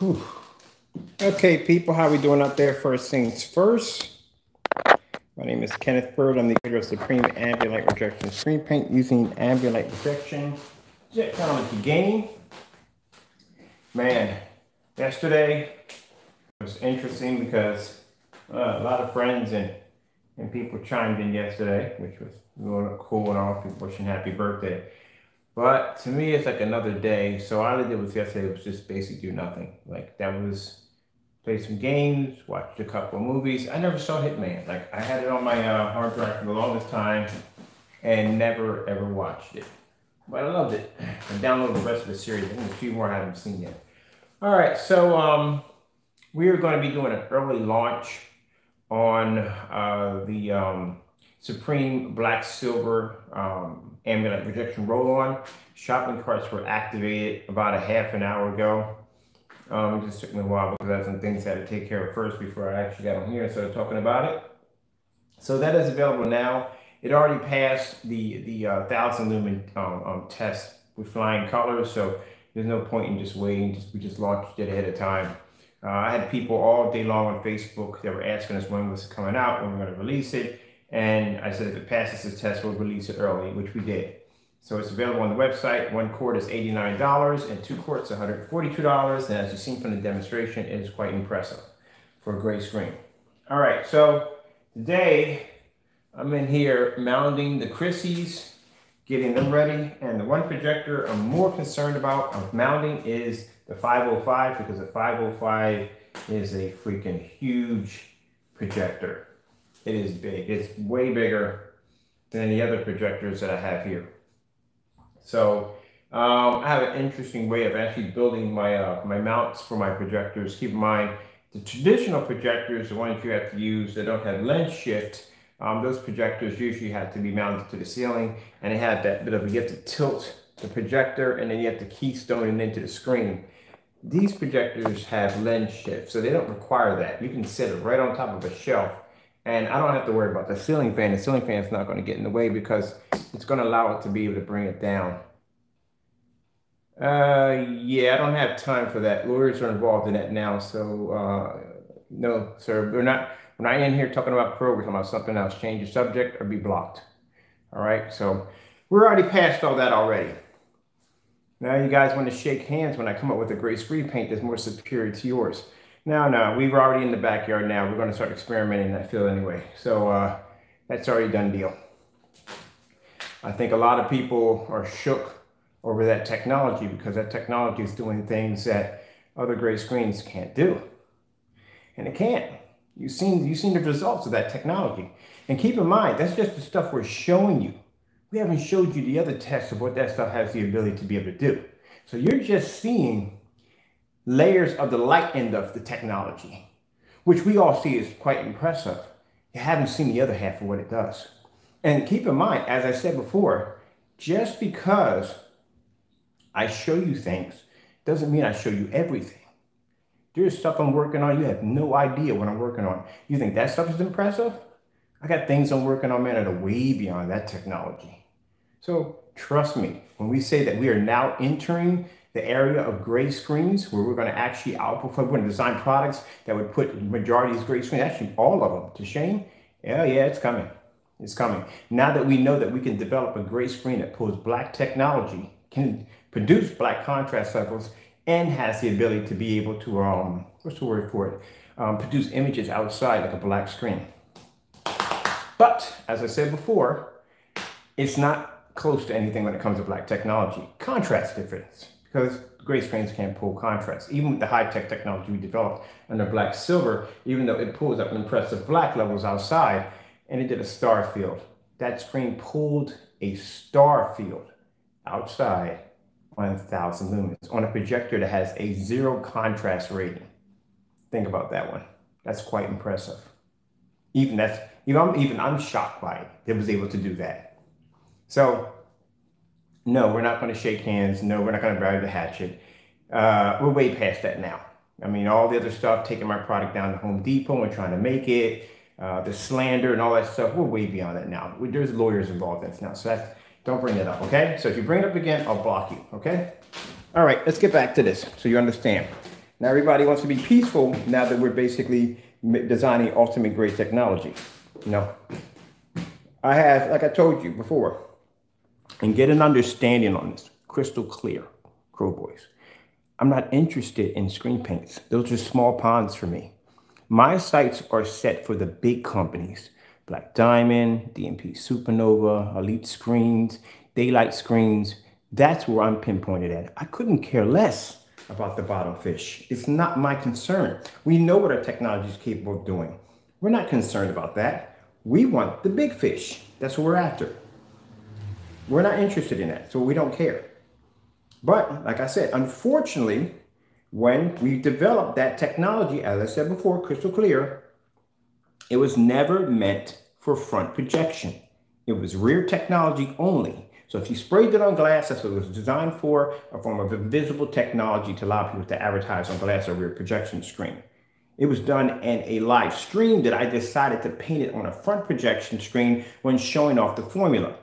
Whew. Okay, people, how we doing out there? First things first. My name is Kenneth Bird. I'm the creator of Supreme Ambient Rejection Screen Paint using Ambient Rejection technology gain. Man, yesterday was interesting because uh, a lot of friends and, and people chimed in yesterday, which was really cool and all people wishing happy birthday. But to me, it's like another day. So all I did was yesterday was just basically do nothing. Like that was play some games, watched a couple of movies. I never saw Hitman. Like I had it on my uh, hard drive for the longest time and never ever watched it. But I loved it. And downloaded the rest of the series. I think a few more I haven't seen yet. All right, so um, we are going to be doing an early launch on uh, the um, Supreme Black Silver um, Ambient projection Roll-On. Shopping carts were activated about a half an hour ago. Um, it just took me a while because I had some things I had to take care of first before I actually got on here and started talking about it. So that is available now. It already passed the the uh, thousand lumen um, um, test with flying colors, so there's no point in just waiting. Just we just launched it ahead of time. Uh, I had people all day long on Facebook that were asking us when was it coming out, when we're going to release it, and I said if it passes the test, we'll release it early, which we did. So it's available on the website. One quart is $89 and two quarts $142. And as you've seen from the demonstration, it is quite impressive for a gray screen. All right, so today I'm in here mounting the Christies, getting them ready. And the one projector I'm more concerned about of mounting is the 505 because the 505 is a freaking huge projector. It is big. It's way bigger than any other projectors that I have here. So um, I have an interesting way of actually building my, uh, my mounts for my projectors. Keep in mind, the traditional projectors, the ones you have to use that don't have lens shift, um, those projectors usually have to be mounted to the ceiling and they have that bit of, you have to tilt the projector and then you have to keystone it into the screen. These projectors have lens shift, so they don't require that. You can set it right on top of a shelf and I don't have to worry about the ceiling fan. The ceiling fan is not going to get in the way because it's going to allow it to be able to bring it down. Uh, yeah, I don't have time for that. Lawyers are involved in that now, so uh, no, sir. We're not. We're not in here talking about pro. We're talking about something else. Change the subject or be blocked. All right. So we're already past all that already. Now you guys want to shake hands when I come up with a gray screen paint that's more superior to yours. No, no, we were already in the backyard now. We're going to start experimenting in that field anyway. So uh, that's already done deal. I think a lot of people are shook over that technology because that technology is doing things that other gray screens can't do. And it can't. You've seen, you've seen the results of that technology. And keep in mind, that's just the stuff we're showing you. We haven't showed you the other tests of what that stuff has the ability to be able to do. So you're just seeing layers of the light end of the technology, which we all see is quite impressive. You haven't seen the other half of what it does. And keep in mind, as I said before, just because I show you things doesn't mean I show you everything. There's stuff I'm working on, you have no idea what I'm working on. You think that stuff is impressive? I got things I'm working on, man, that are way beyond that technology. So trust me, when we say that we are now entering the area of gray screens where we're going to actually outperform. We're going to design products that would put majority of these gray screens, actually all of them, to shame. Yeah, yeah, it's coming. It's coming. Now that we know that we can develop a gray screen that pulls black technology, can produce black contrast levels, and has the ability to be able to, um, what's the word for it? Um, produce images outside like a black screen. But as I said before, it's not close to anything when it comes to black technology. Contrast difference because gray screens can't pull contrast. Even with the high-tech technology we developed under black silver, even though it pulls up impressive black levels outside, and it did a star field. That screen pulled a star field outside on 1,000 lumens on a projector that has a zero contrast rating. Think about that one. That's quite impressive. Even that's even I'm even I'm shocked by it. It was able to do that. So no, we're not going to shake hands. No, we're not going to bury the hatchet. Uh, we're way past that now. I mean, all the other stuff, taking my product down to Home Depot and trying to make it, uh, the slander and all that stuff, we're way beyond that now. There's lawyers involved in this now. So that's, don't bring that up, okay? So if you bring it up again, I'll block you, okay? All right, let's get back to this so you understand. Now everybody wants to be peaceful now that we're basically designing ultimate grade technology. No. I have, like I told you before, and get an understanding on this, crystal clear, Crow Boys. I'm not interested in screen paints. Those are small ponds for me. My sights are set for the big companies, Black Diamond, DNP Supernova, Elite Screens, Daylight Screens. That's where I'm pinpointed at. I couldn't care less about the bottom fish. It's not my concern. We know what our technology is capable of doing. We're not concerned about that. We want the big fish. That's what we're after. We're not interested in that, so we don't care. But like I said, unfortunately, when we developed that technology, as I said before, crystal clear, it was never meant for front projection. It was rear technology only. So if you sprayed it on glass, that's what it was designed for, a form of invisible technology to allow people to advertise on glass or rear projection screen. It was done in a live stream that I decided to paint it on a front projection screen when showing off the formula.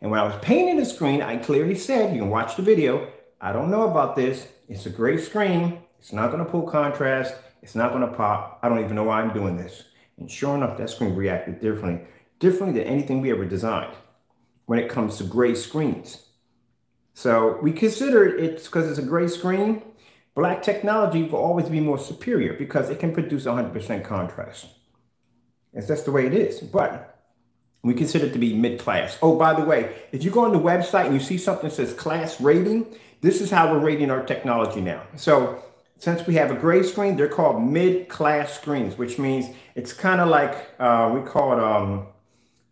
And when I was painting the screen, I clearly said, you can watch the video, I don't know about this. It's a great screen. It's not gonna pull contrast. It's not gonna pop. I don't even know why I'm doing this. And sure enough, that screen reacted differently, differently than anything we ever designed when it comes to gray screens. So we consider it because it's a gray screen, black technology will always be more superior because it can produce 100% contrast. And that's the way it is. But we consider it to be mid-class. Oh, by the way, if you go on the website and you see something that says class rating, this is how we're rating our technology now. So since we have a gray screen, they're called mid-class screens, which means it's kind of like, uh, we call it, um,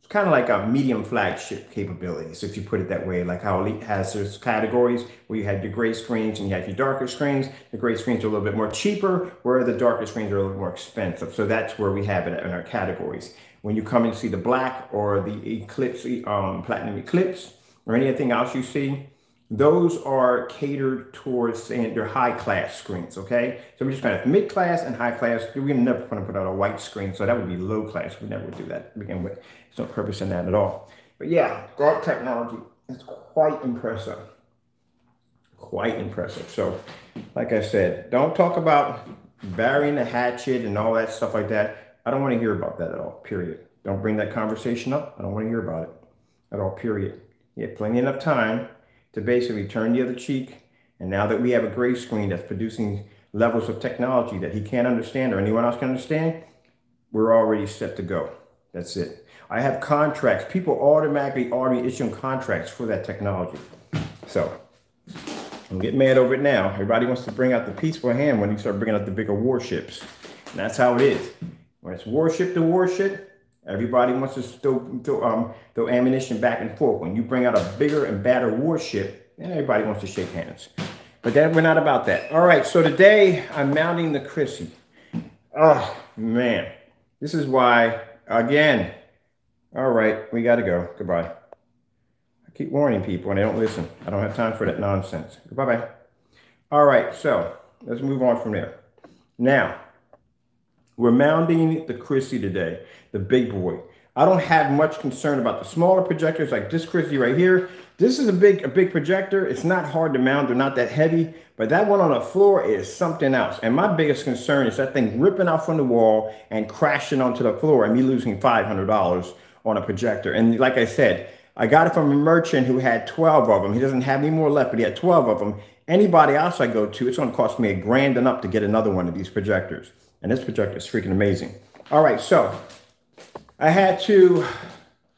kind of like a medium flagship capability. If you put it that way, like how Elite has those categories where you have your gray screens and you have your darker screens. The gray screens are a little bit more cheaper, where the darker screens are a little more expensive. So that's where we have it in our categories. When you come and see the black or the Eclipse, um, Platinum Eclipse, or anything else you see, those are catered towards saying they're high class screens, okay? So we're just to have mid class and high class. We're never to put out a white screen, so that would be low class. We never would do that to begin with. There's no purpose in that at all. But yeah, Garp technology is quite impressive. Quite impressive. So, like I said, don't talk about burying the hatchet and all that stuff like that. I don't want to hear about that at all, period. Don't bring that conversation up. I don't want to hear about it at all, period. You have plenty enough time to basically turn the other cheek. And now that we have a gray screen that's producing levels of technology that he can't understand or anyone else can understand, we're already set to go. That's it. I have contracts. People automatically already issuing contracts for that technology. So I'm getting mad over it now. Everybody wants to bring out the peaceful hand when you start bringing out the bigger warships. And that's how it is. When it's warship to warship, Everybody wants to throw, throw, um, throw ammunition back and forth. When you bring out a bigger and badder warship, everybody wants to shake hands. But then we're not about that. All right, so today I'm mounting the Christie. Oh, man. This is why, again, all right, we got to go. Goodbye. I keep warning people and they don't listen. I don't have time for that nonsense. Goodbye-bye. All right, so let's move on from there. Now, we're mounting the Christie today, the big boy. I don't have much concern about the smaller projectors like this Christie right here. This is a big, a big projector. It's not hard to mount. They're not that heavy, but that one on the floor is something else. And my biggest concern is that thing ripping out from the wall and crashing onto the floor and me losing $500 on a projector. And like I said, I got it from a merchant who had 12 of them. He doesn't have any more left, but he had 12 of them. Anybody else I go to, it's going to cost me a grand and up to get another one of these projectors. And this projector is freaking amazing. All right, so I had to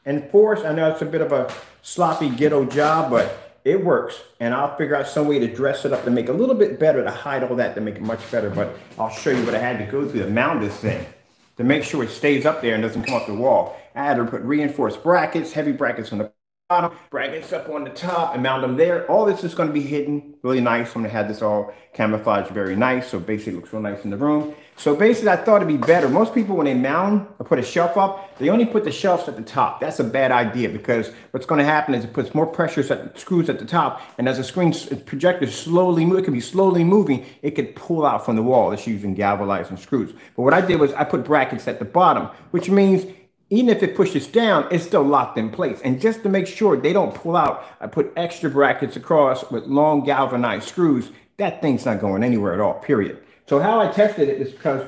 enforce, I know it's a bit of a sloppy ghetto job, but it works. And I'll figure out some way to dress it up to make it a little bit better, to hide all that, to make it much better. But I'll show you what I had to go through to mount this thing, to make sure it stays up there and doesn't come off the wall. I had to put reinforced brackets, heavy brackets on the bottom, brackets up on the top and mount them there. All this is going to be hidden really nice. I'm going to have this all camouflaged very nice. So basically looks real nice in the room. So basically I thought it'd be better. Most people when they mount or put a shelf up, they only put the shelves at the top. That's a bad idea because what's going to happen is it puts more pressures at the screws at the top. And as the screen projector slowly move, it can be slowly moving, it could pull out from the wall. It's using galvanizing screws. But what I did was I put brackets at the bottom, which means even if it pushes down, it's still locked in place. And just to make sure they don't pull out, I put extra brackets across with long galvanized screws. That thing's not going anywhere at all, period. So how I tested it is because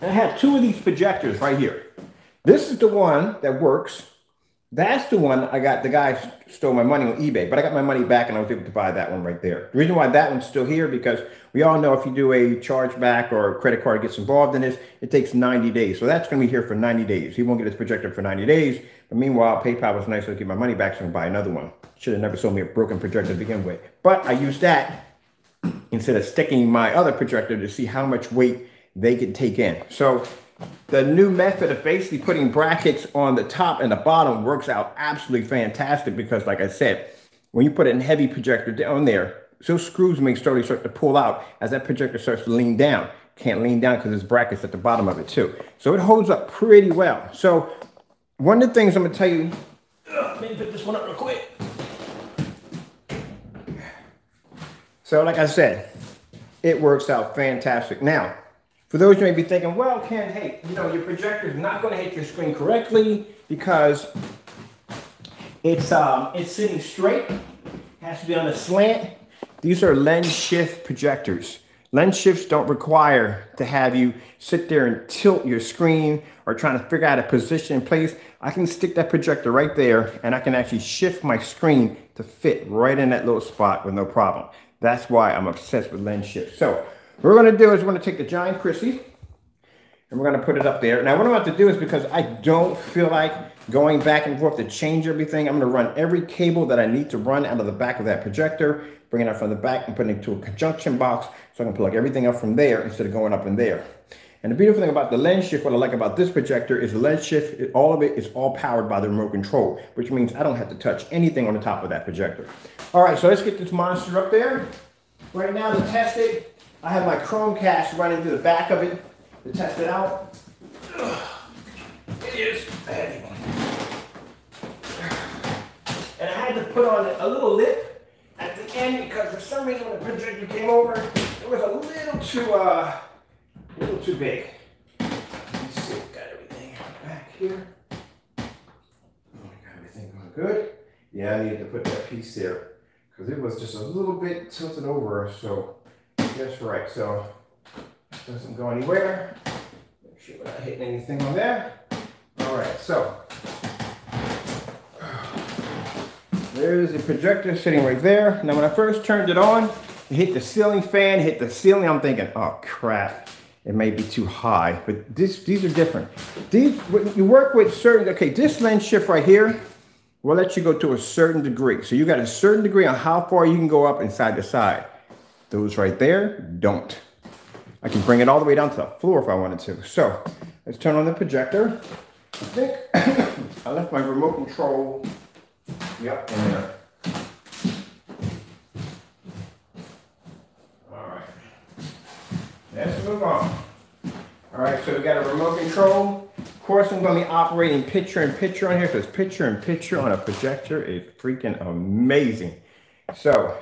I had two of these projectors right here. This is the one that works. That's the one I got. The guy stole my money on eBay, but I got my money back and I was able to buy that one right there. The reason why that one's still here because we all know if you do a chargeback or a credit card gets involved in this, it takes 90 days. So that's going to be here for 90 days. He won't get his projector for 90 days. But meanwhile, PayPal was nice to get my money back so I can buy another one. Should have never sold me a broken projector to begin with. But I used that instead of sticking my other projector to see how much weight they could take in. So the new method of basically putting brackets on the top and the bottom works out absolutely fantastic because like I said, when you put an heavy projector down there, those screws may slowly start to pull out as that projector starts to lean down. Can't lean down because there's brackets at the bottom of it too. So it holds up pretty well. So one of the things I'm gonna tell you, let me pick this one up real quick. So like I said, it works out fantastic. Now, for those who may be thinking, well, Ken, hey, you know, your projector is not going to hit your screen correctly because it's um, it's sitting straight, has to be on a slant. These are lens shift projectors. Lens shifts don't require to have you sit there and tilt your screen or trying to figure out a position in place. I can stick that projector right there and I can actually shift my screen to fit right in that little spot with no problem. That's why I'm obsessed with lens shifts. So what we're to do is we're to take the giant Christie and we're to put it up there. Now, what I'm about to do is because I don't feel like going back and forth to change everything, I'm to run every cable that I need to run out of the back of that projector, bring it up from the back and put it into a conjunction box so I can plug everything up from there instead of going up in there. And the beautiful thing about the lens shift, what I like about this projector is the lens shift, it, all of it is all powered by the remote control, which means I don't have to touch anything on the top of that projector. All right, so let's get this monster up there. Right now to test it, I have my Chromecast running through the back of it to test it out. It is heavy. And I had to put on a little lip at the end because for some reason when the projector came over, it was a little too, uh, a little too big. Let's see, got everything back here. Oh, got everything going good. Yeah, I needed to put that piece there because it was just a little bit tilted over, so just right. So it doesn't go anywhere. Make sure we're not hitting anything on there. All right, so there's the projector sitting right there. Now when I first turned it on, it hit the ceiling fan, hit the ceiling. I'm thinking, oh crap, it may be too high. But this, these are different. These, you work with certain, okay, this lens shift right here will let you go to a certain degree. So you got a certain degree on how far you can go up and side to side. Those right there don't. I can bring it all the way down to the floor if I wanted to. So let's turn on the projector. I think I left my remote control yep, in there. All right. Let's move on. All right, so we got a remote control. Of course, I'm to be operating picture in picture on here because picture in picture on a projector is freaking amazing. So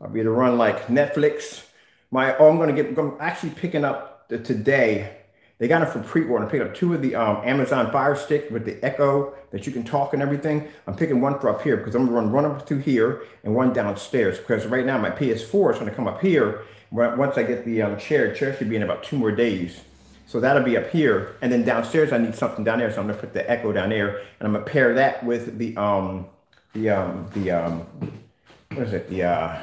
I'll be to run like Netflix. My oh, I'm gonna get. I'm actually picking up the, today. They got it for pre-order. I picked up two of the um, Amazon Fire Stick with the Echo that you can talk and everything. I'm picking one for up here because I'm gonna run one up through here and one downstairs because right now my PS4 is gonna come up here. Once I get the um, chair, chair should be in about two more days. So that'll be up here. And then downstairs, I need something down there. So I'm gonna put the Echo down there and I'm gonna pair that with the, um, the, um, the, um, what is it? The, uh,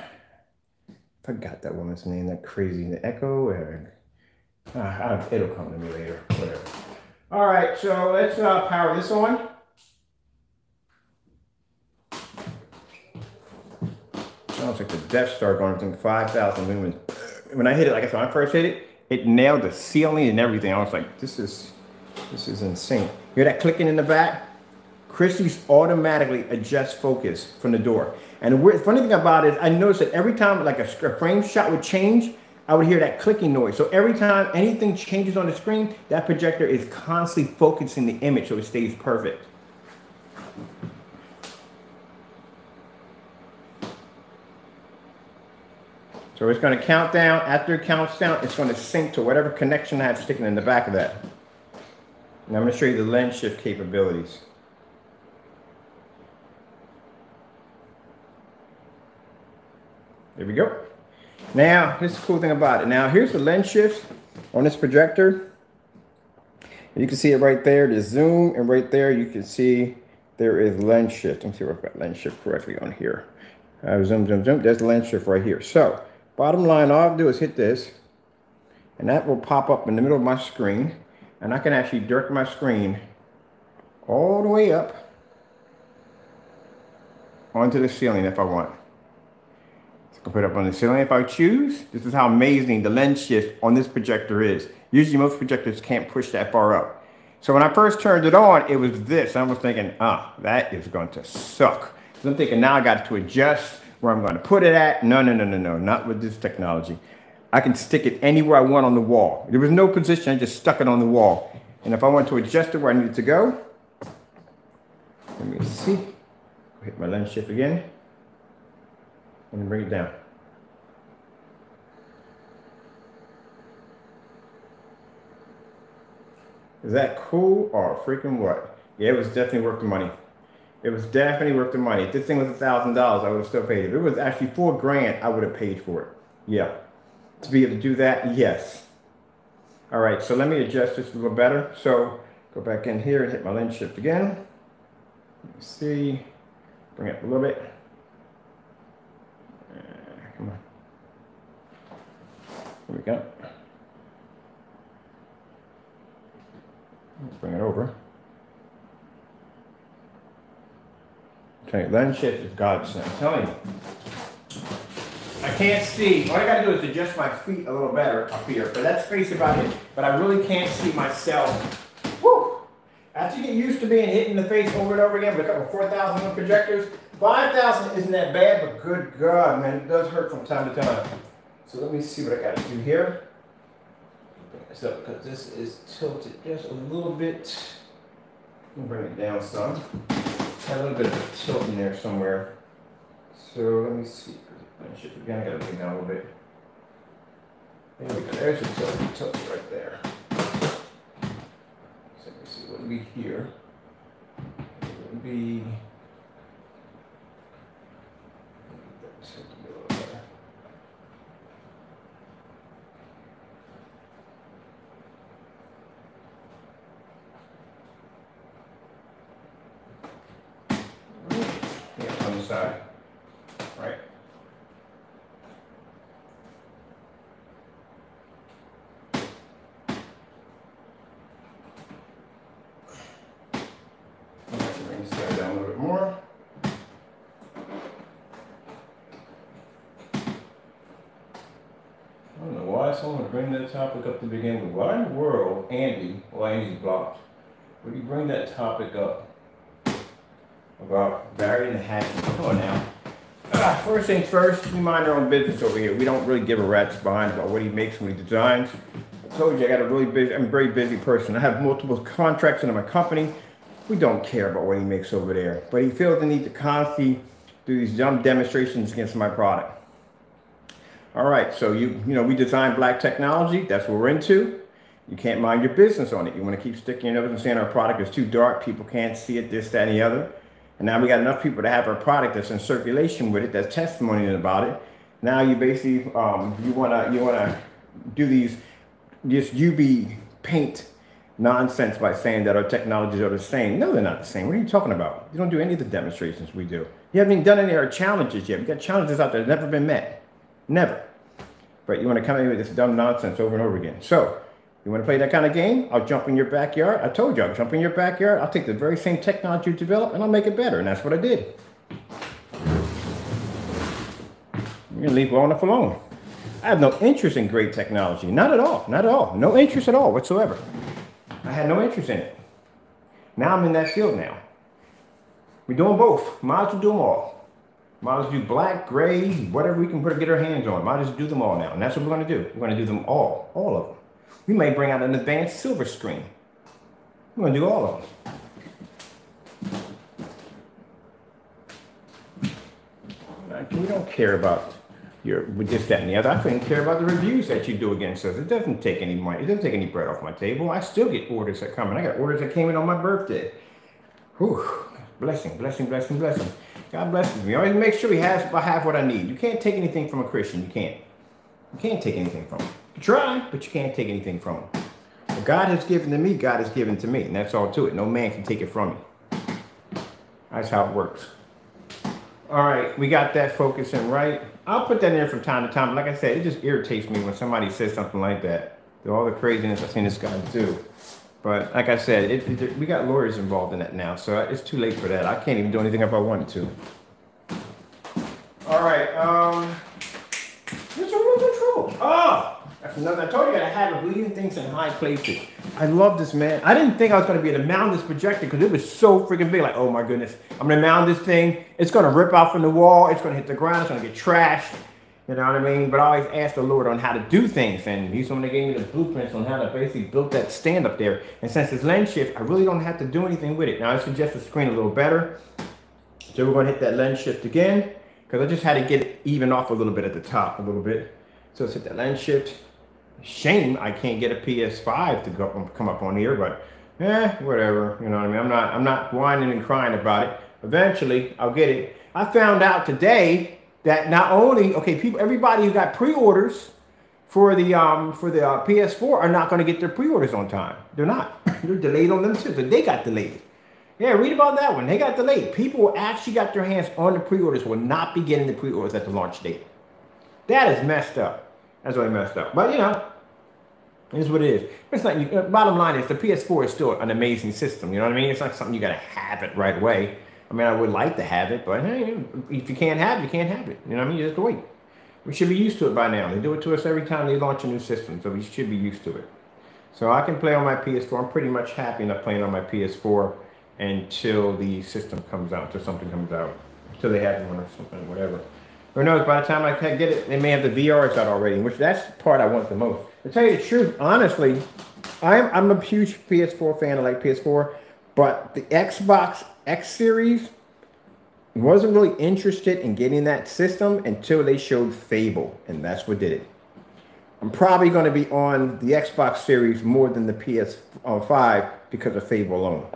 I forgot that woman's name, that crazy, the Echo, or, uh, it'll come to me later, whatever. All right, so let's uh, power this on. Sounds like the Death Star going from 5,000 lumens. When I hit it, like I said, when I first hit it, it nailed the ceiling and everything. I was like, this is, this is insane. Hear that clicking in the back? Christie's automatically adjusts focus from the door. And the weird, funny thing about it, I noticed that every time like a, a frame shot would change, I would hear that clicking noise. So every time anything changes on the screen, that projector is constantly focusing the image so it stays perfect. So it's going to count down. After it counts down, it's going to sync to whatever connection I have sticking in the back of that. And I'm going to show you the lens shift capabilities. There we go. Now, here's the cool thing about it. Now, here's the lens shift on this projector. You can see it right there, the zoom, and right there you can see there is lens shift. Let me see if I've got lens shift correctly on here. Uh, zoom, zoom, zoom. There's the lens shift right here. So, bottom line, all I have to do is hit this, and that will pop up in the middle of my screen, and I can actually direct my screen all the way up onto the ceiling if I want. So I can put it up on the ceiling if I choose. This is how amazing the lens shift on this projector is. Usually most projectors can't push that far up. So when I first turned it on, it was this. I was thinking, ah, that is going to suck. So I'm thinking now I got to adjust where I'm going to put it at. No, no, no, no, no, not with this technology. I can stick it anywhere I want on the wall. There was no position, I just stuck it on the wall. And if I want to adjust it where I need it to go, let me see. Hit my lens shift again and bring it down. Is that cool or freaking what? Yeah, it was definitely worth the money. It was definitely worth the money. If this thing was a thousand dollars, I would have still paid it. If it was actually four grand, I would have paid for it. Yeah. To be able to do that, yes. All right, so let me adjust this a little better. So go back in here and hit my lens shift again. Let me see. Bring it up a little bit. Uh, come on. Here we go. Let's bring it over. Okay, lens shift is. I'm telling you. I can't see. All I gotta do is adjust my feet a little better up here. But that's space about it. But I really can't see myself Woo! after you get used to being hit in the face over and over again with a couple 4,000 projectors, 5,000 isn't that bad, but good God, man, it does hurt from time to time. So let me see what I got to do here. Up because this is tilted just a little bit. bring it down some. A little bit of tilt in there somewhere. So let me see. Again, I got to bring down a little bit. There we go. There's the tilt, tilt right there So let me see. What would be here. It would be Yeah, on the side. Someone to bring that topic up to begin with. Why in the world, Andy, well, Andy's blocked, would you bring that topic up about Barry and the Hatchet? Come on now. Ah, first things first, we mind our own business over here. We don't really give a rat's behind about what he makes when he designs. I told you I got a really busy, I'm a very busy person. I have multiple contracts under my company. We don't care about what he makes over there. But he feels the need to constantly do these dumb demonstrations against my product. All right, so you you know we design black technology. That's what we're into. You can't mind your business on it. You want to keep sticking your nose and saying our product is too dark. People can't see it. This, that, and the other. And now we got enough people to have our product that's in circulation with it. That's testimony about it. Now you basically um, you wanna you wanna do these just UV paint nonsense by saying that our technologies are the same. No, they're not the same. What are you talking about? You don't do any of the demonstrations we do. You haven't even done any of our challenges yet. We got challenges out there that have never been met. Never. But you want to come in with this dumb nonsense over and over again. So, you want to play that kind of game? I'll jump in your backyard. I told you I'll jump in your backyard. I'll take the very same technology you developed and I'll make it better. And that's what I did. You're going to leave well enough alone. I have no interest in great technology. Not at all. Not at all. No interest at all whatsoever. I had no interest in it. Now I'm in that field now. We're doing both. Might as well do them all. Might as do black, gray, whatever we can put get our hands on. Might as do them all now. And that's what we're going to do. We're going to do them all, all of them. We may bring out an advanced silver screen. We're going to do all of them. We don't care about your this, that, and the other. I couldn't care about the reviews that you do against us. It doesn't take any money. It doesn't take any bread off my table. I still get orders that come in. I got orders that came in on my birthday. Whew. Blessing, blessing, blessing, blessing. God blesses me. Always make sure he has I have what I need. You can't take anything from a Christian. You can't. You can't take anything from them. You try, but you can't take anything from them. What God has given to me, God has given to me, and that's all to it. No man can take it from me. That's how it works. All right, we got that focusing right. I'll put that in from time to time. Like I said, it just irritates me when somebody says something like that. All the craziness I've seen this guy do. But like I said, it, it, we got lawyers involved in that now, so it's too late for that. I can't even do anything if I wanted to. All right, um, what's remote control? Oh, that's another. I told you I had a habit of leaving things in high places. I love this, man. I didn't think I was going to be able to mount this projector because it was so freaking big. Like, oh my goodness, I'm going to mount this thing. It's going to rip out from the wall. It's going to hit the ground. It's going to get trashed. You know what I mean? But I always ask the Lord on how to do things, and He's the one that gave me the blueprints on how to basically build that stand up there. And since it's lens shift, I really don't have to do anything with it. Now I suggest the screen a little better. So we're going to hit that lens shift again, because I just had to get it even off a little bit at the top, a little bit. So let's hit that lens shift. Shame I can't get a PS5 to go come up on here, but eh, whatever. You know what I mean? I'm not I'm not whining and crying about it. Eventually, I'll get it. I found out today that not only okay people everybody who got pre-orders for the um for the uh, PS4 are not going to get their pre-orders on time. They're not. They're delayed on them too. So they got delayed. Yeah, read about that one. They got delayed. People who actually got their hands on the pre-orders will not be getting the pre-orders at the launch date. That is messed up. That's really messed up. But you know, it's what it is. It's not. You, uh, bottom line is the PS4 is still an amazing system. You know what I mean? It's not something you got to have it right away. I mean, I would like to have it, but hey, if you can't have it, you can't have it. You know what I mean? You to wait. We should be used to it by now. They do it to us every time they launch a new system, so we should be used to it. So I can play on my PS4. I'm pretty much happy enough playing on my PS4 until the system comes out, until something comes out, until they have one or something, whatever. Who knows? By the time I get it, they may have the VRs out already, which that's the part I want the most. To tell you the truth, honestly, I'm I'm a huge PS4 fan. I like PS4, but the Xbox X Series wasn't really interested in getting that system until they showed Fable, and that's what did it. I'm probably going to be on the Xbox Series more than the PS5 because of Fable alone.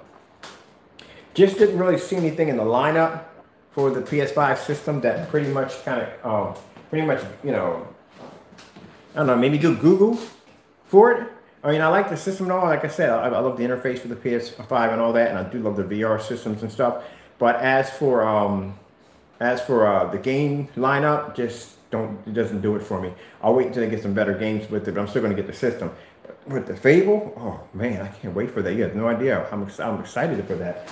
Just didn't really see anything in the lineup for the PS5 system that pretty much kind of, um, pretty much, you know, I don't know, maybe do Google for it. I mean, I like the system and all. Like I said, I, I, love the interface for the PS5 and all that, and I do love the VR systems and stuff. But as for um, as for uh, the game lineup, just don't it doesn't do it for me. I'll wait until I get some better games with it, but I'm still going to get the system. But with the Fable, oh man, I can't wait for that. You have no idea. I'm I'm excited for that.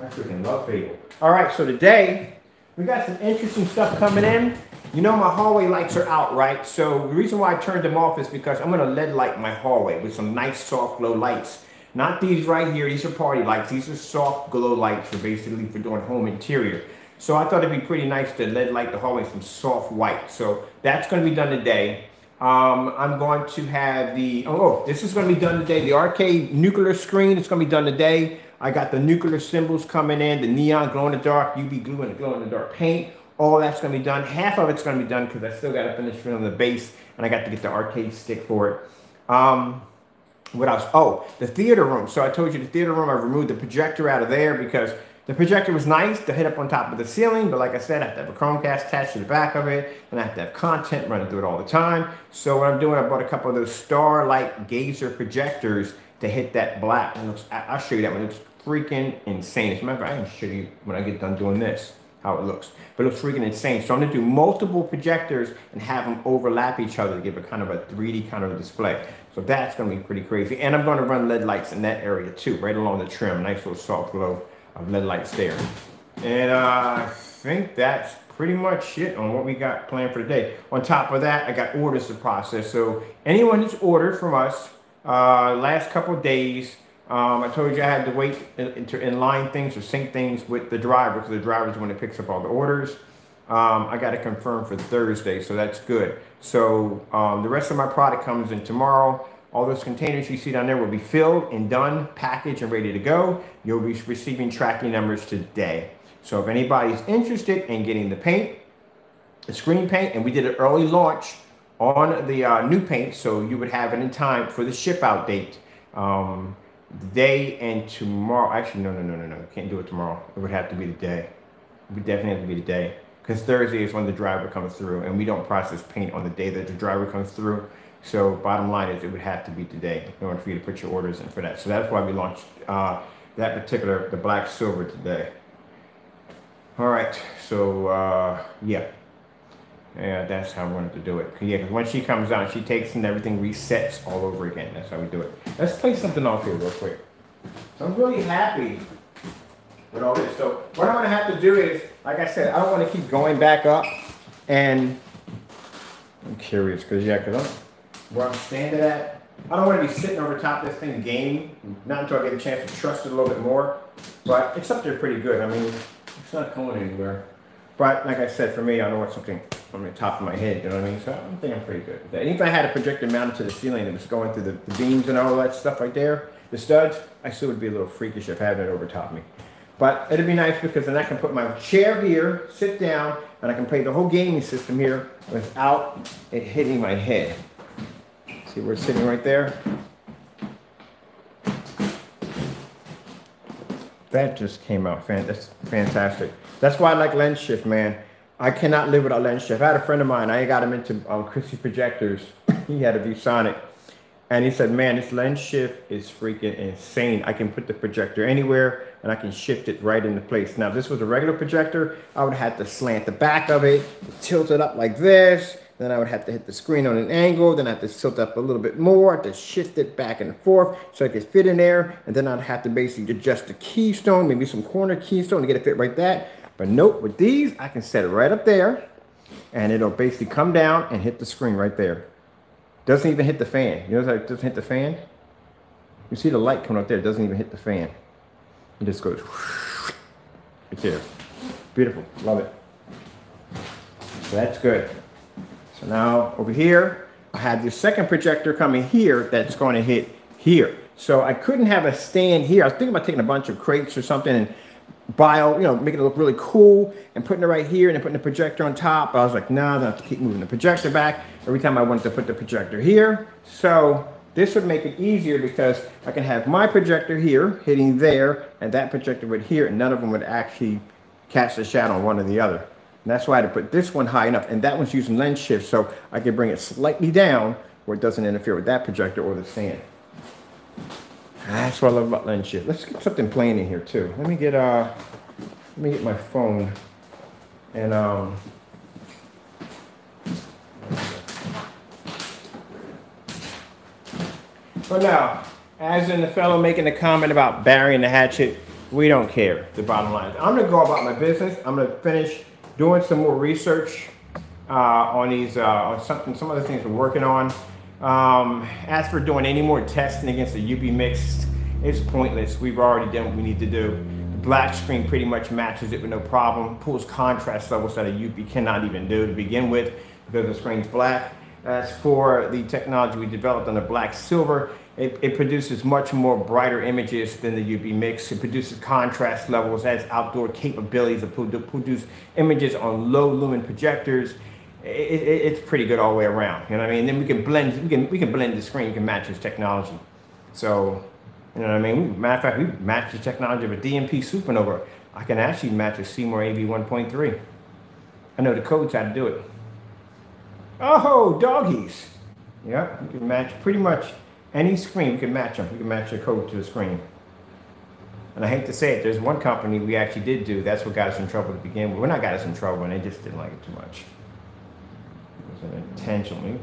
I freaking love Fable. All right, so today we got some interesting stuff coming in. You know my hallway lights are out, right? So the reason why I turned them off is because I'm gonna LED light my hallway with some nice soft glow lights. Not these right here, these are party lights. These are soft glow lights for basically for doing home interior. So I thought it'd be pretty nice to LED light the hallway some soft white. So that's gonna be done today. Um, I'm going to have the, oh, this is gonna be done today. The arcade nuclear screen is gonna be done today. I got the nuclear symbols coming in, the neon glow in the dark, UV glue and the glow in the dark paint all that's going to be done. Half of it's going to be done because I still got to finish filling the base and I got to get the arcade stick for it. Um, what else? Oh, the theater room. So I told you the theater room, I removed the projector out of there because the projector was nice to hit up on top of the ceiling, but like I said, I have to have a Chromecast attached to the back of it, and I have to have content running through it all the time. So what I'm doing, I bought a couple of those Starlight Gazer projectors to hit that black. And looks, I'll show you that one. It's freaking insane. As a matter of fact, I can show you when I get done doing this how it looks. But it looks freaking insane. So I'm gonna do multiple projectors and have them overlap each other to give it kind of a 3D kind of display. So that's gonna be pretty crazy. And I'm gonna run LED lights in that area too, right along the trim. Nice little soft glow of LED lights there. And uh, I think that's pretty much it on what we got planned for today. On top of that, I got orders to process. So anyone who's ordered from us uh, last couple days, um, I told you I had to wait in, to in line things or sync things with the driver because the driver's the one that picks up all the orders. Um, I got to confirm for Thursday, so that's good. So um, the rest of my product comes in tomorrow. All those containers you see down there will be filled and done, packaged and ready to go. You'll be receiving tracking numbers today. So if anybody's interested in getting the paint, the screen paint, and we did an early launch on the uh, new paint, so you would have it in time for the ship out date. Um, day and tomorrow. Actually, no, no, no, no, no. Can't do it tomorrow. It would have to be the day. It would definitely have to be the day. because Thursday is when the driver comes through, and we don't process paint on the day that the driver comes through. So bottom line is, it would have to be today in order for you to put your orders in for that. So that's why we launched uh, that particular the black silver today. All right, so uh, yeah. Yeah, that's how we wanted to do it. Yeah, because when she comes out, she takes and everything resets all over again. That's how we do it. Let's play something off here real quick. So I'm really happy with all this. So what I'm gonna have to do is, like I said, I don't want to keep going back up, and I'm curious because yeah, because I'm where I'm standing at. I don't want to be sitting over top of this thing gaming. Not until I get a chance to trust it a little bit more. But it's up there pretty good. I mean, it's not going anywhere. But like I said, for me, I don't want something on the top of my head, you know what I mean? So I think I'm pretty good with that. And if I had a projector mounted to the ceiling that was going through the, the beams and all that stuff right there, the studs, I still would be a little freakish if having it over top me. But it'd be nice because then I can put my chair here, sit down, and I can play the whole gaming system here without it hitting my head. See where it's sitting right there? That just came out. That's fantastic. That's why I like lens shift, man. I cannot live without lens shift. I had a friend of mine. I got him into um, Christie projectors. he had a ViewSonic. And he said, man, this lens shift is freaking insane. I can put the projector anywhere and I can shift it right into place. Now, if this was a regular projector, I would have to slant the back of it, tilt it up like this. Then I would have to hit the screen on an angle. Then I have to tilt up a little bit more I have to shift it back and forth so it could fit in there. And then I'd have to basically adjust the keystone, maybe some corner keystone to get it fit right that. But nope, with these, I can set it right up there and it'll basically come down and hit the screen right there. Doesn't even hit the fan. You know how it doesn't hit the fan? You see the light coming up there, it doesn't even hit the fan. It just goes right there. Beautiful, love it. So that's good. So now over here, I have the second projector coming here that's going to hit here. So I couldn't have a stand here. I was thinking about taking a bunch of crates or something and bio, you know, making it look really cool and putting it right here and then putting the projector on top. I was like, no, nah, I have to keep moving the projector back every time I wanted to put the projector here. So this would make it easier because I can have my projector here hitting there and that projector would here and none of them would actually catch the shadow on one or the other. And that's why I had to put this one high enough and that one's using lens shift so I can bring it slightly down where it doesn't interfere with that projector or the stand. That's what I love about lens shift. Let's get something playing in here too. Let me get uh let me get my phone and um So now, as in the fellow making the comment about burying the hatchet, we don't care, the bottom line. I'm gonna go about my business. I'm gonna finish doing some more research uh, on these, uh, on something, some other things we're working on. Um, as for doing any more testing against the UV mix, it's pointless. We've already done what we need to do. The black screen pretty much matches it with no problem. Pulls contrast levels that a UV cannot even do to begin with because the screen's black. As for the technology we developed on the black silver, it, it, produces much more brighter images than the UV mix. It produces contrast levels, has outdoor capabilities to produce images on low lumen projectors it, it, it's pretty good all the way around. You know what I mean? And then we can blend, we can we can blend the screen, we can match his technology. So, you know what I mean? We, matter of fact, we match the technology of a DNP Supernova. I can actually match a Seymour AV 1.3. I know the codes how to do it. Oh, doggies. Yeah, you can match pretty much any screen. You can match them. You can match your code to the screen. And I hate to say it, there's one company we actually did do. That's what got us in trouble to begin with. We're not got us in trouble, and they just didn't like it too much intentionally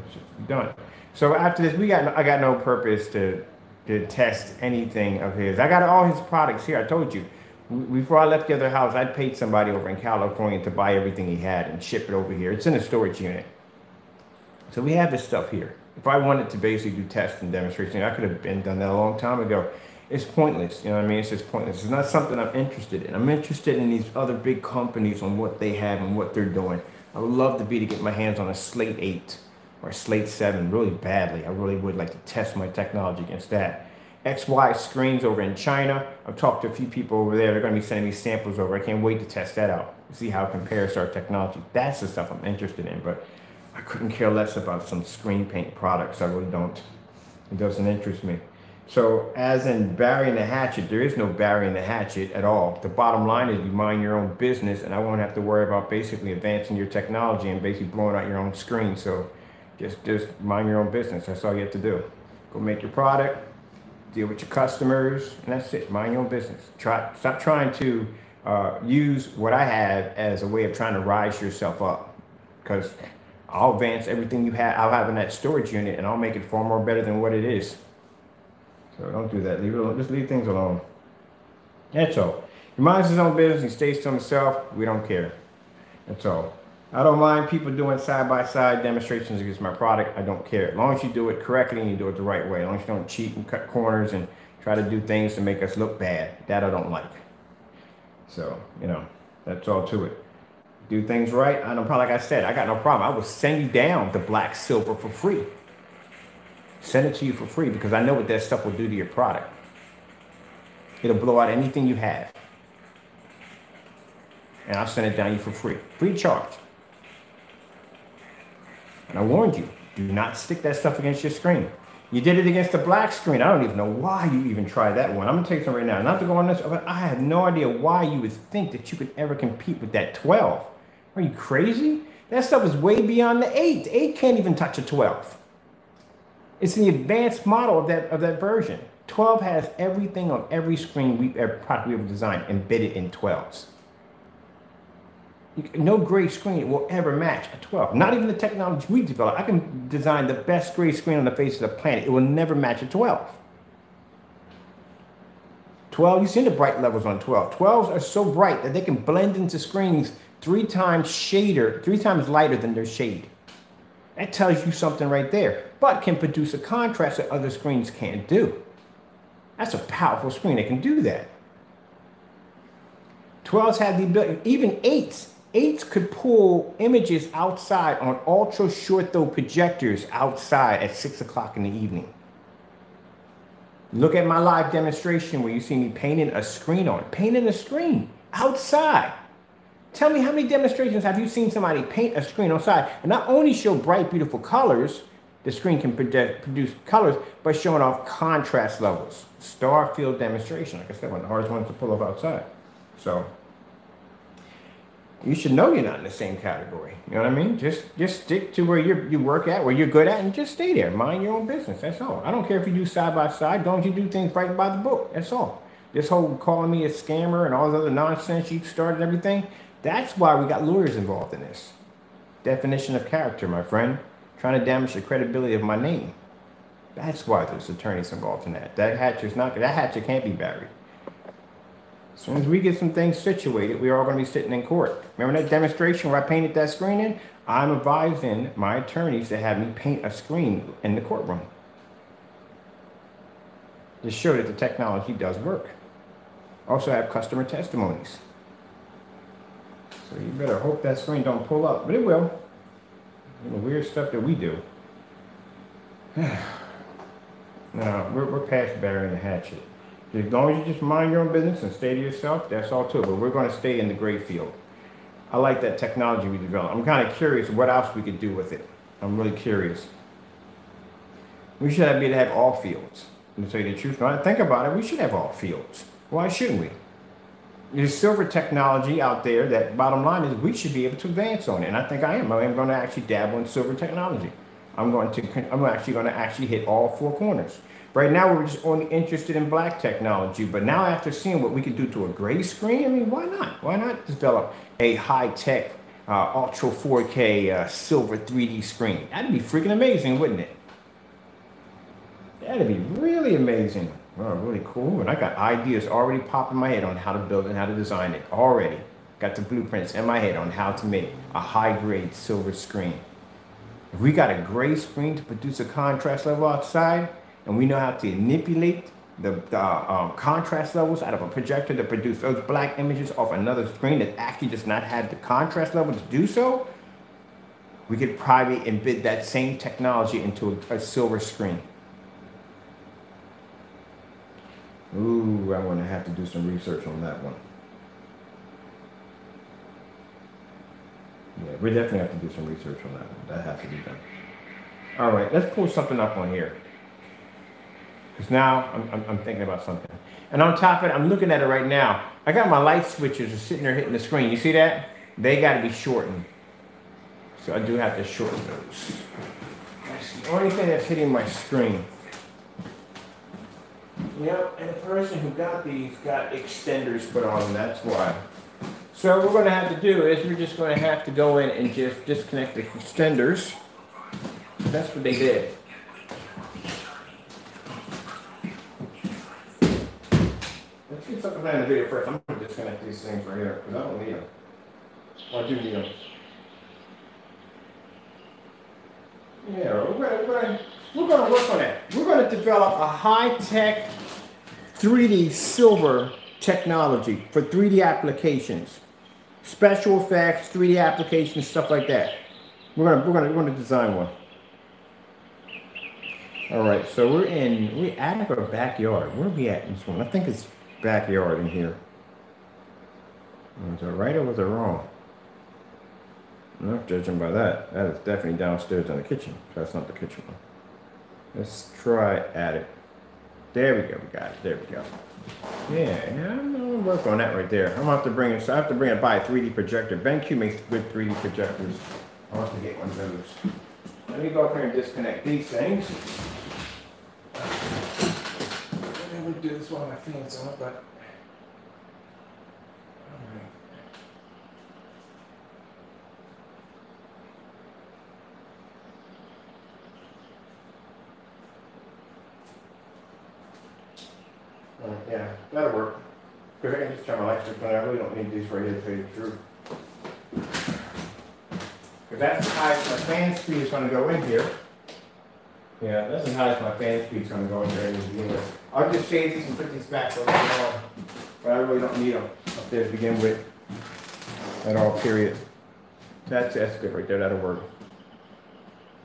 done. So after this, we got I got no purpose to to test anything of his. I got all his products here. I told you. Before I left the other house, I paid somebody over in California to buy everything he had and ship it over here. It's in a storage unit. So we have this stuff here. If I wanted to basically do tests and demonstrations, I could have been done that a long time ago. It's pointless. You know what I mean? It's just pointless. It's not something I'm interested in. I'm interested in these other big companies on what they have and what they're doing. I would love to be to get my hands on a Slate 8 or a Slate 7 really badly. I really would like to test my technology against that. XY screens over in China. I've talked to a few people over there. They're going to be sending me samples over. I can't wait to test that out. See how it compares to our technology. That's the stuff I'm interested in, but I couldn't care less about some screen paint products. I really don't. It doesn't interest me. So as in burying the hatchet, there is no burying the hatchet at all. The bottom line is you mind your own business and I won't have to worry about basically advancing your technology and basically blowing out your own screen. So just, just mind your own business. That's all you have to do. Go make your product, deal with your customers, and that's it. Mind your own business. Try, stop trying to uh, use what I have as a way of trying to rise yourself up because I'll advance everything you have. I'll have in that storage unit and I'll make it far more better than what it is. So don't do that. Leave it alone. Just leave things alone. That's all. He minds his own business. He stays to himself. We don't care. That's all. I don't mind people doing side-by-side demonstrations against my product. I don't care. As long as you do it correctly and you do it the right way. As long as you don't cheat and cut corners and try to do things to make us look bad. That I don't like. So, you know, that's all to it. Do things right. I don't like I said, I got no problem. I will send you down the black silver for free. Send it to you for free because I know what that stuff will do to your product. It'll blow out anything you have. And I'll send it down to you for free. Free charge. And I warned you, do not stick that stuff against your screen. You did it against the black screen. I don't even know why you even tried that one. I'm gonna take some right now. Not to go on this, but I have no idea why you would think that you could ever compete with that 12. Are you crazy? That stuff is way beyond the 8. 8 can't even touch a 12. It's the advanced model of that of that version. 12 has everything on every screen we've product we ever designed embedded in 12s. No gray screen will ever match a 12. Not even the technology we developed. I can design the best gray screen on the face of the planet. It will never match a 12. 12, you see the bright levels on 12. 12s are so bright that they can blend into screens three times shader, three times lighter than their shade. That tells you something right there, but can produce a contrast that other screens can't do. That's a powerful screen that can do that. 12s have the ability, even 8s, 8s could pull images outside on ultra short throw projectors outside at 6 o'clock in the evening. Look at my live demonstration where you see me painting a screen on, painting a screen outside. Tell me how many demonstrations have you seen somebody paint a screen outside and not only show bright, beautiful colors, the screen can produce colors, by showing off contrast levels. Star field demonstration, like I said, one of the hardest ones to pull off outside. So you should know you're not in the same category. You know what I mean? Just just stick to where you you work at, where you're good at, and just stay there. Mind your own business. That's all. I don't care if you do side by side. Don't you do things right by the book. That's all. This whole calling me a scammer and all this other nonsense you started everything. That's why we got lawyers involved in this. Definition of character, my friend. Trying to damage the credibility of my name. That's why there's attorneys involved in that. That hatcher's not that hatchet can't be buried. As soon as we get some things situated, we are all going to be sitting in court. Remember that demonstration where I painted that screen in? I'm advising my attorneys to have me paint a screen in the courtroom. To show that the technology does work. Also I have customer testimonies. So you better hope that screen don't pull up, but it will. The weird stuff that we do. no, we're, we're past burying the hatchet. As long as you just mind your own business and stay to yourself, that's all too. But we're going to stay in the gray field. I like that technology we developed. I'm kind of curious what else we could do with it. I'm really curious. We should be able to have all fields. To tell you the truth, I think about it, we should have all fields. Why shouldn't we? There's silver technology out there that bottom line is we should be able to advance on it. And I think I am. I am going to actually dabble in silver technology. I'm going to, I'm actually going to actually hit all four corners. Right now, we're just only interested in black technology, but now after seeing what we can do to a gray screen, I mean, why not? Why not develop a high-tech, uh, ultra 4K uh, silver 3D screen? That'd be freaking amazing, wouldn't it? That'd be really amazing. Oh, really cool. And I got ideas already popping my head on how to build and how to design it already. Got the blueprints in my head on how to make a high-grade silver screen. If we got a gray screen to produce a contrast level outside, and we know how to manipulate the, the um, contrast levels out of a projector to produce those black images off another screen that actually does not have the contrast level to do so, we could probably embed that same technology into a, a silver screen. Ooh, I'm going to have to do some research on that one. Yeah, we definitely have to do some research on that one. That has to be done. All right, let's pull something up on here. Because now I'm, I'm, I'm, thinking about something. And on top of it, I'm looking at it right now. I got my light switches sitting there hitting the screen. You see that? They got to be shortened. So I do have to shorten those. That's the only thing that's hitting my screen. Yep, and the person who got these got extenders put on them, that's why. So what we're going to have to do is we're just going to have to go in and just disconnect the extenders. That's what they did. Let's get something in the video first. I'm going to disconnect these things right here because I don't need them. Well, oh, I do need them. Yeah, we're going, we're, we're going to work on that. We're going to develop a high-tech 3D silver technology for 3D applications, special effects, 3D applications, stuff like that. We're gonna we're gonna we're gonna design one. All right, so we're in we attic or backyard. Where are we at in this one? I think it's backyard in here. Was it right or was it wrong? Not judging by that. That is definitely downstairs in the kitchen. That's not the kitchen one. Let's try attic. There we go. We got it. There we go. Yeah, yeah, I'm gonna work on that right there. I'm gonna have to bring it. So I have to bring it by a 3D projector. BenQ makes good 3D projectors. I want to get one of those. Let me go up here and disconnect these things. I'm gonna do this while my fan's on, but. Yeah, that'll work. Because I can just turn my lights on. I really don't need these right here to tell you the truth. Because that's as high as my fan speed is going to go in here. Yeah, that's as high as my fan speed is going to go in here to begin with. I'll just shade these and put these back they are. But I really don't need them up there to begin with. At all, period. That's, that's good right there. That'll work.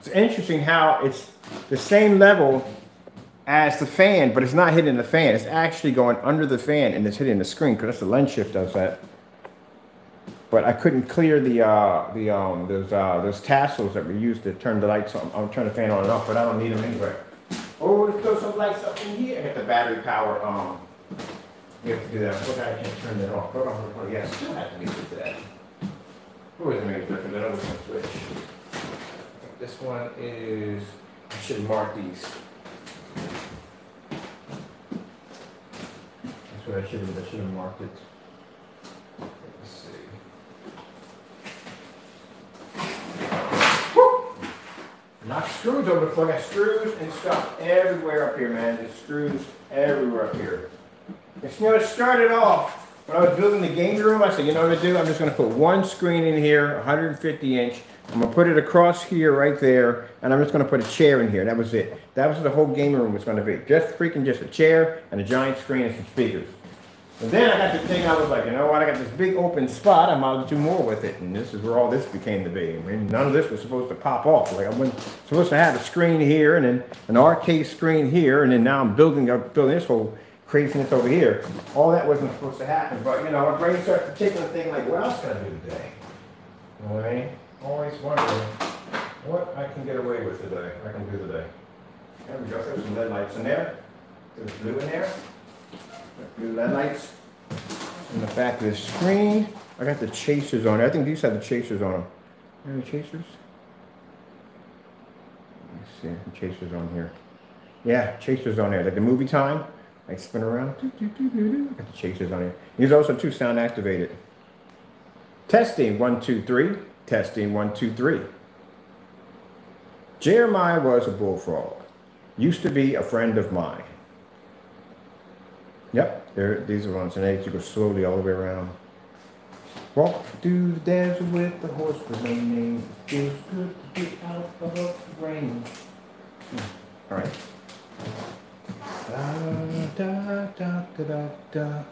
It's interesting how it's the same level as the fan, but it's not hitting the fan. It's actually going under the fan and it's hitting the screen because that's the lens shift does that. But I couldn't clear the uh, the um, those uh, those tassels that we used to turn the lights on. I'll turn the fan on and off, but I don't need them anyway. Oh, let's throw some lights up in here. Hit the battery power. Um, you have to do that. What I can't turn that off. Hold on, hold on. Yeah, still have to be to that. Who is difference? That other one switch. This one is. I should mark these. That's what I should have, I should have marked it. Let's see. Knock screws over the floor. I got screws and stuff everywhere up here, man. There's screws everywhere up here. It's, you know, it started off when I was building the game room. I said, you know what to do? I'm just going to put one screen in here, 150 inch. I'm gonna put it across here, right there, and I'm just gonna put a chair in here. That was it. That was the whole game room was gonna be. Just freaking just a chair and a giant screen and some speakers. And then I got to think, I was like, you know what, I got this big open spot, I might as well do more with it. And this is where all this became the be. I mean, none of this was supposed to pop off. Like I wasn't supposed to have a screen here and then an arcade screen here, and then now I'm building building this whole craziness over here. All that wasn't supposed to happen. But you know, my brain starts to tickle and think like, what else can I do today? I mean? Always wondering what I can get away with today, I can do today. There we go, there's some lead lights in there. There's blue in there. Blue lead lights. In the back of the screen, I got the chasers on. I think these have the chasers on them. Any chasers? Let's see, the chasers on here. Yeah, chasers on there. Like the movie time, I spin around. Got the chasers on here. These are also two sound activated. Testing, one, two, three. Testing one, two, three. Jeremiah was a bullfrog. Used to be a friend of mine. Yep, there, these are ones, and they you go slowly all the way around. Walk through the desert with the horse remaining. Feels good to get out of the rain. Hmm. All right. Da da da da da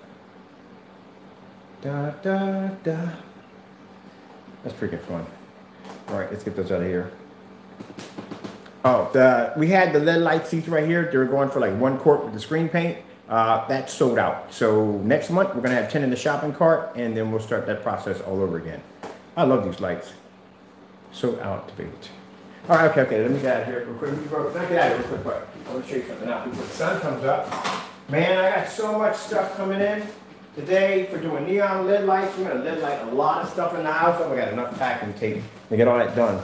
da da da. That's freaking fun. All right, let's get those out of here. Oh, the, we had the LED light seats right here. They were going for like one quart with the screen paint. Uh, that's sold out. So next month, we're going to have 10 in the shopping cart, and then we'll start that process all over again. I love these lights. So activate. All right, okay, okay, let me get out of here real quick. Let me get out of here real quick, I want to show you something now before the sun comes up. Man, I got so much stuff coming in today for doing neon lid lights. We're gonna lid light a lot of stuff in the house. Oh, we got enough packing tape to get all that done.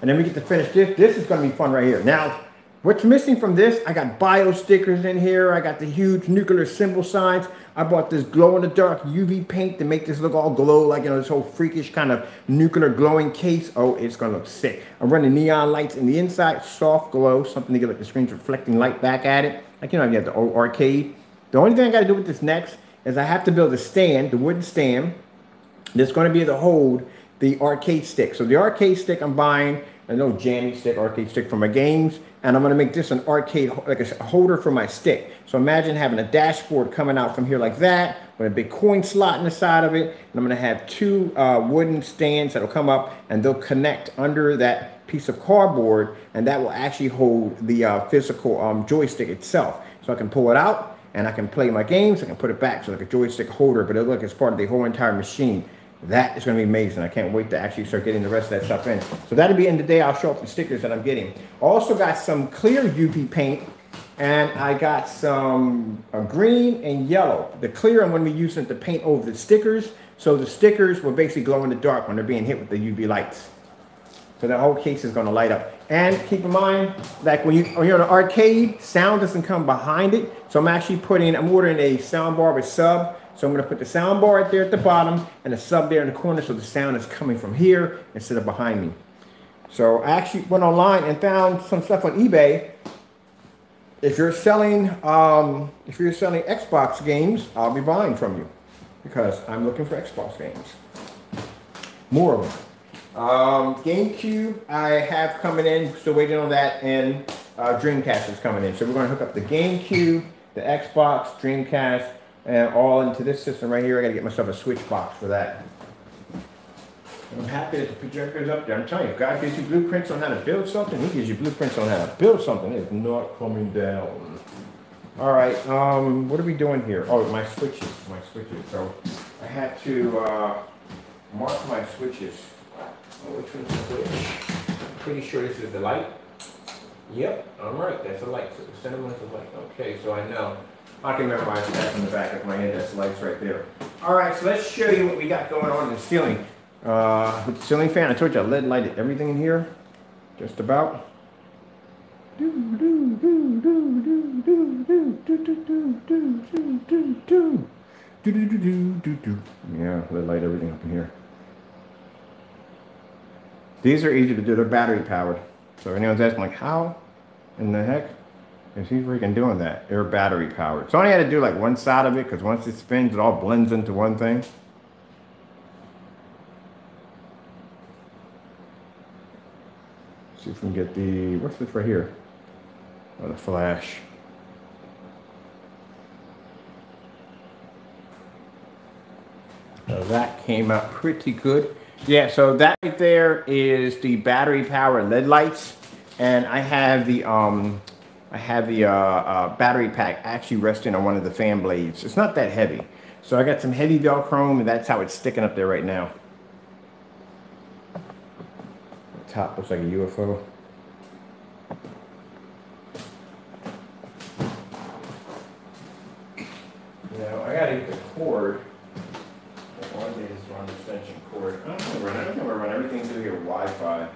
And then we get to finish this. This is gonna be fun right here. Now, what's missing from this, I got bio stickers in here. I got the huge nuclear symbol signs. I bought this glow in the dark UV paint to make this look all glow, like, you know, this whole freakish kind of nuclear glowing case. Oh, it's gonna look sick. I'm running neon lights in the inside, soft glow, something to get like the screen's reflecting light back at it. Like, you know, you have the old arcade. The only thing I gotta do with this next is I have to build a stand, the wooden stand, that's going to be able to hold the arcade stick. So the arcade stick I'm buying, a little jammy stick, arcade stick for my games, and I'm going to make this an arcade, like a holder for my stick. So imagine having a dashboard coming out from here like that, with a big coin slot in the side of it, and I'm going to have two uh, wooden stands that'll come up, and they'll connect under that piece of cardboard, and that will actually hold the uh, physical um, joystick itself. So I can pull it out, and I can play my games. I can put it back so like a joystick holder, but it'll look as part of the whole entire machine. That is going to be amazing. I can't wait to actually start getting the rest of that stuff in. So that'll be in the day. I'll show up the stickers that I'm getting. Also got some clear UV paint, and I got some green and yellow. The clear I'm going to be using to paint over the stickers. So the stickers will basically glow in the dark when they're being hit with the UV lights. So the whole case is going to light up. And keep in mind, like when, you, when you're in an arcade, sound doesn't come behind it. So I'm actually putting, I'm ordering a sound bar with sub. So I'm going to put the sound bar right there at the bottom and a sub there in the corner so the sound is coming from here instead of behind me. So I actually went online and found some stuff on eBay. If you're selling, um, if you're selling Xbox games, I'll be buying from you because I'm looking for Xbox games. More of them. Um, GameCube, I have coming in, still waiting on that, and uh, Dreamcast is coming in. So we're going to hook up the GameCube, the Xbox, Dreamcast, and all into this system right here. I got to get myself a switch box for that. I'm happy that the projector is up there. I'm telling you, God gives you blueprints on how to build something. He gives you blueprints on how to build something. It's not coming down. All right, um, what are we doing here? Oh, my switches, my switches. So I had to uh, mark my switches. Oh, which one's the switch? I'm pretty sure this is the light. Yep, all right, that's a light. So the center one is a light. Okay, so I know. I can memorize that in the back of my head. That's the lights right there. All right, so let's show you what we got going on in the ceiling. Uh, with the ceiling fan, I told you I lead lighted everything in here, just about. Do, do, do, do, do, do, do, do, do, do, do, do, do, do, do, do, do, do, do. Yeah, lead light everything up in here. These are easy to do. They're battery powered. So if anyone's asking like, how in the heck is he freaking doing that? They're battery powered. So I only had to do like one side of it because once it spins, it all blends into one thing. See if we can get the, what's this right here? Oh, the flash. So that came out pretty good. Yeah, so that right there is the battery powered LED lights. And I have the, um, I have the uh, uh, battery pack actually resting on one of the fan blades. It's not that heavy. So I got some heavy Velcro and that's how it's sticking up there right now. The top looks like a UFO. Now I gotta get the cord. One day is run extension cord. I don't think I run, I don't think I run everything through here Wi-Fi.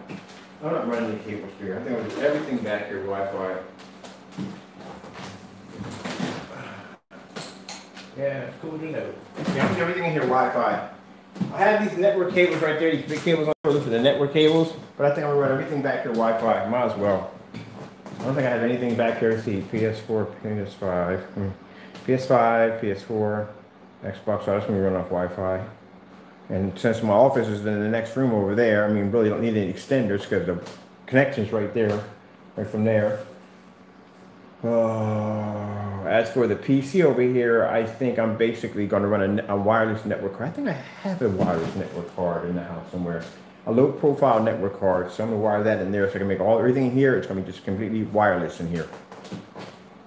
I'm not running the cables through here. I think I'll do everything back here Wi-Fi. Yeah, it's cool to know. Yeah, I'm everything in here Wi-Fi. I have these cables right there. These big cables I'm for the network cables, but I think I'm gonna run everything back here Wi-Fi. Might as well. I don't think I have anything back here. Let's see, PS4, PS5, hmm. PS5, PS4, Xbox. So I just gonna run off Wi-Fi. And since my office is in the next room over there, I mean, really don't need any extenders because the connection's right there, right from there. Uh, as for the PC over here, I think I'm basically going to run a, a, wireless network card. I think I have a wireless network card in the house somewhere. A low profile network card. So I'm going to wire that in there so I can make all everything here. It's going to be just completely wireless in here.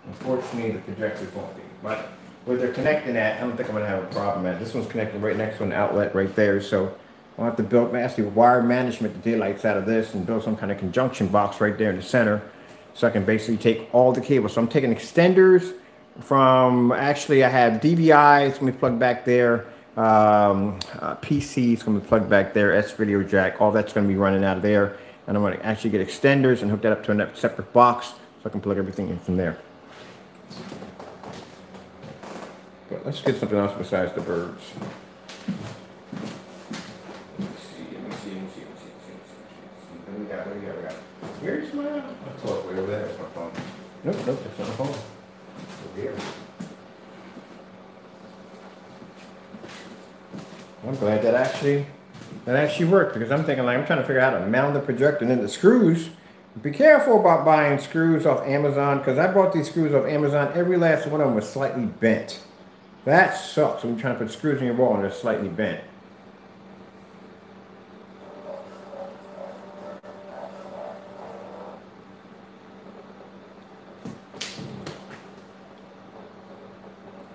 Unfortunately, the projectors won't be. But where they're connecting at, I don't think I'm going to have a problem at. This one's connected right next to an outlet right there. So I'll have to build actually wire management the daylights out of this and build some kind of conjunction box right there in the center. So I can basically take all the cables. So I'm taking extenders from, actually I have DVIs, let me plug back there. Um, uh, PCs going to be plugged back there, S video jack, all that's going to be running out of there. And I'm going to actually get extenders and hook that up to a separate box so I can plug everything in from there. But let's get something else besides the birds. Where's my? That's all way over there. That's my phone. Nope, nope, that's not my phone. I'm glad that actually that actually worked because I'm thinking like I'm trying to figure out how to mount the projector and then the screws. Be careful about buying screws off Amazon because I bought these screws off Amazon. Every last one of them was slightly bent. That sucks when you're trying to put screws in your wall and they're slightly bent.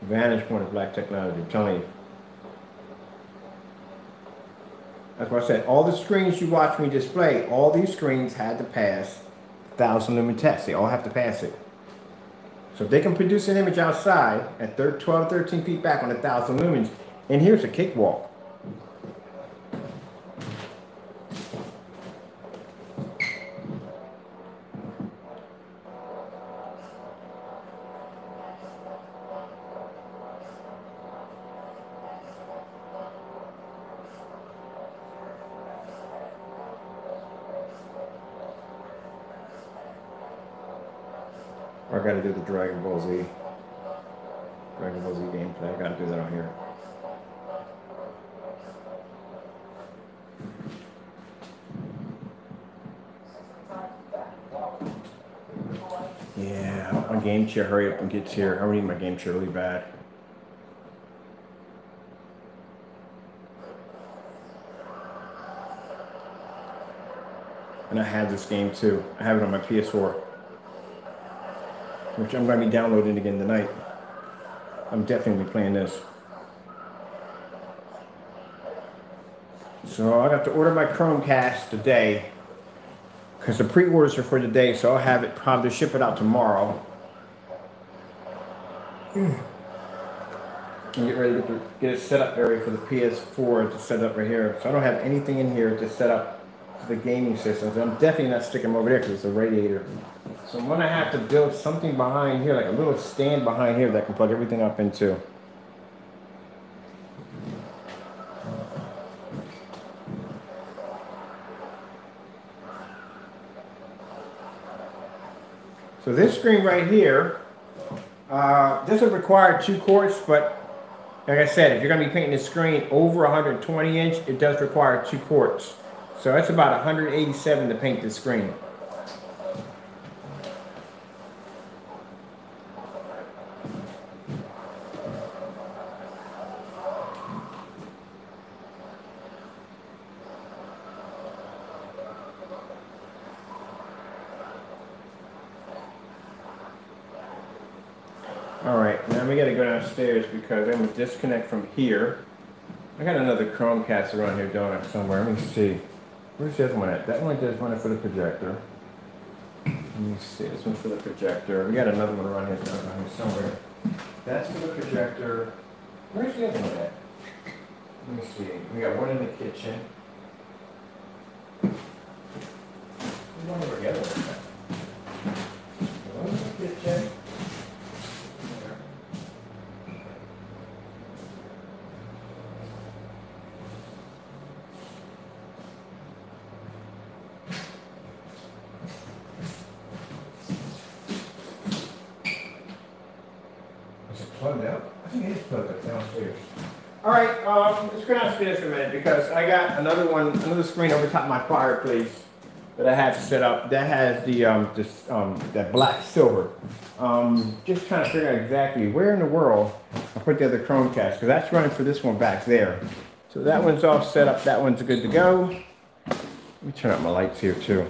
Vantage point of black technology, I'm telling you. That's why I said all the screens you watch me display, all these screens had to pass 1000 lumen test. They all have to pass it. So if they can produce an image outside at 12 13 feet back on a 1000 lumens, and here's a cakewalk. I gotta do the Dragon Ball Z. Dragon Ball Z gameplay. I gotta do that on here. Yeah, my game chair. Hurry up and get here. I need my game chair really bad. And I have this game too. I have it on my PS4 which I'm going to be downloading again tonight. I'm definitely playing this. So I got to order my Chromecast today because the pre-orders are for today, so I'll have it probably ship it out tomorrow. And get ready to get, a setup area for the PS4 to set up right here. So I don't have anything in here to set up the gaming systems. I'm definitely not sticking them over there because it's a radiator. So I'm to have to build something behind here, like a little stand behind here that can plug everything up into. So this screen right here uh, doesn't require two quarts, but like I said, if you're going to be painting the screen over 120 inch, it does require two quarts. So that's about 187 to paint the screen. All right, now we gotta go downstairs because I'm gonna disconnect from here. I got another Chromecast around here, don't I, somewhere? Let me see. Where's the other one at? That one does one for the projector. Let me see, this one's for the projector. We got another one around here somewhere. That's for the projector. Where's the other one at? Let me see. We got one in the kitchen. One over the other. One in the kitchen. plugged out? I think it is plugged up downstairs. All right, um, let's go downstairs for a minute because I got another screen over top of my fireplace that I have set up. That has the um, this um, that black silver. Um, just trying to figure out exactly where in the world I put the other Chromecast because that's running for this one back there. So that one's all set up. That one's good to go. Let me turn up my lights here too.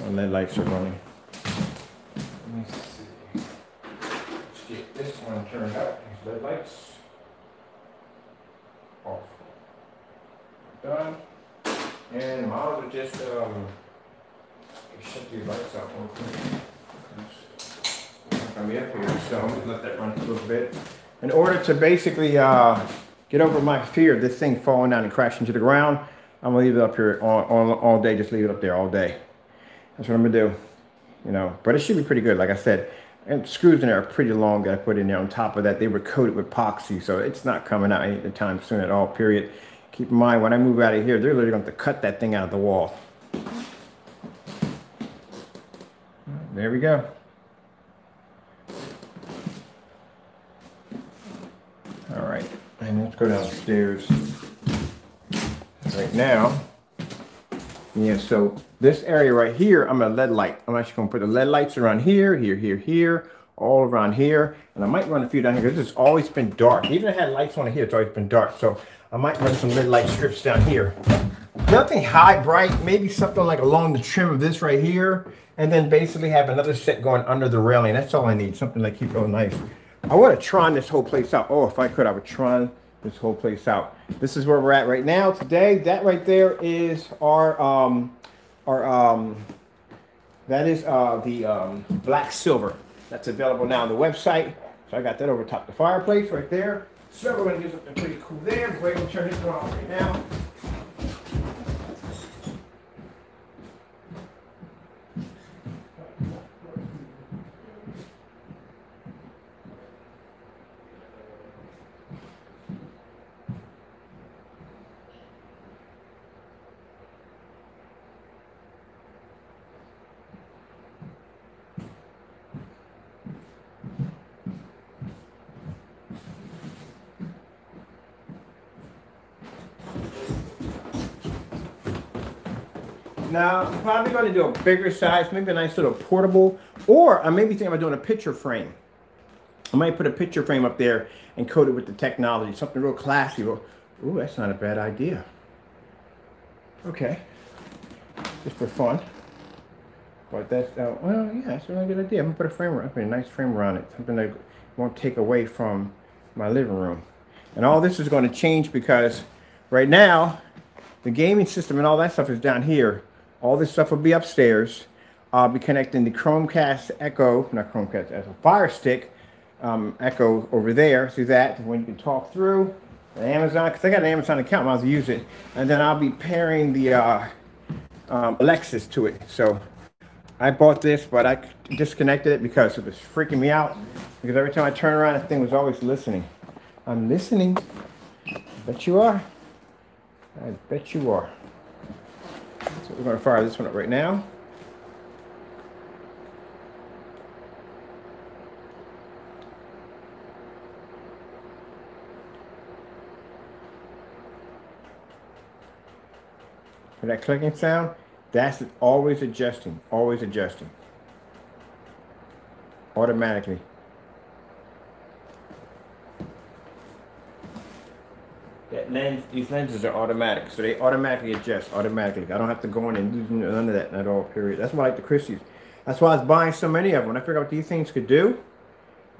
And the lights are running. one turned out, these LED lights off. done. And miles are just um, shut these lights out real quick. I'm up here, so let that run for a little bit. In order to basically uh, get over my fear of this thing falling down and crashing to the ground, I'm gonna leave it up here all, all, all day, just leave it up there all day. That's what I'm gonna do, you know, but it should be pretty good. Like I said, and screws in there are pretty long that I put in there. On top of that, they were coated with epoxy, so it's not coming out anytime soon at all, period. Keep in mind, when I move out of here, they're literally going to cut that thing out of the wall. There we go. All right, and let's go downstairs. Right now, yeah, so this area right here, I'm a LED light. I'm actually gonna put the LED lights around here, here, here, here, all around here. And I might run a few down here because it's always been dark. Even if I had lights on here, it's always been dark. So I might run some LED light strips down here. Nothing high, bright, maybe something like along the trim of this right here. And then basically have another set going under the railing. That's all I need, something like keep it nice. I want to tron this whole place out. Oh, if I could, I would tron this whole place out. This is where we're at right now today. That right there is our, um, our, um, that is uh, the um, black silver. That's available now on the website. So I got that over top the fireplace right there. So we're to do something pretty cool there. We're to turn this one off right now. Now, I'm probably going to do a bigger size, maybe a nice little portable, or I maybe think I'm doing a picture frame. I might put a picture frame up there and coat it with the technology, something real classy. Ooh, that's not a bad idea. Okay, just for fun. But that's, uh, well, yeah, that's a really good idea. I'm gonna put a frame, I put a nice frame around it, something that won't take away from my living room. And all this is going to change because right now, the gaming system and all that stuff is down here. All this stuff will be upstairs. I'll be connecting the Chromecast Echo, not Chromecast, as a Fire Stick um, Echo over there through that when you can talk through. The Amazon, because I got an Amazon account, I'll use it. And then I'll be pairing the uh, um, Alexis to it. So I bought this, but I disconnected it because it was freaking me out. Because every time I turn around, the thing was always listening. I'm listening. I bet you are. I bet you are. So we're going to fire this one up right now. For that clicking sound, that's always adjusting, always adjusting. Automatically. That lens, these lenses are automatic, so they automatically adjust automatically. I don't have to go in and do none of that at all. Period. That's why I like the Christies. That's why I was buying so many of them. When I figured out what these things could do,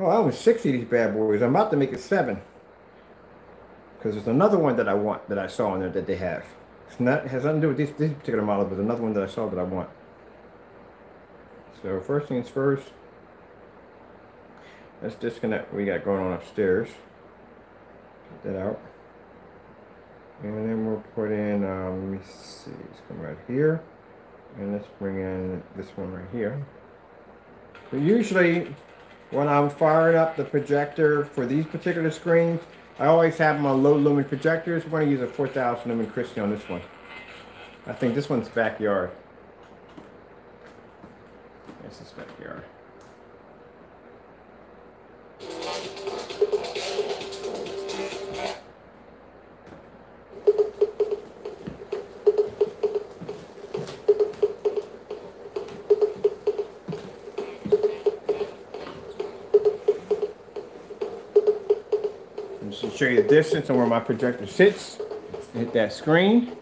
oh, I was 60 of these bad boys. I'm about to make it seven. Because there's another one that I want that I saw in there that they have. It's not it has nothing to do with this, this particular model, but another one that I saw that I want. So first things first, let's disconnect what we got going on upstairs. Get that out. And then we'll put in, um, let me see, let's come right here. And let's bring in this one right here. So usually when I'm firing up the projector for these particular screens, I always have on low lumen projectors. We're going to use a 4000 lumen Christie on this one. I think this one's backyard. This is backyard. Show you the distance and where my projector sits. Hit that screen.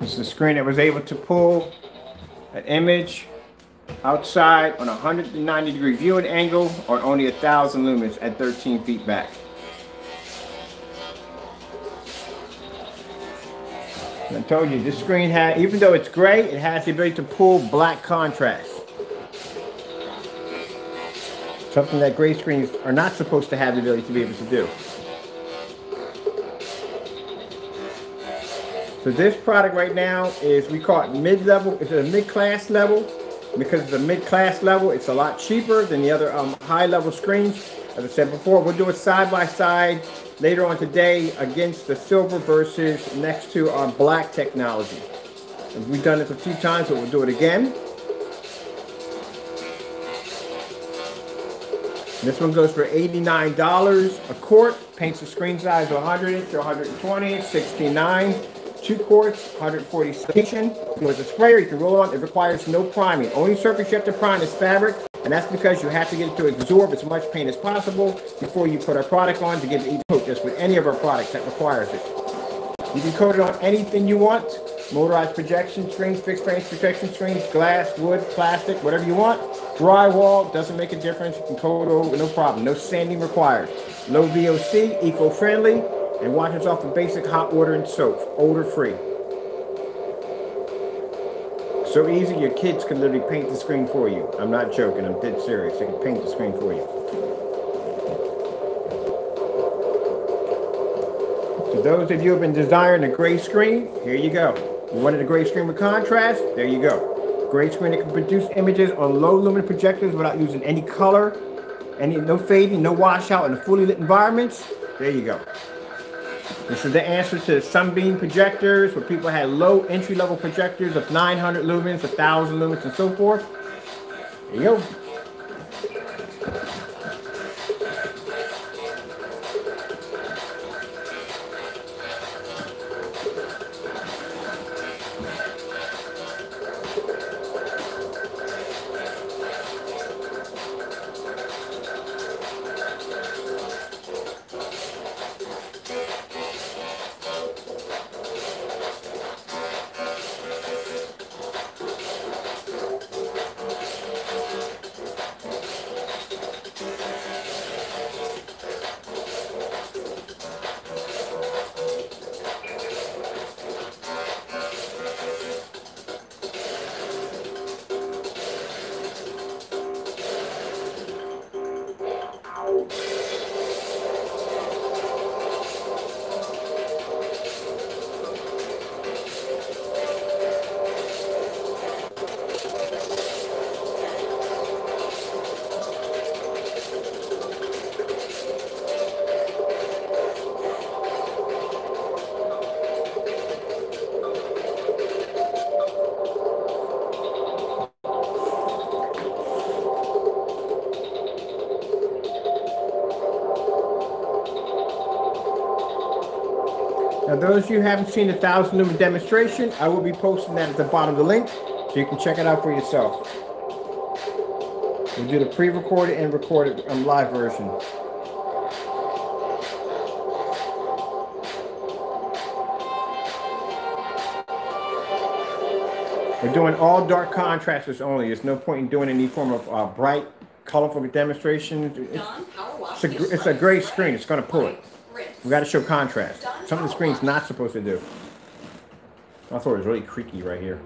This is the screen that was able to pull an image outside on a 190 degree viewing angle or only a thousand lumens at 13 feet back. I told you this screen has, even though it's gray, it has the ability to pull black contrast. Something that gray screens are not supposed to have the ability to be able to do. So this product right now is, we call it mid-level, it's a mid-class level. Because it's a mid-class level, it's a lot cheaper than the other um, high-level screens. As I said before, we'll do it side by side later on today against the silver versus next to our black technology. We've done this a few times, but we'll do it again. This one goes for $89 a quart. Paints the screen size to 100 to 120, 69. Two quarts, 140 station. With a sprayer, you can roll it on. It requires no priming. Only surface you have to prime is fabric. And that's because you have to get it to absorb as much paint as possible before you put our product on to give it a coat just with any of our products that requires it. You can coat it on anything you want. Motorized projection screens, fixed frame projection screens, glass, wood, plastic, whatever you want. Drywall, doesn't make a difference. You can coat over, no problem. No sanding required. Low VOC, eco-friendly, and washes off with basic hot water and soap, odor-free. So easy, your kids can literally paint the screen for you. I'm not joking, I'm dead serious. They can paint the screen for you. So those of you who have been desiring a gray screen, here you go. You wanted a gray screen with contrast? There you go. Gray screen that can produce images on low lumen projectors without using any color, any no fading, no washout in the fully lit environments. There you go. This is the answer to sunbeam projectors where people had low entry level projectors of 900 lumens, 1000 lumens, and so forth. There you go. Those of you who haven't seen the 1000 lumen demonstration, I will be posting that at the bottom of the link so you can check it out for yourself. We'll do the pre-recorded and recorded um, live version. We're doing all dark contrasters only. There's no point in doing any form of uh, bright, colorful demonstration. It's, it's, a, it's a gray screen. It's going to pull it. We got to show contrast. Something the screen's not supposed to do. I thought it was really creaky right here.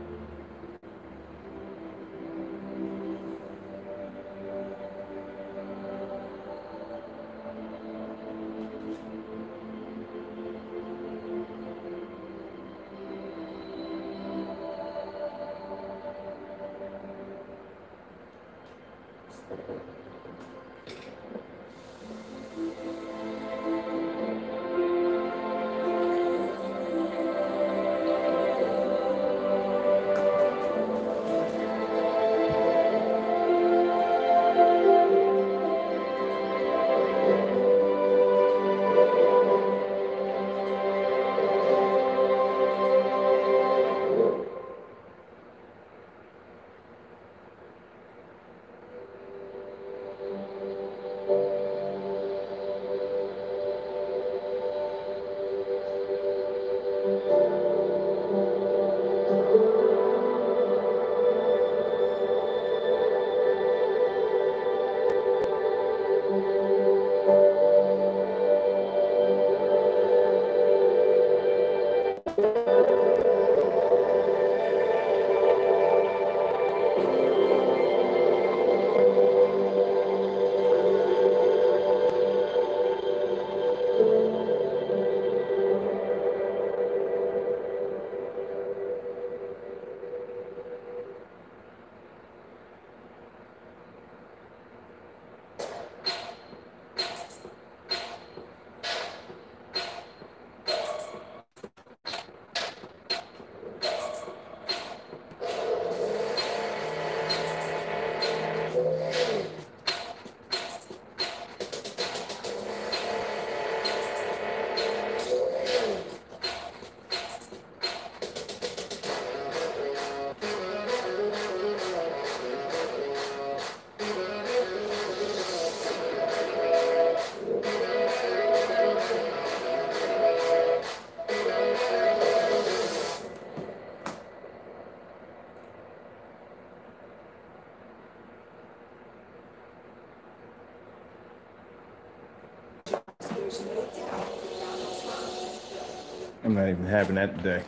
Not even having that today.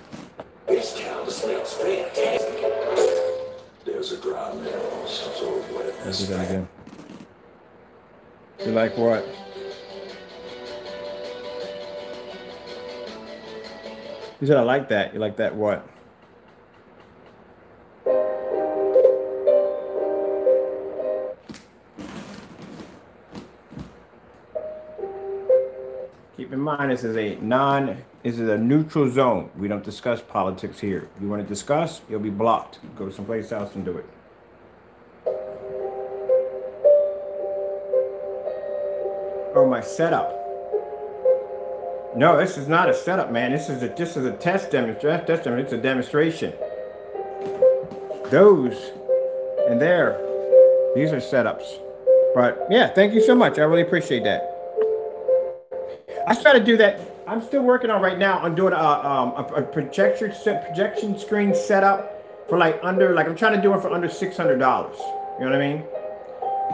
This town smells fantastic. There's a dry mineral, some sort of wet. Let's do that again. You like what? You said I like that. You like that what? Keep in mind, this is a non, this is a neutral zone. We don't discuss politics here. You want to discuss, you'll be blocked. Go to someplace else and do it. Oh, my setup. No, this is not a setup, man. This is a this is a test. Test demonstration. It's a demonstration. Those and there, these are setups. But yeah, thank you so much. I really appreciate that. I try to do that. I'm still working on right now on doing a, um, a, a projection projection screen setup for like under like I'm trying to do it for under six hundred dollars. You know what I mean?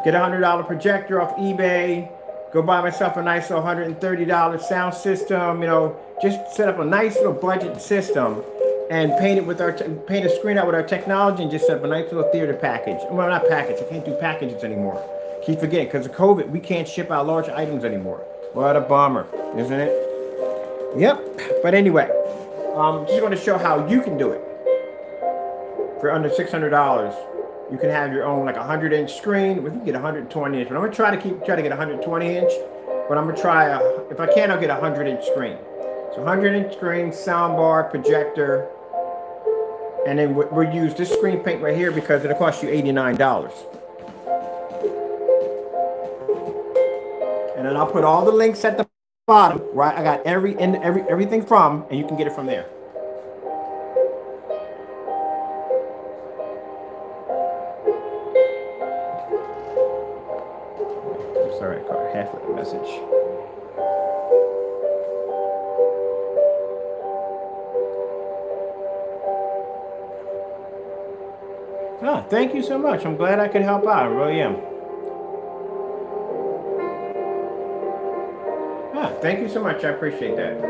Get a hundred dollar projector off eBay go buy myself a nice little $130 sound system, you know, just set up a nice little budget system and paint it with our, paint a screen out with our technology and just set up a nice little theater package. Well, not package, I can't do packages anymore. Keep forgetting, because of COVID, we can't ship out large items anymore. What a bummer, isn't it? Yep, but anyway, um, just going to show how you can do it for under $600 you can have your own like 100 inch screen. We can get 120 inch, but I'm gonna try to keep try to get 120 inch. But I'm gonna try a, if I can, I'll get a 100 inch screen. So 100 inch screen, sound bar, projector, and then we'll use this screen paint right here because it'll cost you $89. And then I'll put all the links at the bottom, right? I got every and every everything from, and you can get it from there. Sorry, I caught half of the message. Ah, thank you so much. I'm glad I could help out. I really am. Thank you so much. I appreciate that.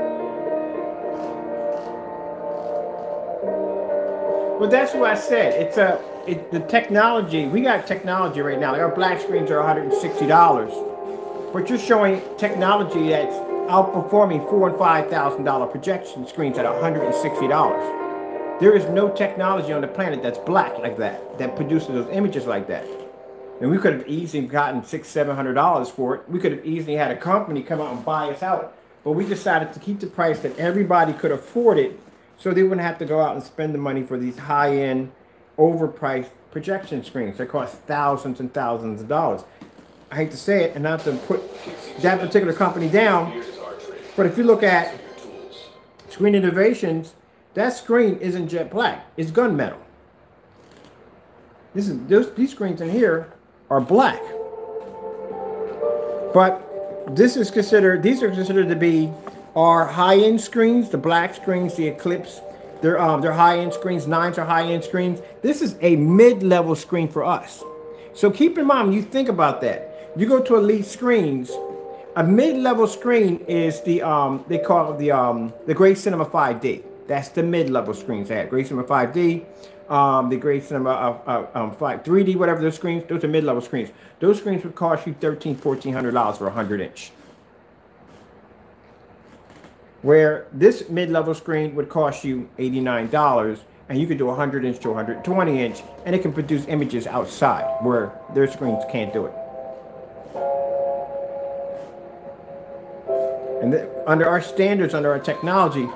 Well, that's what I said. It's a it, the technology. We got technology right now. Like our black screens are 160 dollars but you're showing technology that's outperforming four and five thousand dollar projection screens at $160. There is no technology on the planet that's black like that, that produces those images like that. And we could have easily gotten six, seven hundred dollars for it. We could have easily had a company come out and buy us out. But we decided to keep the price that everybody could afford it so they wouldn't have to go out and spend the money for these high-end, overpriced projection screens that cost thousands and thousands of dollars. I hate to say it, and not to put that particular company down, but if you look at Screen Innovations, that screen isn't jet black; it's gunmetal. This is those, these screens in here are black, but this is considered; these are considered to be our high-end screens, the black screens, the Eclipse. They're um, they're high-end screens. Nines are high-end screens. This is a mid-level screen for us. So keep in mind when you think about that. You go to Elite Screens, a mid-level screen is the um they call it the um the Great Cinema 5D. That's the mid-level screens at Great Cinema 5D, um the Great Cinema uh, uh, um 5 3D whatever those screens. Those are mid-level screens. Those screens would cost you 13 1400 dollars for a 100 inch. Where this mid-level screen would cost you $89 and you could do a 100 inch to 120 inch and it can produce images outside where their screens can't do it. And the, under our standards, under our technology,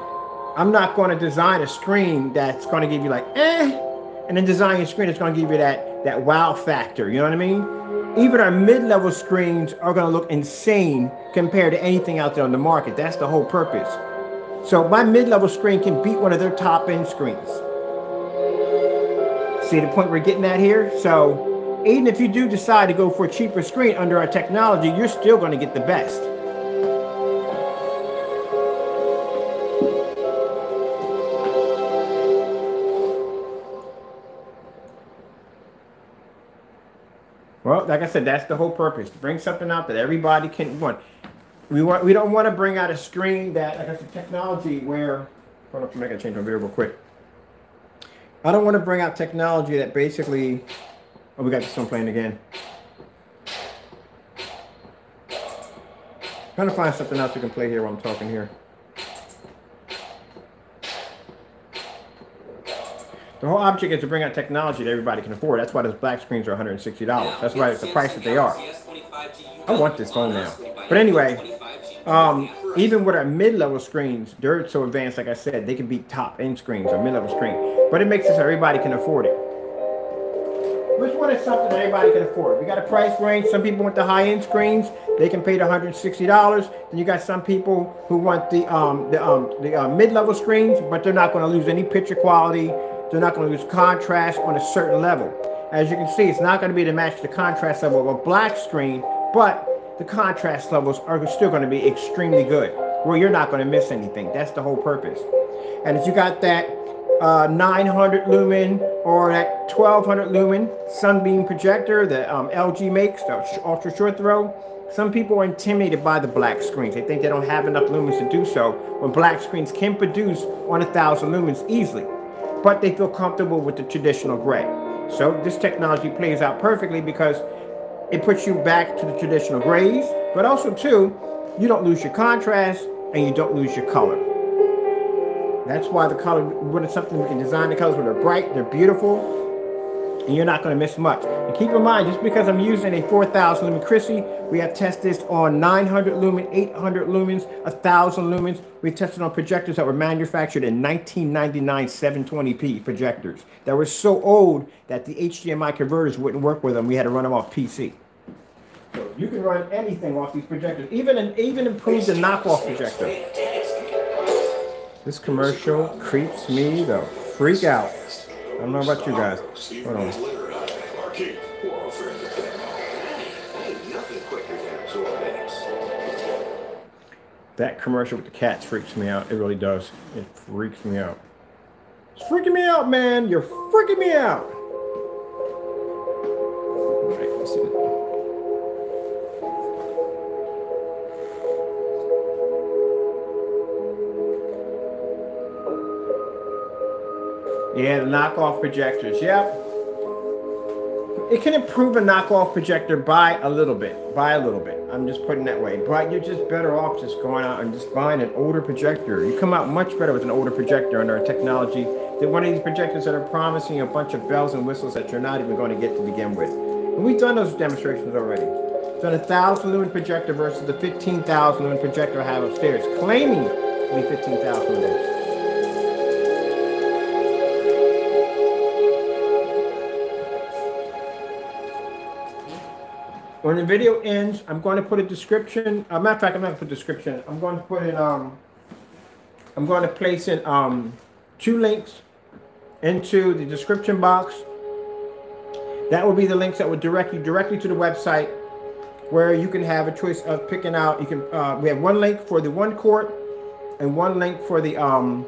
I'm not going to design a screen that's going to give you like, eh, and then design a screen that's going to give you that, that wow factor. You know what I mean? Even our mid-level screens are going to look insane compared to anything out there on the market. That's the whole purpose. So my mid-level screen can beat one of their top-end screens. See the point we're getting at here? So even if you do decide to go for a cheaper screen under our technology, you're still going to get the best. Like I said, that's the whole purpose. To bring something out that everybody can want. we want we don't want to bring out a screen that like I said, technology where hold on, I'm gonna change my video real quick. I don't want to bring out technology that basically oh we got this one playing again. Trying to find something else we can play here while I'm talking here. The whole object is to bring out technology that everybody can afford. That's why those black screens are $160. That's why it's the price that they are. I want this phone now. But anyway, um, even with our mid-level screens, they're so advanced, like I said, they can be top-end screens or mid-level screen. But it makes it so everybody can afford it. Which one is something that everybody can afford? We got a price range. Some people want the high-end screens. They can pay the $160. Then you got some people who want the um, the um, the uh, mid-level screens, but they're not going to lose any picture quality they're not going to lose contrast on a certain level. As you can see, it's not going to be to match the contrast level of a black screen, but the contrast levels are still going to be extremely good, where you're not going to miss anything. That's the whole purpose. And if you got that uh, 900 lumen or that 1200 lumen CineBeam projector that um, LG makes, the ultra short throw, some people are intimidated by the black screens. They think they don't have enough lumens to do so when black screens can produce on thousand lumens easily but they feel comfortable with the traditional gray. So this technology plays out perfectly because it puts you back to the traditional grays, but also too, you don't lose your contrast and you don't lose your color. That's why the color, when it's something we can design the colors when they're bright, they're beautiful, and you're not going to miss much. And keep in mind, just because I'm using a 4000 lumen Christie, we have tested this on 900 lumen, 800 lumens, 1000 lumens. We tested on projectors that were manufactured in 1999 720p projectors that were so old that the HDMI converters wouldn't work with them. We had to run them off PC. So you can run anything off these projectors, even an, even improve the knockoff projector. This commercial creeps me the freak out. I don't know about you guys. Hold on. That commercial with the cats freaks me out. It really does. It freaks me out. It's freaking me out, man. You're freaking me out. Yeah, knockoff projectors. Yep. It can improve a knockoff projector by a little bit. By a little bit. I'm just putting that way. But you're just better off just going out and just buying an older projector. You come out much better with an older projector under technology than one of these projectors that are promising a bunch of bells and whistles that you're not even going to get to begin with. And we've done those demonstrations already. We've done a thousand lumen projector versus the 15,000 lumen projector I have upstairs, claiming to be 15,000 lumens. When the video ends, I'm going to put a description. Uh, matter of fact, I'm not going to put a description. I'm going to put in, um, I'm going to place in um, two links into the description box. That will be the links that will direct you directly to the website where you can have a choice of picking out. You can. Uh, we have one link for the one quart and one link for the um,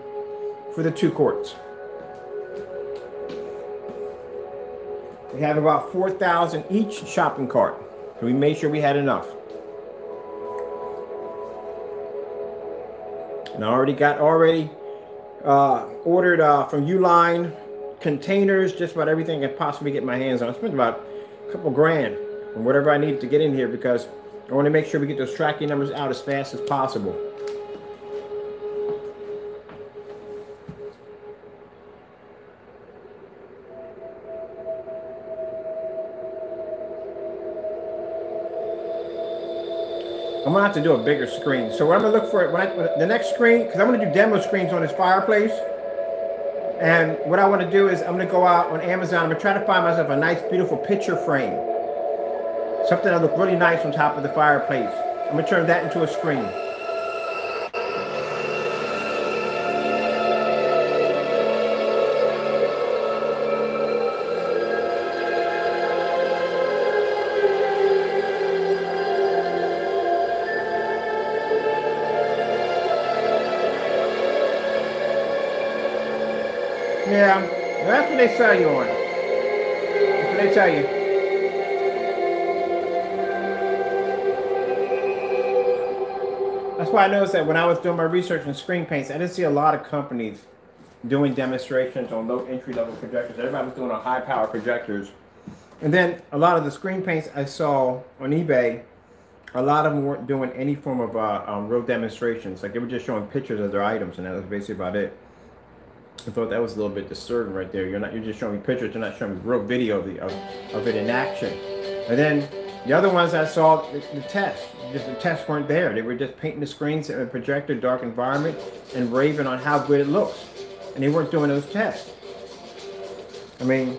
for the two quarts. We have about 4,000 each shopping cart. So we made sure we had enough. And I already got already uh, ordered uh, from Uline containers, just about everything I could possibly get my hands on. I spent about a couple grand on whatever I needed to get in here because I want to make sure we get those tracking numbers out as fast as possible. I'm gonna have to do a bigger screen. So what I'm gonna look for when I the next screen, because I'm gonna do demo screens on this fireplace. And what I want to do is I'm gonna go out on Amazon. I'm gonna try to find myself a nice, beautiful picture frame. Something that look really nice on top of the fireplace. I'm gonna turn that into a screen. What they sell you on. What what they tell you. That's why I noticed that when I was doing my research in screen paints, I didn't see a lot of companies doing demonstrations on low entry level projectors. Everybody was doing on high power projectors. And then a lot of the screen paints I saw on eBay, a lot of them weren't doing any form of uh, um, real demonstrations. Like they were just showing pictures of their items, and that was basically about it. I thought that was a little bit disturbing right there. You're not you're just showing me pictures, you're not showing me real video of the of, of it in action. And then the other ones I saw the, the tests, just the tests weren't there. They were just painting the screens in a projector, dark environment, and raving on how good it looks. And they weren't doing those tests. I mean,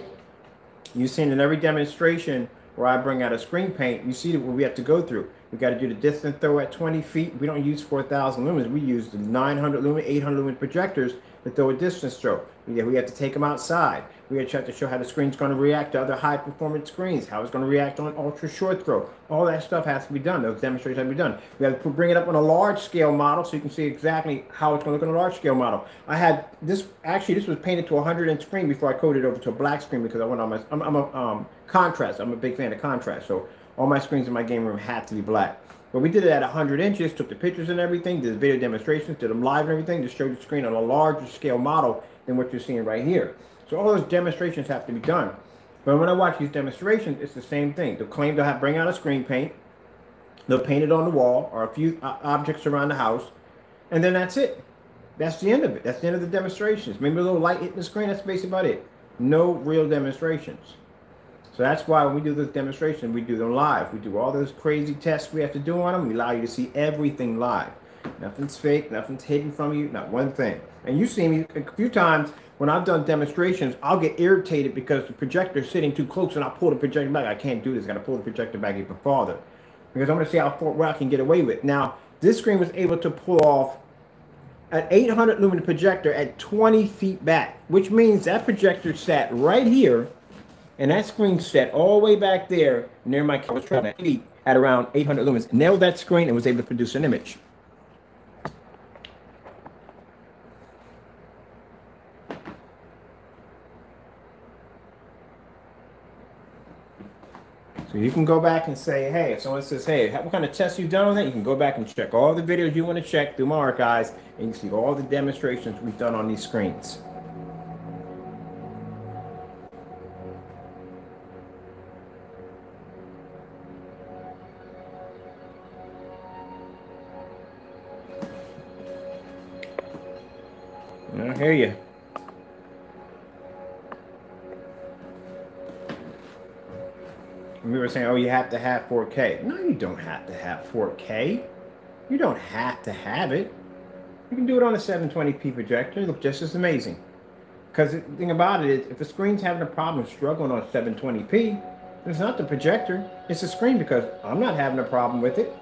you've seen in every demonstration where I bring out a screen paint, you see what we have to go through. We got to do the distance throw at 20 feet. We don't use 4,000 lumens. We use the 900 lumen, 800 lumen projectors to throw a distance throw. We, we have to take them outside. We have to show how the screen's going to react to other high performance screens, how it's going to react on ultra short throw. All that stuff has to be done. Those demonstrations have to be done. We have to bring it up on a large scale model so you can see exactly how it's going to look on a large scale model. I had this, actually, this was painted to a 100 inch screen before I coded it over to a black screen because I went on my, I'm, I'm a um, contrast. I'm a big fan of contrast. So all my screens in my game room had to be black. But we did it at 100 inches, took the pictures and everything, did video demonstrations, did them live and everything to show the screen on a larger scale model than what you're seeing right here. So all those demonstrations have to be done. But when I watch these demonstrations, it's the same thing. They'll claim to have bring out a screen paint. They'll paint it on the wall or a few uh, objects around the house. And then that's it. That's the end of it. That's the end of the demonstrations. Maybe a little light hitting the screen. That's basically about it. No real demonstrations. So that's why when we do this demonstration, we do them live. We do all those crazy tests we have to do on them. We allow you to see everything live. Nothing's fake, nothing's hidden from you, not one thing. And you've seen me a few times when I've done demonstrations, I'll get irritated because the projector's sitting too close and I pull the projector back. I can't do this. I gotta pull the projector back even farther. Because I'm gonna see how far where I can get away with. Now, this screen was able to pull off an 800 lumen projector at 20 feet back, which means that projector sat right here and that screen set all the way back there near my camera at around 800 lumens. Nailed that screen and was able to produce an image. So you can go back and say, hey, if someone says, hey, what kind of tests you've done on that, you can go back and check all the videos you want to check through my archives, and you can see all the demonstrations we've done on these screens. I hear you. we were saying, oh, you have to have 4K. No, you don't have to have 4K. You don't have to have it. You can do it on a 720p projector. It Look just as amazing. Because the thing about it is, if the screen's having a problem struggling on 720p, it's not the projector, it's the screen because I'm not having a problem with it.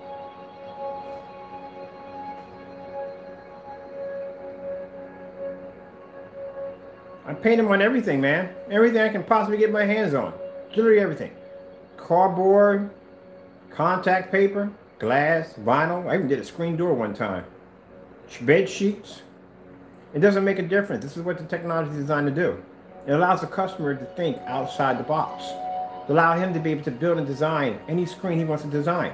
Paint them on everything, man. Everything I can possibly get my hands on. Literally everything cardboard, contact paper, glass, vinyl. I even did a screen door one time. Bed sheets. It doesn't make a difference. This is what the technology is designed to do. It allows the customer to think outside the box. To allow him to be able to build and design any screen he wants to design.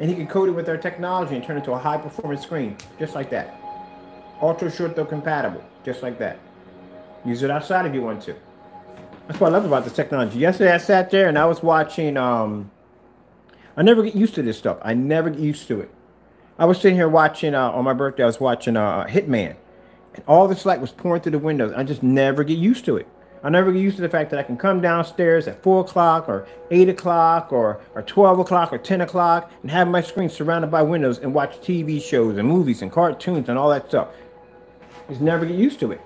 And he can code it with our technology and turn it into a high performance screen, just like that. Ultra short though compatible, just like that. Use it outside if you want to. That's what I love about this technology. Yesterday I sat there and I was watching. Um, I never get used to this stuff. I never get used to it. I was sitting here watching uh, on my birthday. I was watching uh, Hitman, and all this light was pouring through the windows. I just never get used to it. I never get used to the fact that I can come downstairs at four o'clock or eight o'clock or or twelve o'clock or ten o'clock and have my screen surrounded by windows and watch TV shows and movies and cartoons and all that stuff. Just never get used to it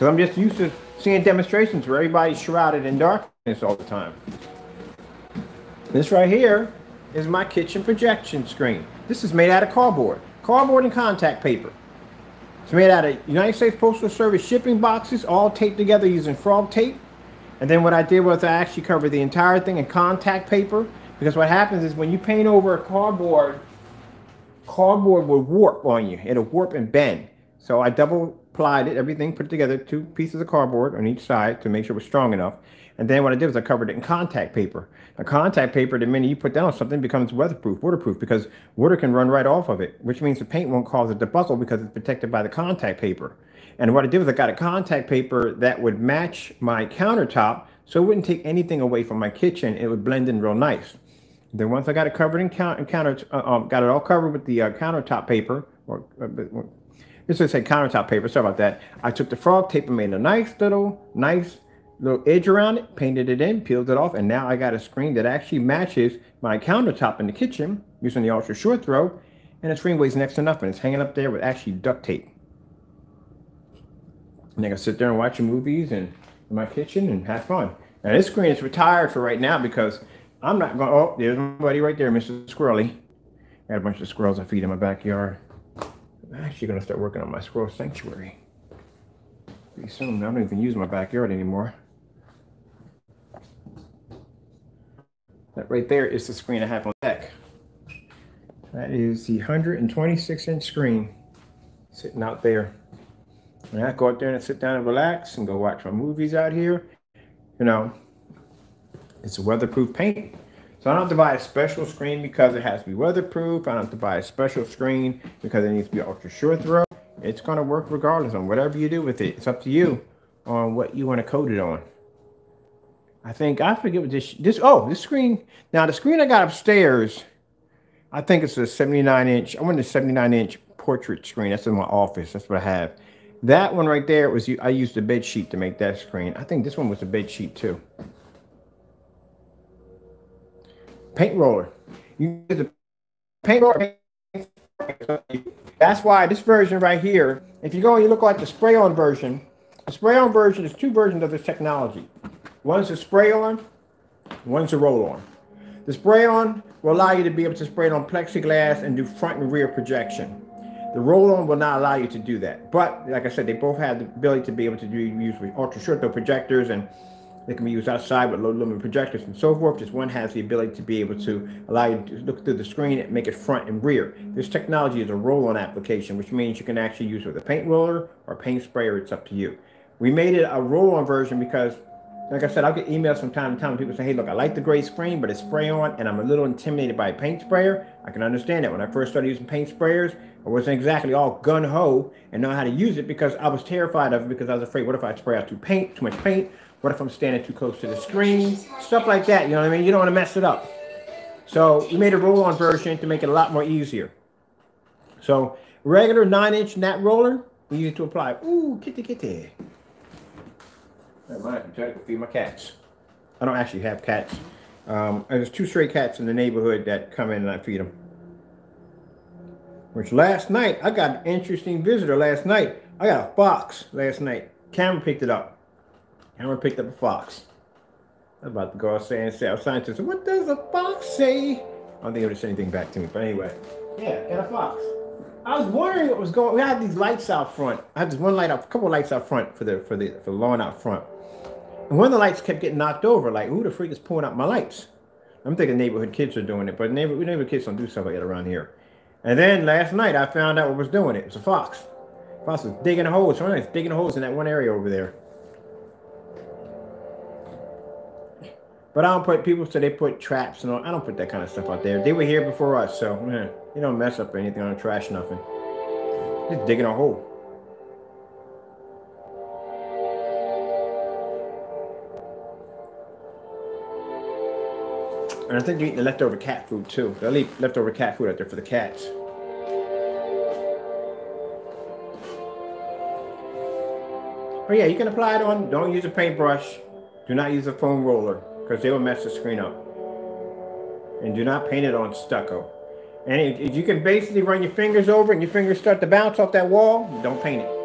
because I'm just used to seeing demonstrations where everybody's shrouded in darkness all the time. This right here is my kitchen projection screen. This is made out of cardboard, cardboard and contact paper. It's made out of United States Postal Service shipping boxes, all taped together using frog tape. And then what I did was I actually covered the entire thing in contact paper because what happens is when you paint over a cardboard, cardboard will warp on you. It'll warp and bend. So I double plied it, everything put it together, two pieces of cardboard on each side to make sure it was strong enough. And then what I did was I covered it in contact paper. A contact paper, the minute you put that on something, becomes weatherproof, waterproof, because water can run right off of it, which means the paint won't cause it to buckle because it's protected by the contact paper. And what I did was I got a contact paper that would match my countertop so it wouldn't take anything away from my kitchen. It would blend in real nice. Then once I got it covered in count, counter, uh, um, got it all covered with the uh, countertop paper, or uh, this would say countertop paper. Sorry about that. I took the frog tape and made a nice little, nice little edge around it, painted it in, peeled it off, and now I got a screen that actually matches my countertop in the kitchen using the ultra short throw, and the screen weighs next to nothing. It's hanging up there with actually duct tape. And I can sit there and watch movies and in my kitchen and have fun. Now this screen is retired for right now because I'm not going. Oh, there's buddy right there, Mr. Squirrely. I got a bunch of squirrels I feed in my backyard. I'm actually gonna start working on my squirrel sanctuary. Pretty soon. I don't even use my backyard anymore. That right there is the screen I have on deck. That is the 126 inch screen sitting out there. And I go out there and sit down and relax and go watch my movies out here. You know, it's a weatherproof paint. So I don't have to buy a special screen because it has to be weatherproof. I don't have to buy a special screen because it needs to be ultra sure throw. It's going to work regardless on whatever you do with it. It's up to you on what you want to coat it on. I think I forget what this this oh this screen now the screen I got upstairs I think it's a 79 inch I want a 79 inch portrait screen that's in my office that's what I have that one right there was I used a bed sheet to make that screen I think this one was a bed sheet too paint roller you paint roller that's why this version right here if you go and you look like the spray on version the spray on version is two versions of this technology One's a spray on, one's a roll on. The spray on will allow you to be able to spray it on plexiglass and do front and rear projection. The roll on will not allow you to do that. But like I said, they both have the ability to be able to do use with ultra short projectors and they can be used outside with low lumen projectors and so forth. Just one has the ability to be able to allow you to look through the screen and make it front and rear. This technology is a roll-on application, which means you can actually use it with a paint roller or paint sprayer. It's up to you. We made it a roll-on version because like I said, I'll get emails from time to time. People say, hey, look, I like the gray screen, but it's spray on, and I'm a little intimidated by a paint sprayer. I can understand that. When I first started using paint sprayers, I wasn't exactly all gun ho and know how to use it because I was terrified of it because I was afraid, what if I spray out too paint, too much paint? What if I'm standing too close to the screen? Stuff like that, you know what I mean? You don't want to mess it up. So we made a roll-on version to make it a lot more easier. So regular nine-inch nat roller, use to apply. Ooh, kitty kitty. I might try to feed my cats. I don't actually have cats. Um, there's two stray cats in the neighborhood that come in and I feed them. Which last night, I got an interesting visitor last night. I got a fox last night. Cameron picked it up. Cameron picked up a fox. About to go outside and say outside to what does a fox say? I don't think it would say anything back to me, but anyway. Yeah, got a fox. I was wondering what was going. We had these lights out front. I had this one light out, a couple of lights out front for the for the for the lawn out front. And one of the lights kept getting knocked over. Like, who the freak is pulling out my lights? I'm thinking neighborhood kids are doing it, but neighborhood, neighborhood kids don't do stuff like that around here. And then last night I found out what was doing it. It was a fox. Fox was digging holes. Somebody's digging holes in that one area over there. But I don't put people so they put traps and all. I don't put that kind of stuff out there. They were here before us, so man, you don't mess up anything on the trash, nothing. Just digging a hole. And I think they're eating the leftover cat food too. They'll leave leftover cat food out there for the cats. Oh yeah, you can apply it on. Don't use a paintbrush. Do not use a foam roller because they will mess the screen up. And do not paint it on stucco. And if you can basically run your fingers over and your fingers start to bounce off that wall, don't paint it.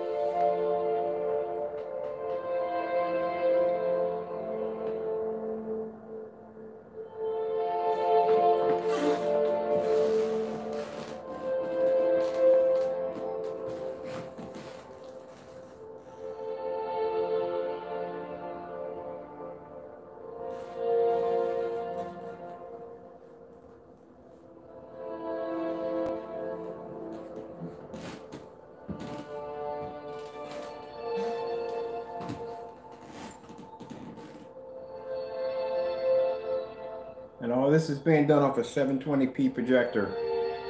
Being done off a 720p projector.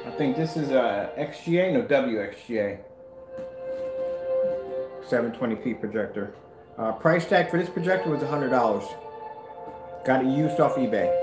I think this is a XGA, no WXGA. 720p projector. Uh, price tag for this projector was $100. Got it used off eBay.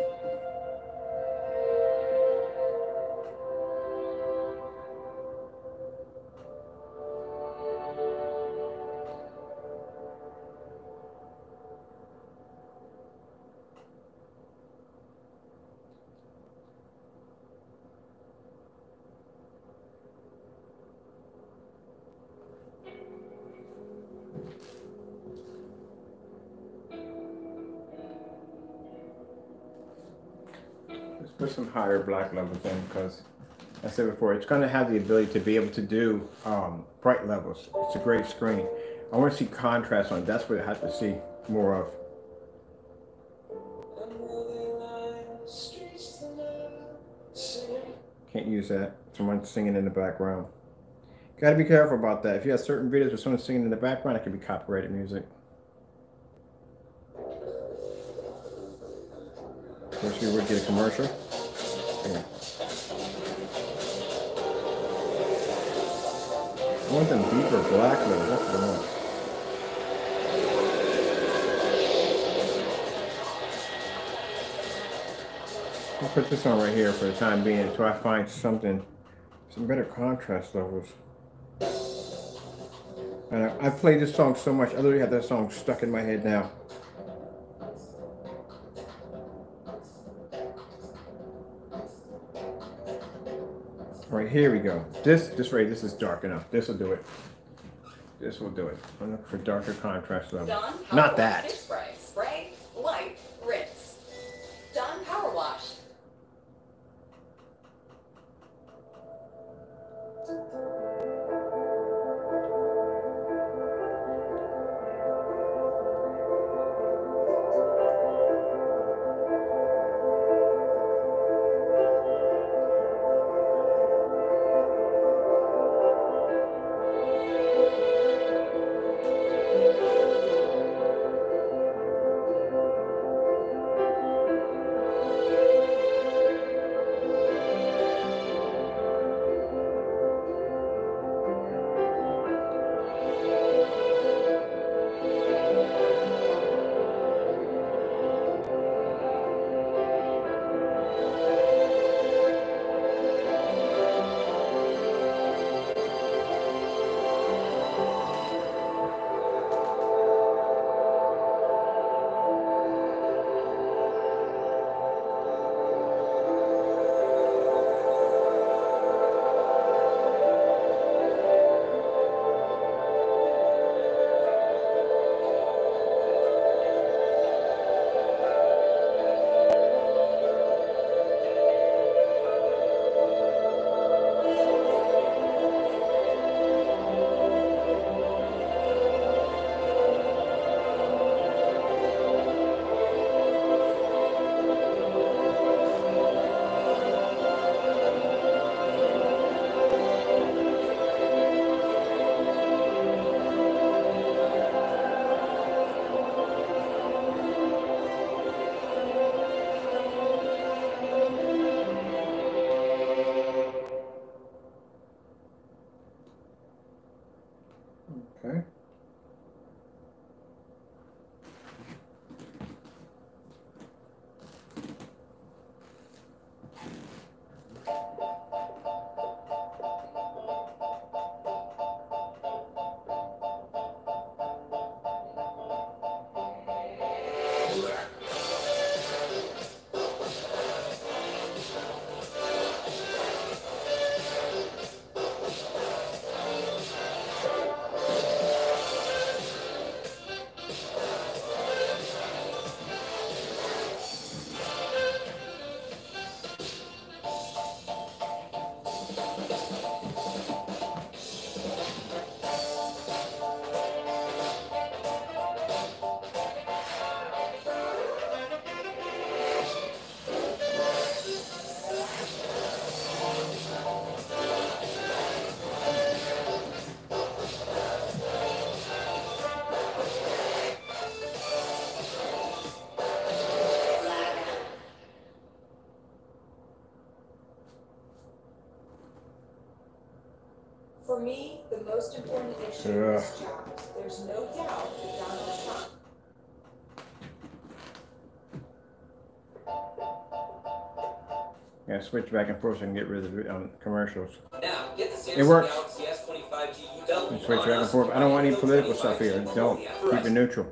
Higher black levels in because I said before, it's going to have the ability to be able to do um, bright levels. It's a great screen. I want to see contrast on it. That's what I have to see more of. Can't use that. Someone singing in the background. Got to be careful about that. If you have certain videos with someone singing in the background, it could be copyrighted music. Wish we would get a commercial. Yeah. I want them deeper black though. That's what I want. I'll put this on right here for the time being until I find something, some better contrast levels. And I, I've played this song so much, I literally have that song stuck in my head now. Here we go. This, this right, this is dark enough. This will do it. This will do it. I'm looking for darker contrast level. Dawn Not that. Switch back and forth and get rid of the um, commercials. Now, get the Samsung It works. Galaxy S25 GU And switch back and forth. I don't want any political stuff here. Don't. Keep it neutral.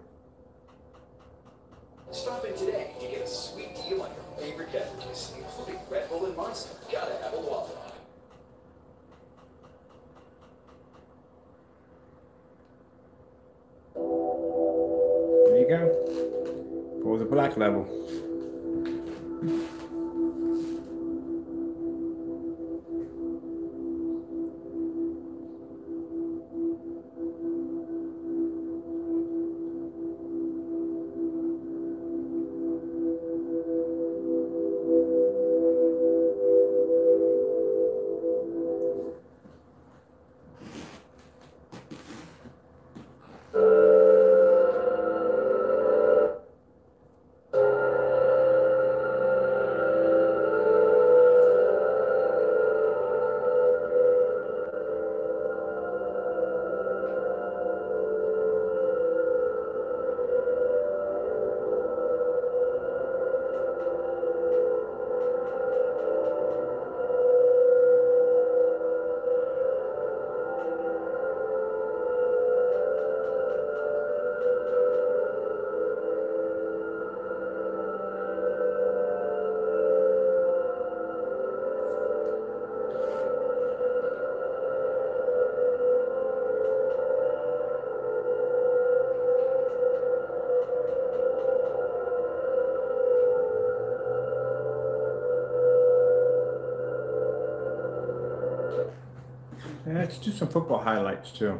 Do some football highlights too.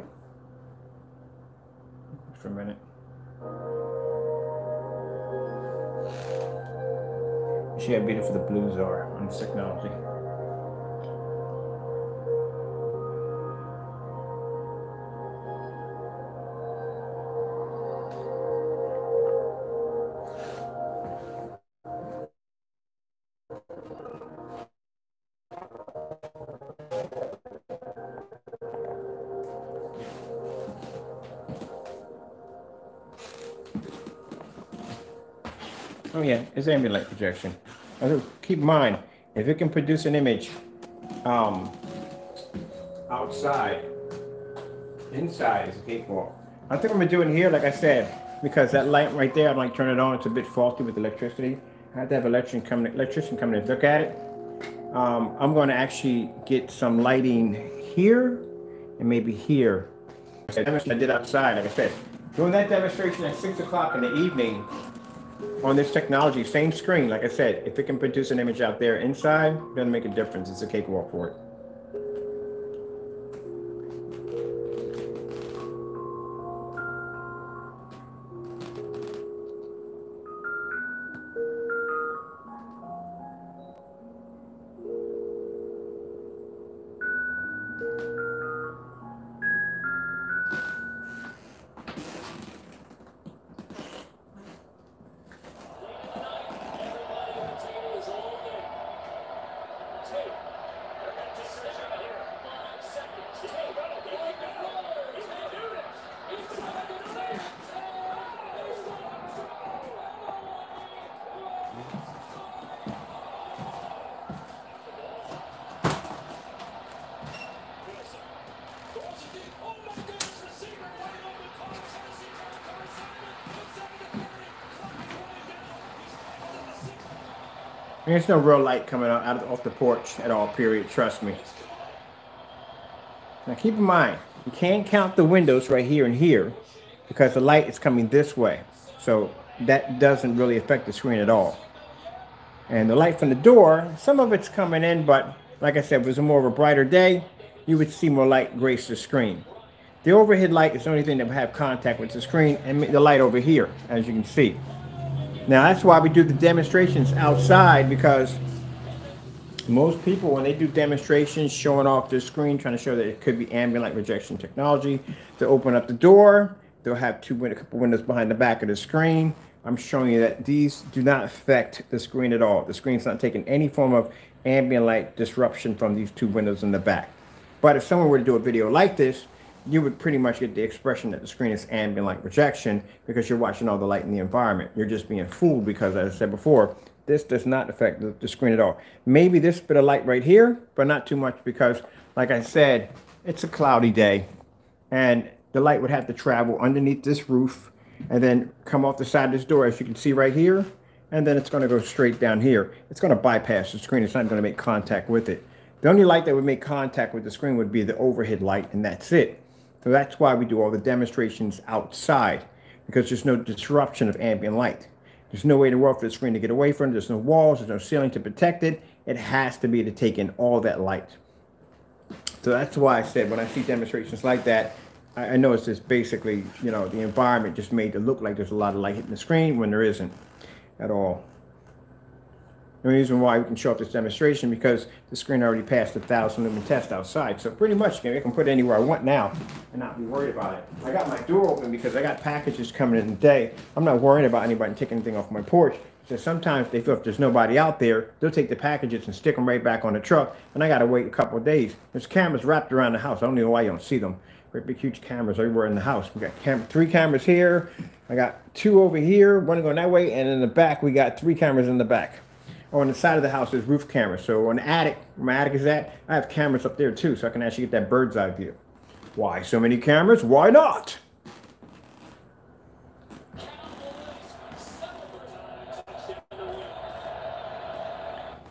For a minute. See how beautiful the blues are on this technology. Yeah, it's light projection. Keep in mind, if it can produce an image um, outside, inside is a cakewalk. I think I'm gonna do it here, like I said, because that light right there, I'm like turn it on, it's a bit faulty with electricity. I have to have electrician coming, electrician coming in, look at it. Um, I'm gonna actually get some lighting here and maybe here. I did outside, like I said. Doing that demonstration at six o'clock in the evening on this technology, same screen, like I said, if it can produce an image out there inside, it doesn't make a difference. It's a cakewalk for it. There's no real light coming out, out of, off the porch at all, period. Trust me. Now keep in mind, you can't count the windows right here and here because the light is coming this way. So that doesn't really affect the screen at all. And the light from the door, some of it's coming in, but like I said, if it was more of a brighter day, you would see more light grace the screen. The overhead light is the only thing that would have contact with the screen and the light over here, as you can see. Now that's why we do the demonstrations outside because most people, when they do demonstrations showing off their screen, trying to show that it could be ambient light rejection technology, to open up the door, they'll have two a couple windows behind the back of the screen. I'm showing you that these do not affect the screen at all. The screen's not taking any form of ambient light disruption from these two windows in the back. But if someone were to do a video like this, you would pretty much get the expression that the screen is ambient light projection because you're watching all the light in the environment. You're just being fooled because, as I said before, this does not affect the, the screen at all. Maybe this bit of light right here, but not too much because, like I said, it's a cloudy day and the light would have to travel underneath this roof and then come off the side of this door, as you can see right here, and then it's going to go straight down here. It's going to bypass the screen. It's not going to make contact with it. The only light that would make contact with the screen would be the overhead light, and that's it. So that's why we do all the demonstrations outside, because there's no disruption of ambient light. There's no way in the world for the screen to get away from it. There's no walls, there's no ceiling to protect it. It has to be to take in all that light. So that's why I said when I see demonstrations like that, I, know it's just basically, you know, the environment just made to look like there's a lot of light hitting the screen when there isn't at all. The reason why we can show up this demonstration because the screen already passed the thousand lumen test outside. So pretty much I can put it anywhere I want now and not be worried about it. I got my door open because I got packages coming in today. I'm not worried about anybody taking anything off my porch. So sometimes they feel if there's nobody out there, they'll take the packages and stick them right back on the truck. And I got to wait a couple of days. There's cameras wrapped around the house. I don't know why you don't see them. Great big huge cameras everywhere in the house. We got cam three cameras here. I got two over here, one going that way. And in the back, we got three cameras in the back on the side of the house there's roof cameras. So on the attic, where my attic is at, I have cameras up there too, so I can actually get that bird's eye view. Why so many cameras? Why not?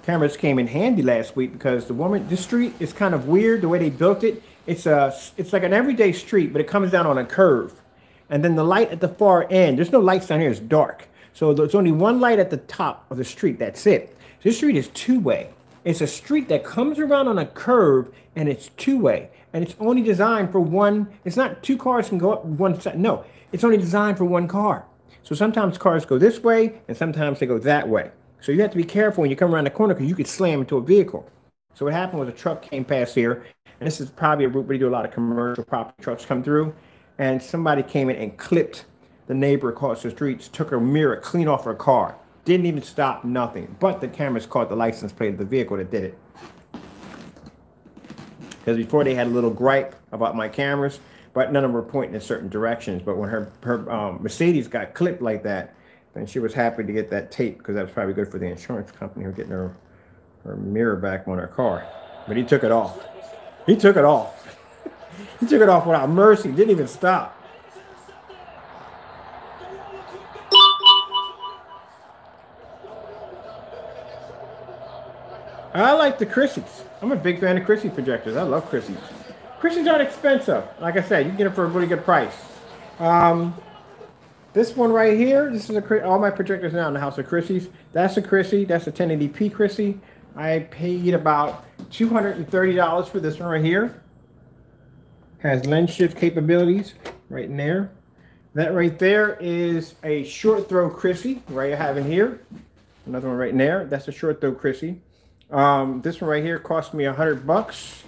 Cameras came in handy last week because the woman, this street is kind of weird the way they built it. It's a, it's like an everyday street, but it comes down on a curve. And then the light at the far end, there's no lights down here, it's dark. So there's only one light at the top of the street. That's it. This street is two-way. It's a street that comes around on a curve and it's two-way. And it's only designed for one. It's not two cars can go up one side. No, it's only designed for one car. So sometimes cars go this way and sometimes they go that way. So you have to be careful when you come around the corner because you could slam into a vehicle. So what happened was a truck came past here, and this is probably a route where you do a lot of commercial property trucks come through, and somebody came in and clipped the neighbor across the street took her mirror clean off her car. Didn't even stop, nothing. But the cameras caught the license plate of the vehicle that did it. Because before they had a little gripe about my cameras, but none of them were pointing in certain directions. But when her, her um, Mercedes got clipped like that, then she was happy to get that tape because that was probably good for the insurance company who getting her, her mirror back on her car. But he took it off. He took it off. he took it off without mercy. Didn't even stop. I like the Christie's. I'm a big fan of Christie projectors. I love Christie's. Christie's aren't expensive. Like I said, you can get it for a really good price. Um, this one right here, this is a all my projectors now in the house are Christie's. That's a Christie. That's a 1080p Christie. I paid about $230 for this one right here. Has lens shift capabilities right in there. That right there is a short throw Christie, right I have in here. Another one right in there. That's a short throw Christie. Um, this one right here cost me a hundred bucks.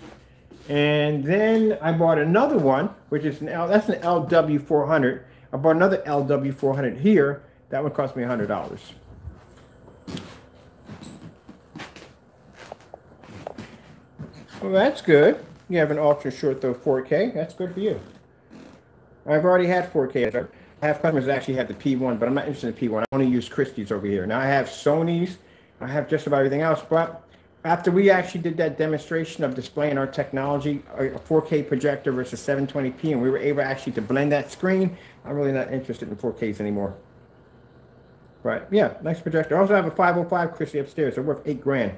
And then I bought another one, which is an L, that's an LW400. I bought another LW400 here. That one cost me a hundred dollars. Well, that's good. You have an ultra short though 4K. That's good for you. I've already had 4K. I have customers that actually have the P1, but I'm not interested in P1. I only use Christie's over here. Now I have Sony's. I have just about everything else, but after we actually did that demonstration of displaying our technology, a 4K projector versus 720p, and we were able actually to blend that screen, I'm really not interested in 4Ks anymore. Right, yeah, nice projector. I also have a 505 Christie upstairs. They're worth eight grand.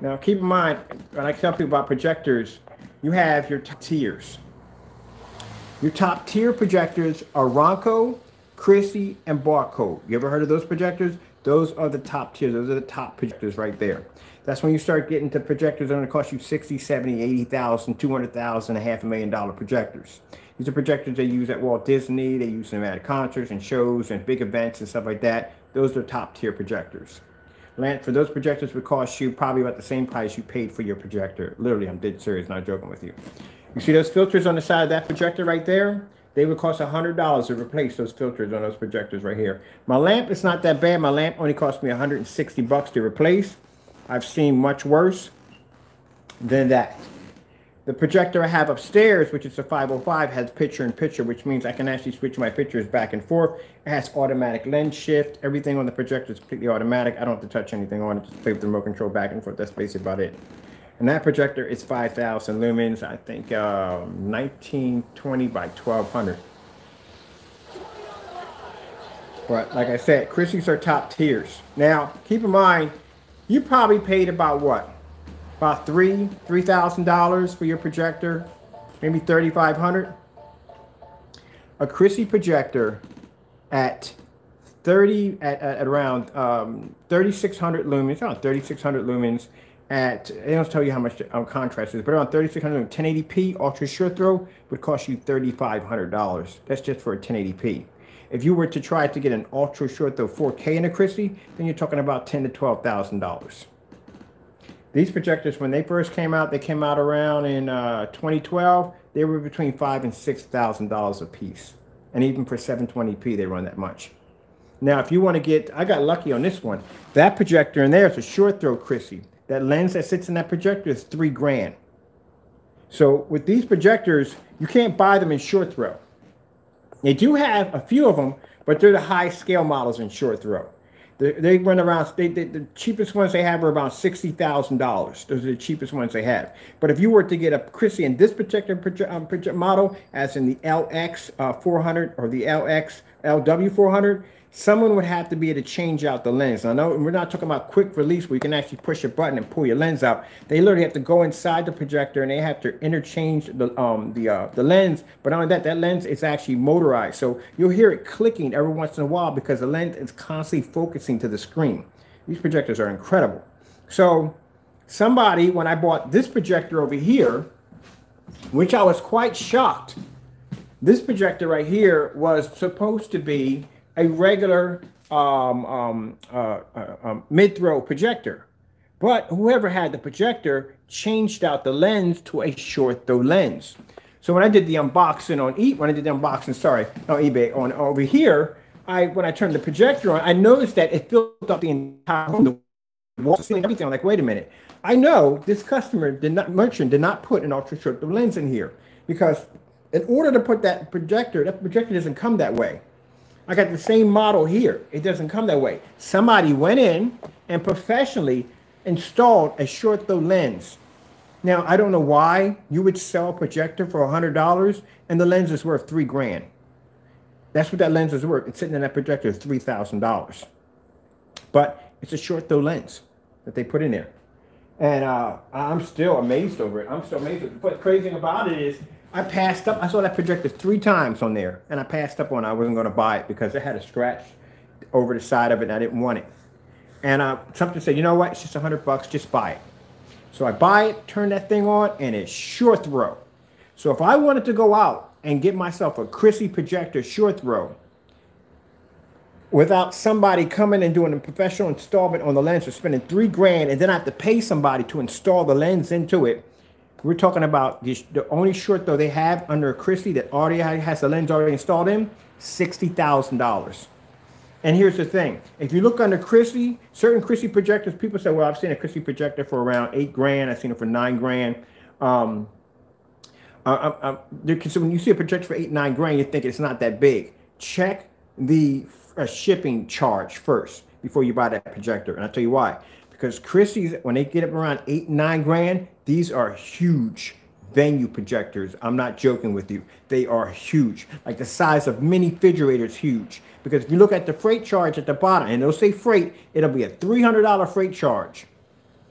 Now, keep in mind, when I tell people about projectors, you have your tiers. Your top tier projectors are Runco, Christie, and Barco. You ever heard of those projectors? Those are the top tiers. Those are the top projectors right there. That's when you start getting to projectors that are going to cost you 60, 70, 80,000, 200,000, a half a million dollar projectors. These are projectors they use at Walt Disney. They use them at concerts and shows and big events and stuff like that. Those are top tier projectors. For those projectors would cost you probably about the same price you paid for your projector. Literally, I'm dead serious, not joking with you. You see those filters on the side of that projector right there? They would cost $100 to replace those filters on those projectors right here. My lamp is not that bad. My lamp only cost me 160 bucks to replace. I've seen much worse than that. The projector I have upstairs, which is a 505, has picture in picture, which means I can actually switch my pictures back and forth. It has automatic lens shift. Everything on the projector is completely automatic. I don't have to touch anything on it. Just play with the remote control back and forth. That's basically about it. And that projector is 5,000 lumens. I think um, 1920 by 1200. But like I said, Christie's are top tiers. Now, keep in mind, you probably paid about what? About three, three thousand dollars for your projector, maybe thirty-five hundred. A Christie projector at 30 at, at around um, 3600 lumens, around 3600 lumens at, they don't tell you how much um, contrast is, but around 3600 1080p ultra short throw would cost you $3,500. That's just for a 1080p. If you were to try to get an ultra short throw 4K in a Christie, then you're talking about ten to $12,000. These projectors, when they first came out, they came out around in uh, 2012. They were between five and $6,000 a piece. And even for 720p, they run that much. Now, if you want to get, I got lucky on this one. That projector in there is a short throw Christie. That lens that sits in that projector is three grand. So with these projectors, you can't buy them in short throw. They do have a few of them, but they're the high scale models in short throw. They, they run around, they, they, the cheapest ones they have are about $60,000. Those are the cheapest ones they have. But if you were to get a Christie in this particular project, um, project model, as in the LX uh, 400 or the LX LW 400, someone would have to be able to change out the lens. I know we're not talking about quick release where you can actually push a button and pull your lens out. They literally have to go inside the projector and they have to interchange the um the uh, the lens. But on that, that lens is actually motorized, so you'll hear it clicking every once in a while because the lens is constantly focusing to the screen. These projectors are incredible. So somebody, when I bought this projector over here, which I was quite shocked, this projector right here was supposed to be a regular um, um, uh, uh, um, mid-throw projector. But whoever had the projector changed out the lens to a short throw lens. So when I did the unboxing on E, when I did the unboxing, sorry, on eBay, on over here, I when I turned the projector on, I noticed that it filled up the entire room, the wall, everything. I'm like, wait a minute. I know this customer did not merchant did not put an ultra short throw lens in here because in order to put that projector, that projector doesn't come that way. I got the same model here. It doesn't come that way. Somebody went in and professionally installed a short throw lens. Now, I don't know why you would sell a projector for $100 and the lens is worth three grand. That's what that lens is worth. It's sitting in that projector is $3,000. But it's a short throw lens that they put in there. And uh, I'm still amazed over it. I'm still amazed. What's crazy thing about it is I passed up. I saw that projector three times on there, and I passed up on. I wasn't going to buy it because it had a scratch over the side of it, and I didn't want it. And uh, something said, you know what? It's just a hundred bucks. Just buy it. So I buy it, turn that thing on, and it's short throw. So if I wanted to go out and get myself a Christie projector short throw without somebody coming and doing a professional installment on the lens or spending three grand, and then I have to pay somebody to install the lens into it we're talking about the, the only short throw they have under Christie that already has the lens already installed in, $60,000. And here's the thing. If you look under Christie, certain Christie projectors, people say, well, I've seen a Christie projector for around eight grand. I've seen it for nine grand. Um, uh, uh, uh, so when you see a projector for eight, nine grand, you think it's not that big. Check the uh, shipping charge first before you buy that projector. And I'll tell you why. Because Christie's, when they get up around eight, nine grand, these are huge venue projectors. I'm not joking with you. They are huge. Like the size of mini refrigerators, huge. Because if you look at the freight charge at the bottom, and it'll say freight, it'll be a $300 freight charge.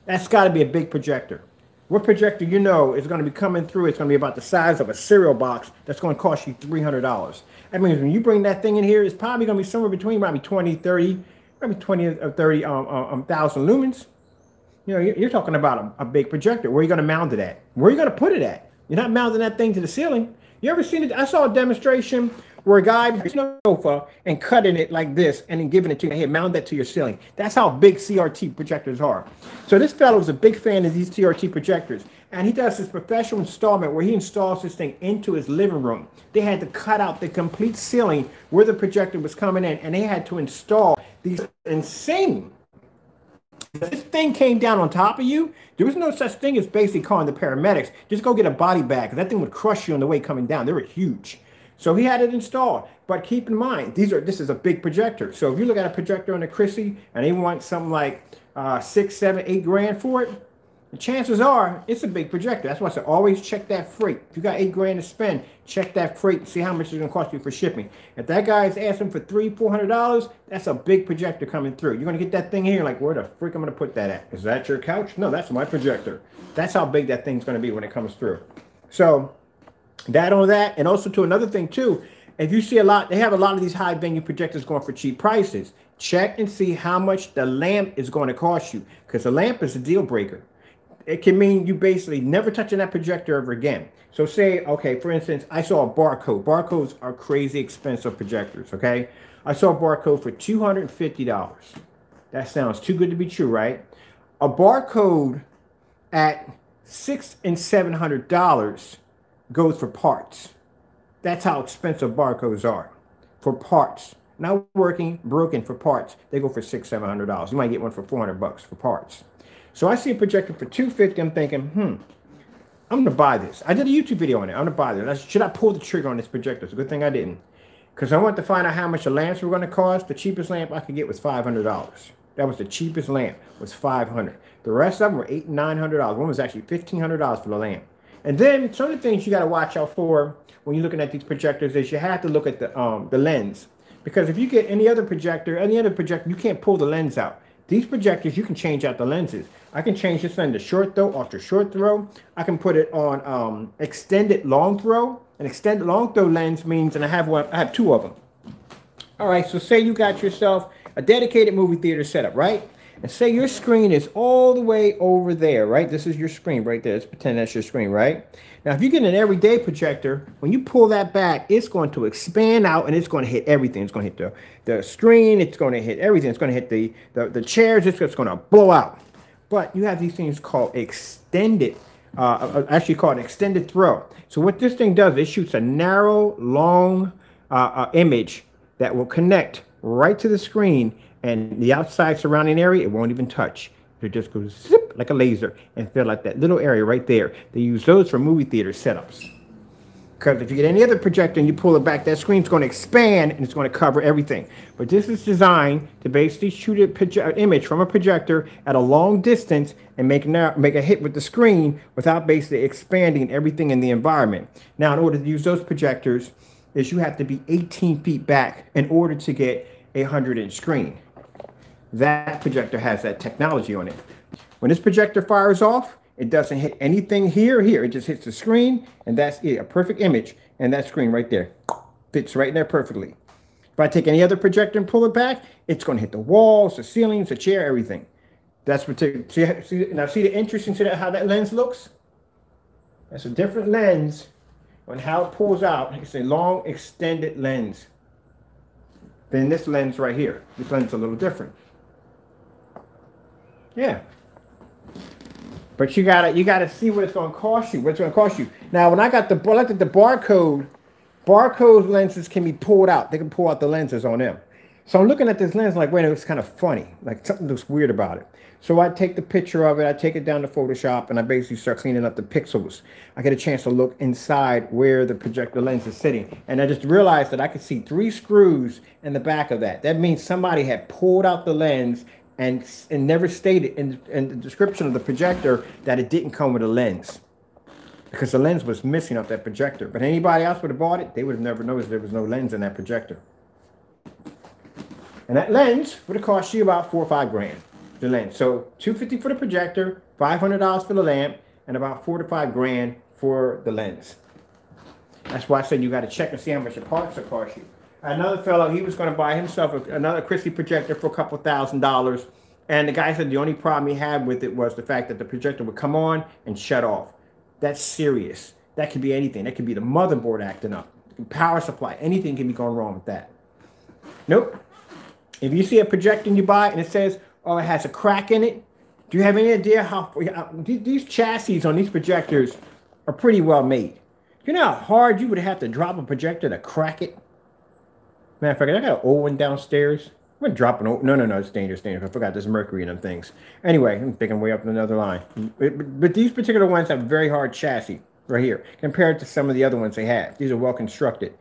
That's got to be a big projector. What projector you know is going to be coming through, it's going to be about the size of a cereal box that's going to cost you $300. That means when you bring that thing in here, it's probably going to be somewhere between maybe 20, 30, maybe 20 or 30 um, um, um, thousand lumens. You know, you're talking about a, a big projector. Where are you going to mount it at? Where are you going to put it at? You're not mounting that thing to the ceiling. You ever seen it? I saw a demonstration where a guy brings a sofa and cutting it like this and then giving it to you. Hey, mount that to your ceiling. That's how big CRT projectors are. So this fellow is a big fan of these CRT projectors. And he does this professional installment where he installs this thing into his living room. They had to cut out the complete ceiling where the projector was coming in, and they had to install these insane this thing came down on top of you, there was no such thing as basically calling the paramedics. Just go get a body bag, because that thing would crush you on the way coming down. They were huge. So he had it installed. But keep in mind, these are this is a big projector. So if you look at a projector on a Christie and they want something like uh, six, seven, eight grand for it, the chances are it's a big projector. That's why I said always check that freight. If you got eight grand to spend, check that freight and see how much it's gonna cost you for shipping. If that guy is asking for three, four hundred dollars, that's a big projector coming through. You're gonna get that thing here, like where the freak I'm gonna put that at? Is that your couch? No, that's my projector. That's how big that thing's gonna be when it comes through. So that on that, and also to another thing too, if you see a lot, they have a lot of these high venue projectors going for cheap prices. Check and see how much the lamp is going to cost you, because the lamp is a deal breaker it can mean you basically never touching that projector ever again. So say, okay, for instance, I saw a Barco. Barcos are crazy expensive projectors, okay? I saw a Barco for $250. That sounds too good to be true, right? A Barco at six and seven hundred dollars goes for parts. That's how expensive Barcos are for parts. Not working, broken for parts. They go for six, seven hundred dollars. You might get one for four hundred bucks for parts. So I see a projector for 250. I'm thinking, hmm, I'm gonna buy this. I did a YouTube video on it. I'm gonna buy this. Should I pull the trigger on this projector? It's a good thing I didn't. Because I wanted to find out how much the lamps were gonna cost. The cheapest lamp I could get was $500. That was the cheapest lamp, was 500 The rest of them were eight, $900. One was actually $1,500 for the lamp. And then some of the things you gotta watch out for when you're looking at these projectors is you have to look at the um, the lens. Because if you get any other projector, any other projector, you can't pull the lens out. These projectors, you can change out the lenses. I can change this lens to short throw after short throw. I can put it on um, extended long throw. An extended long throw lens means, and I have one, I have two of them. All right, so say you got yourself a dedicated movie theater setup, right? And say your screen is all the way over there, right? This is your screen right there. Let's pretend that's your screen, right? Now, if you get an everyday projector, when you pull that back, it's going to expand out and it's going to hit everything. It's going to hit the, the screen. It's going to hit everything. It's going to hit the, the, the chairs. It's just going to blow out. But you have these things called extended, uh, uh, actually called extended throw. So what this thing does, it shoots a narrow, long uh, uh, image that will connect right to the screen and the outside surrounding area, it won't even touch. It just goes zip like a laser and fill out that little area right there. They use those for movie theater setups. Because if you get any other projector and you pull it back, that screen's going to expand and it's going to cover everything. But this is designed to basically shoot a picture, an image from a projector at a long distance and make, make a hit with the screen without basically expanding everything in the environment. Now, in order to use those projectors, is you have to be 18 feet back in order to get a 100 inch screen. That projector has that technology on it. When this projector fires off, it doesn't hit anything here here. It just hits the screen, and that's it. A perfect image, and that screen right there fits right in there perfectly. If I take any other projector and pull it back, it's going to hit the walls, the ceilings, the chair, everything. That's what. See, see, now see the interesting see how that lens looks. That's a different lens on how it pulls out. It's a long extended lens than this lens right here. This lens is a little different. Yeah. But you gotta you gotta see what it's gonna cost you. What it's gonna cost you. Now, when I got the looked at the Barco, Barco lenses can be pulled out. They can pull out the lenses on them. So I'm looking at this lens like, wait, it's kind of funny. Like something looks weird about it. So I take the picture of it, I take it down to Photoshop, and I basically start cleaning up the pixels. I get a chance to look inside where the projector lens is sitting. And I just realized that I could see three screws in the back of that. That means somebody had pulled out the lens and, and never stated in, in the description of the projector that it didn't come with a lens because the lens was missing off that projector. But anybody else would have bought it, they would have never noticed there was no lens in that projector. And that lens would have cost you about four or five grand, the lens. So 250 for the projector, $500 for the lamp, and about four to five grand for the lens. That's why I said you got to check and see how much the parts will cost you. Another fellow, he was going to buy himself a, another Christie projector for a couple thousand dollars. And the guy said the only problem he had with it was the fact that the projector would come on and shut off. That's serious. That could be anything. That could be the motherboard acting up. Power supply. Anything can be going wrong with that. Nope. If you see a projector you buy and it says, oh, it has a crack in it, do you have any idea how these chassis on these projectors are pretty well made? You know how hard you would have to drop a projector to crack it? Of fact, I got an old one downstairs. I'm gonna drop it. No, no, no, it's dangerous, dangerous. I forgot there's mercury in them things. Anyway, I'm picking way up another line. But, but these particular ones have very hard chassis right here compared to some of the other ones they have. These are well constructed.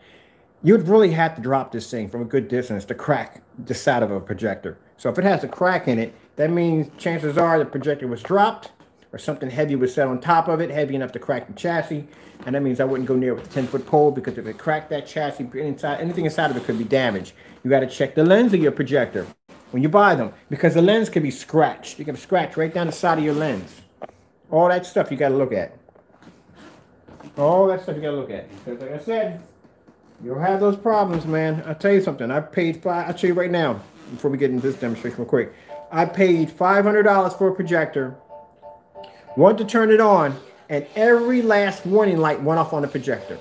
You'd really have to drop this thing from a good distance to crack the side of a projector. So if it has a crack in it, that means chances are the projector was dropped or something heavy was set on top of it, heavy enough to crack the chassis. And that means I wouldn't go near with a 10 foot pole because if it cracked that chassis, inside, anything inside of it could be damaged. You got to check the lens of your projector when you buy them because the lens can be scratched. You can scratch right down the side of your lens. All that stuff you got to look at. All that stuff you got to look at. Because like I said, you'll have those problems, man. I'll tell you something. I paid five. I'll tell you right now, before we get into this demonstration real quick. I paid $500 for a projector, wanted to turn it on, and every last warning light went off on the projector.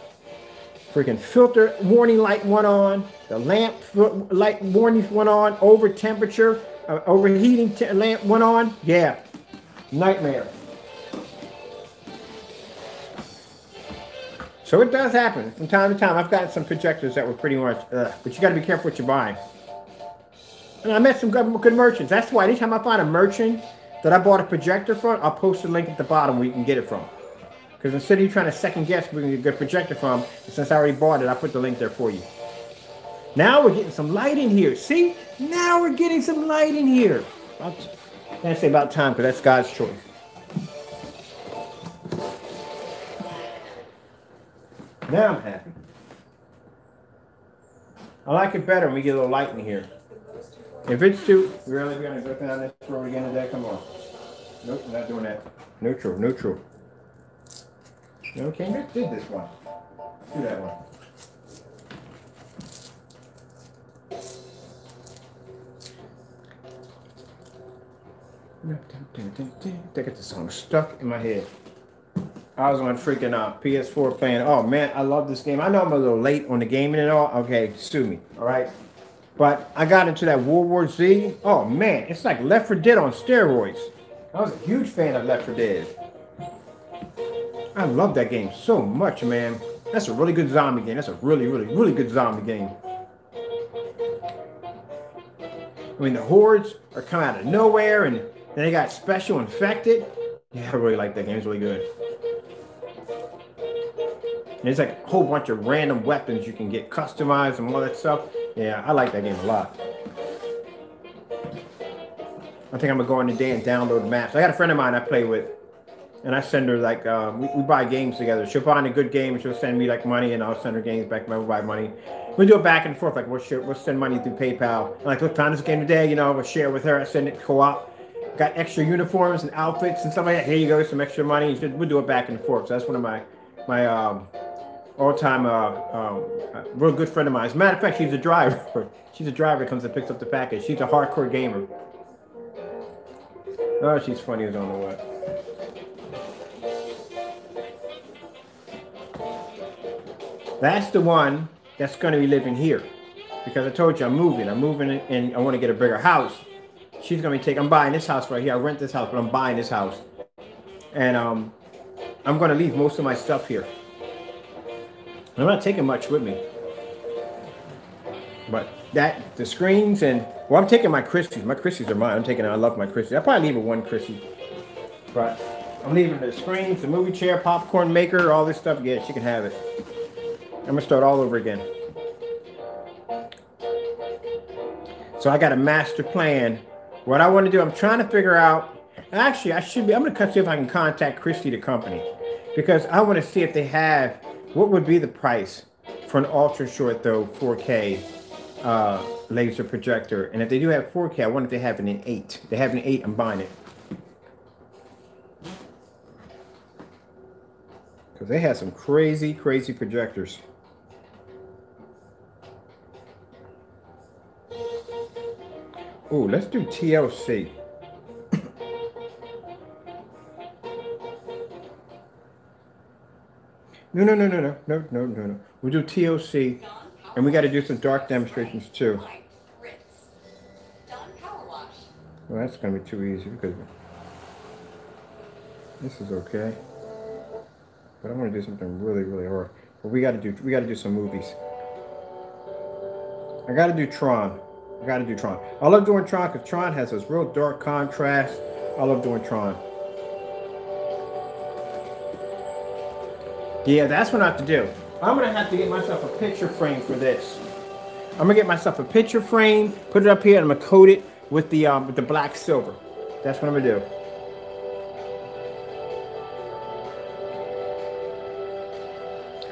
Freaking filter warning light went on, the lamp light warning went on, over temperature, uh, overheating lamp went on. Yeah, nightmare. So it does happen from time to time. I've got some projectors that were pretty much, ugh, but you got to be careful what you're buying. And I met some good, good merchants. That's why anytime I find a merchant that I bought a projector from, I'll post a link at the bottom where you can get it from. Because instead of you trying to second guess where you get a projector from, since I already bought it, I put the link there for you. Now we're getting some light in here. See? Now we're getting some light in here. I can't say about time because that's God's choice. Now I'm happy. I like it better when we get a little light in here. If it's too, really, we're gonna go down this road again today? Come on. Nope, not doing that. Neutral, neutral. Okay, let's do this one. Do that one. I got the song stuck in my head. I was on freaking uh, PS4 playing. Oh man, I love this game. I know I'm a little late on the gaming and all. Okay, sue me. All right. But I got into that World War Z. Oh man, it's like Left 4 Dead on steroids. I was a huge fan of Left 4 Dead. I love that game so much, man. That's a really good zombie game. That's a really, really, really good zombie game. I mean, the hordes are coming out of nowhere, and then they got special infected. Yeah, I really like that game. It's really good. And there's like a whole bunch of random weapons you can get customized and all that stuff. Yeah, I like that game a lot. I think I'm gonna go in today and download maps. I got a friend of mine I play with, and I send her like uh, we, we, buy games together. She'll find a good game and she'll send me like money, and I'll send her games back. We'll buy money. We do it back and forth. Like we'll share, we'll send money through PayPal. I'm like, look, found this game today. You know, we'll share with her. I send it co-op. Got extra uniforms and outfits and stuff like that. Here you go, some extra money. We'll do it back and forth. So that's one of my my um, all-time uh, um, real good friend of mine. As a matter of fact, she's a driver. she's a driver comes and picks up the package. She's a hardcore gamer. Oh, she's funny as on the what. That's the one that's going to be living here. Because I told you I'm moving. I'm moving and I want to get a bigger house. She's going to be taking, I'm buying this house right here. I rent this house, but I'm buying this house. And um, I'm going to leave most of my stuff here. I'm not taking much with me. But that, the screens and, well, I'm taking my Christies. My Christies are mine. I'm taking, I love my Christies. I'll probably leave it one Christie. But I'm leaving the screens, the movie chair, popcorn maker, all this stuff. Yeah, she can have it. I'm going to start all over again. So I got a master plan. What I want to do, I'm trying to figure out, actually, I should be, I'm going to see if I can contact Christie, the company, because I want to see if they have what would be the price for an ultra short though 4K uh, laser projector? And if they do have 4K, I wonder if they have it in 8. they have an 8, I'm buying it. Because they have some crazy, crazy projectors. Oh, let's do TLC. No, no, no, no, no, no, no, no, no. We'll do TOC, and we got to do some dark demonstrations too. Well, that's going to be too easy because this is okay. But I want to do something really, really hard. But we got to do, we got to do some movies. I got to do Tron. I gotta do Tron. I love doing Tron because Tron has this real dark contrast. I love doing Tron. Yeah, that's what I have to do. I'm gonna have to get myself a picture frame for this. I'm gonna get myself a picture frame, put it up here, and I'm gonna coat it with the um, with the black silver. That's what I'm gonna do.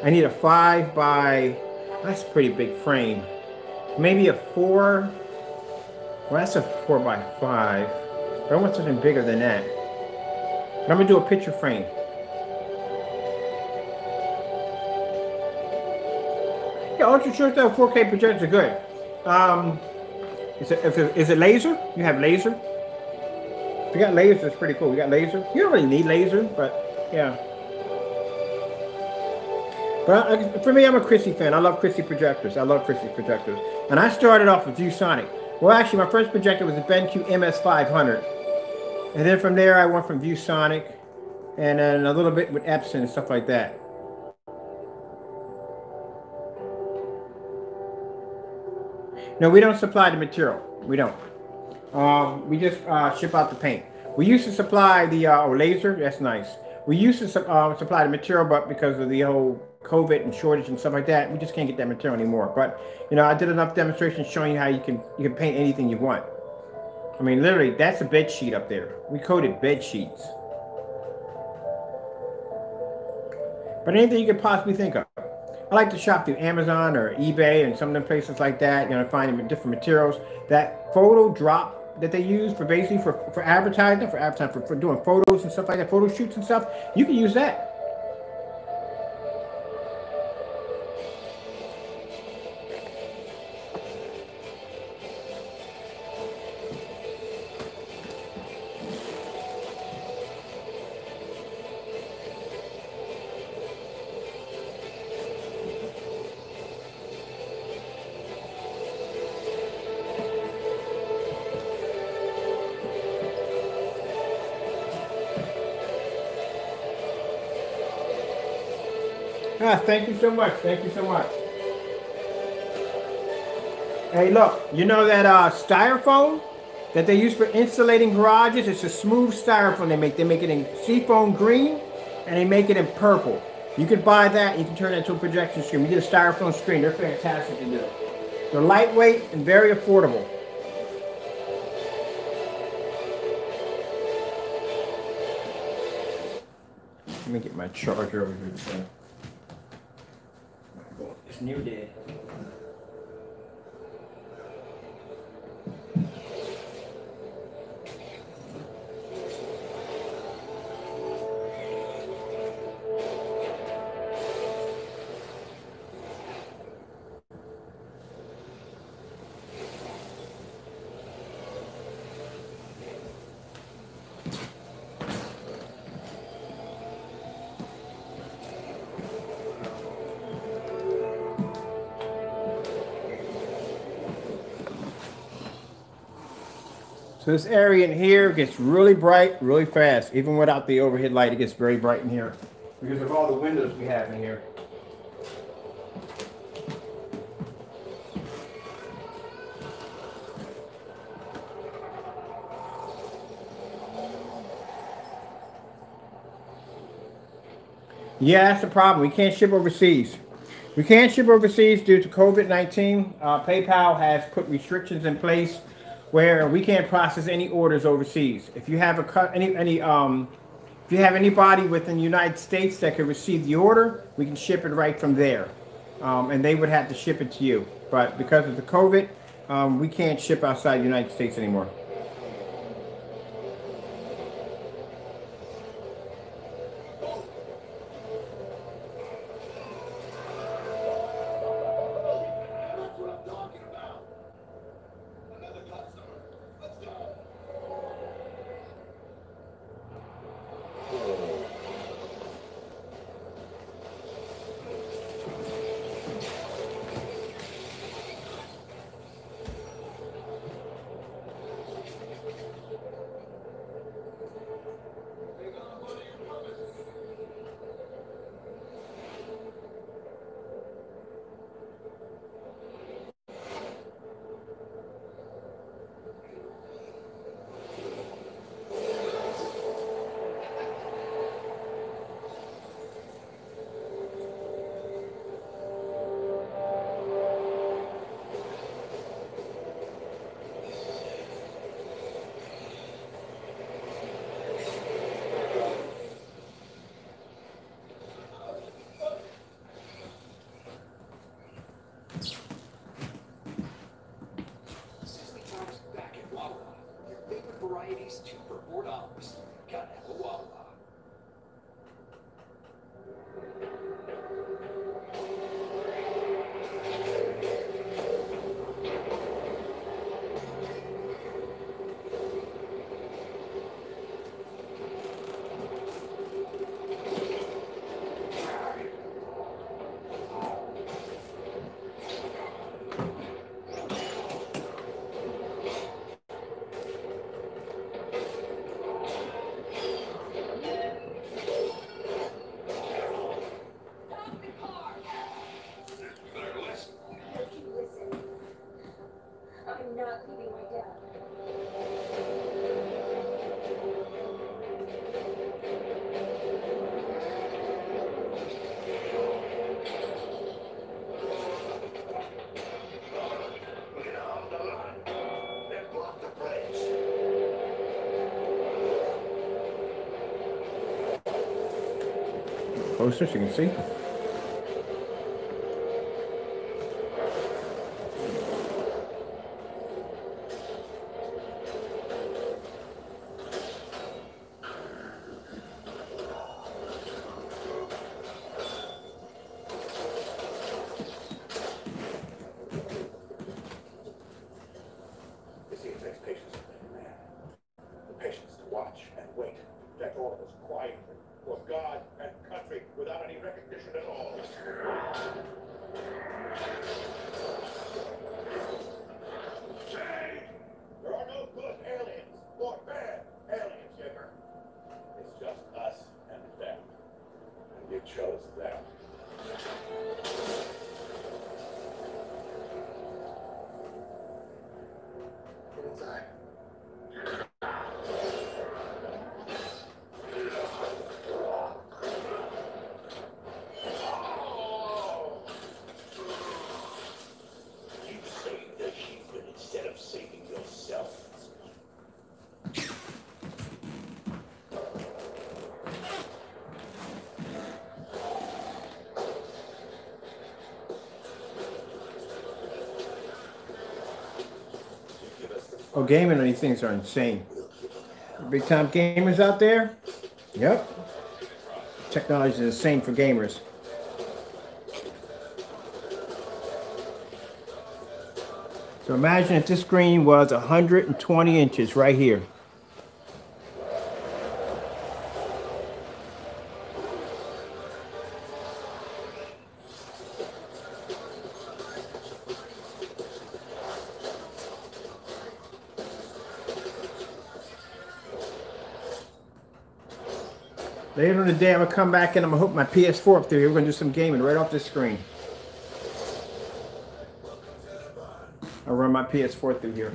I need a five by. That's a pretty big frame. Maybe a four. Well, that's a four by five. But I want something bigger than that. But I'm gonna do a picture frame. Yeah, ultra short though 4K projectors are good. Um, is it, it, is it laser? You have laser? If you got laser, it's pretty cool. You got laser? You don't really need laser, but yeah. But I, for me, I'm a Christie fan. I love Christie projectors. I love Christie projectors. And I started off with ViewSonic. Well, actually, my first projector was a BenQ MS500. And then from there, I went from ViewSonic and then a little bit with Epson and stuff like that. No, we don't supply the material. We don't. Um, we just uh, ship out the paint. We used to supply the uh, oh, laser. That's nice. We used to su- uh, supply the material, but because of the whole COVID and shortage and stuff like that, we just can't get that material anymore. But you know, I did enough demonstrations showing you how you can you can paint anything you want. I mean, literally, that's a bed sheet up there. We coated bed sheets. But anything you could possibly think of. I like to shop through Amazon or eBay and some of the places like that. You know, finding different materials. That photo drop that they use for basically for, for advertising, for advertising, for, for doing photos and stuff like that, photo shoots and stuff. You can use that. Thank you so much. Thank you so much. Hey, look, you know that uh, styrofoam that they use for insulating garages? It's a smooth styrofoam they make. They make it in seafoam green and they make it in purple. You could buy that. You can turn it into a projection screen. We did a styrofoam screen. They're fantastic to do. They're lightweight and very affordable. Let me get my charger over here. New day. This area in here gets really bright really fast. Even without the overhead light, it gets very bright in here because of all the windows we have in here. Yeah, that's the problem. We can't ship overseas. We can't ship overseas due to COVID-19. Uh, PayPal has put restrictions in place where we can't process any orders overseas. If you have a any any um if you have anybody within the United States that could receive the order, we can ship it right from there. Um, and they would have to ship it to you. But because of the COVID, um, we can't ship outside the United States anymore. Closer you can see. You see, it takes patience to make a man. The patience to watch and wait. Protect all of us quietly. For God and country without any recognition at all. Say, there are no good aliens or bad aliens, Yaker. It's just us and them. And you chose them. Get inside. You saved the human instead of saving yourself. You give us the Oh, gaming these things are insane. Big time gamers out there? Yep. Technology is insane for gamers. So imagine if this screen was 120 inches right here. Later in the day, I'm gonna come back and I'm gonna hook my PS4 up there. We're gonna do some gaming right off this screen. I'll run my PS4 through here.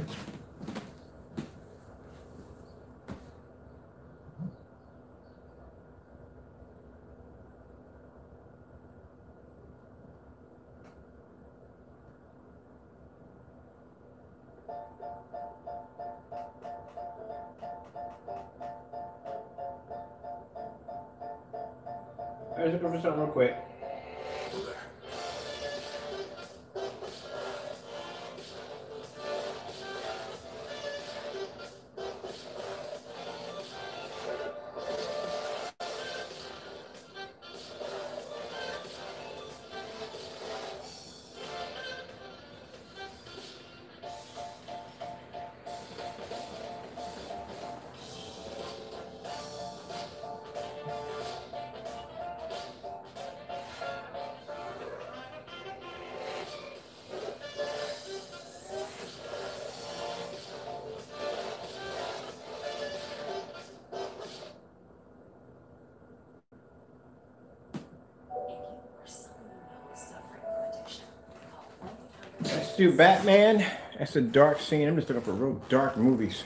Do Batman. That's a dark scene. I'm just looking for real dark movies.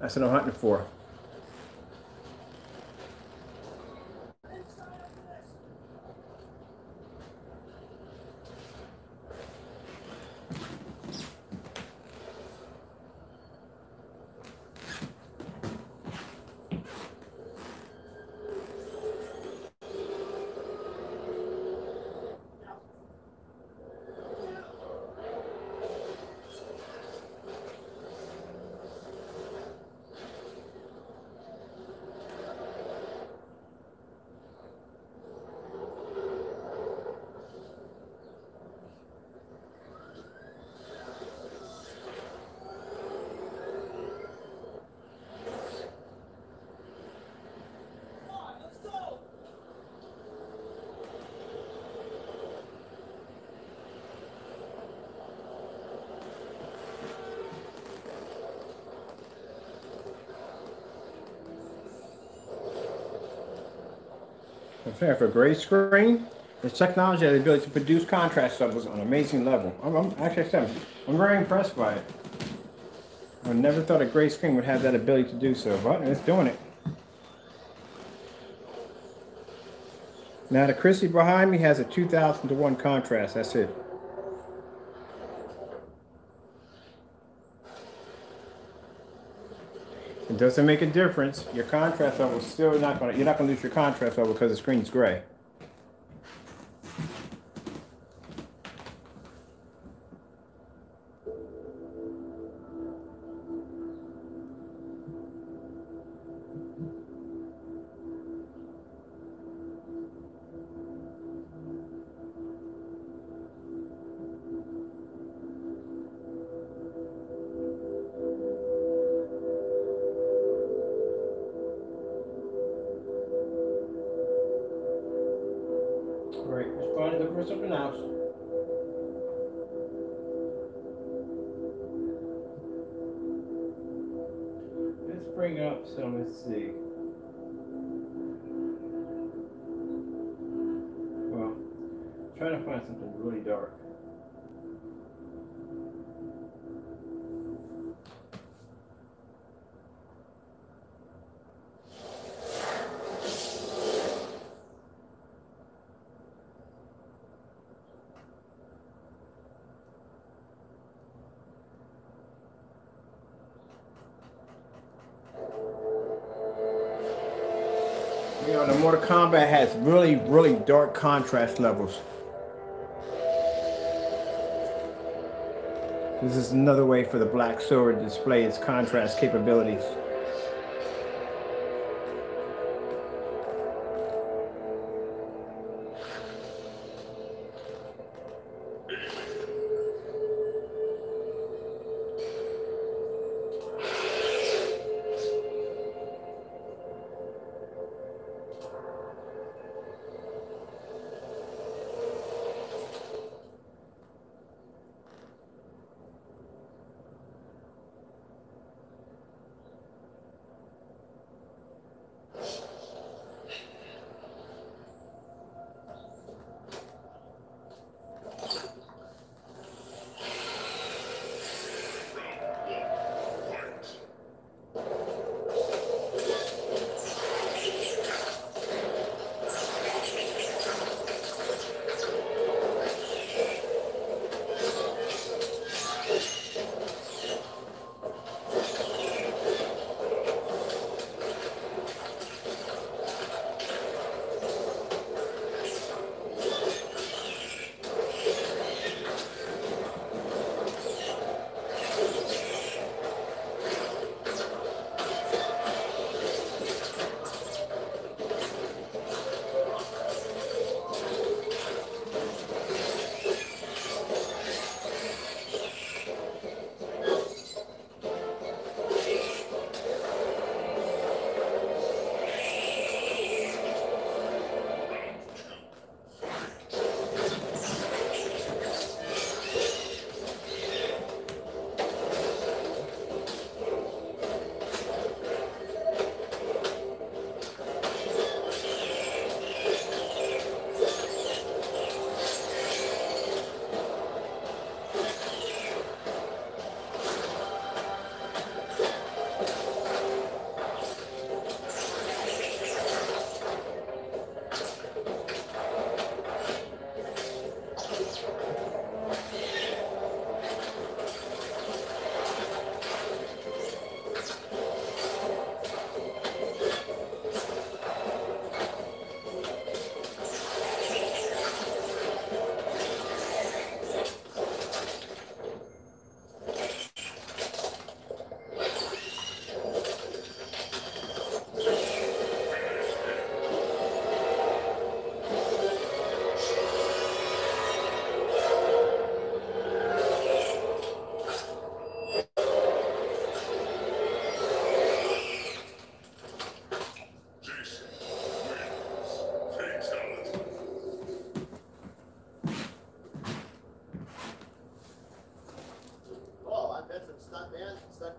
That's what I'm hunting for. Okay, for a gray screen, the technology has the ability to produce contrast levels on an amazing level. I'm, I'm actually, I said, I'm very impressed by it. I never thought a gray screen would have that ability to do so, but it's doing it. Now the Christie behind me has a 2000 to 1 contrast. That's it. Doesn't make a difference. Your contrast level is still not going to, you're not going to lose your contrast level because the screen's gray. Know, the Mortal Kombat has really, really dark contrast levels. This is another way for the Black Sword to display its contrast capabilities.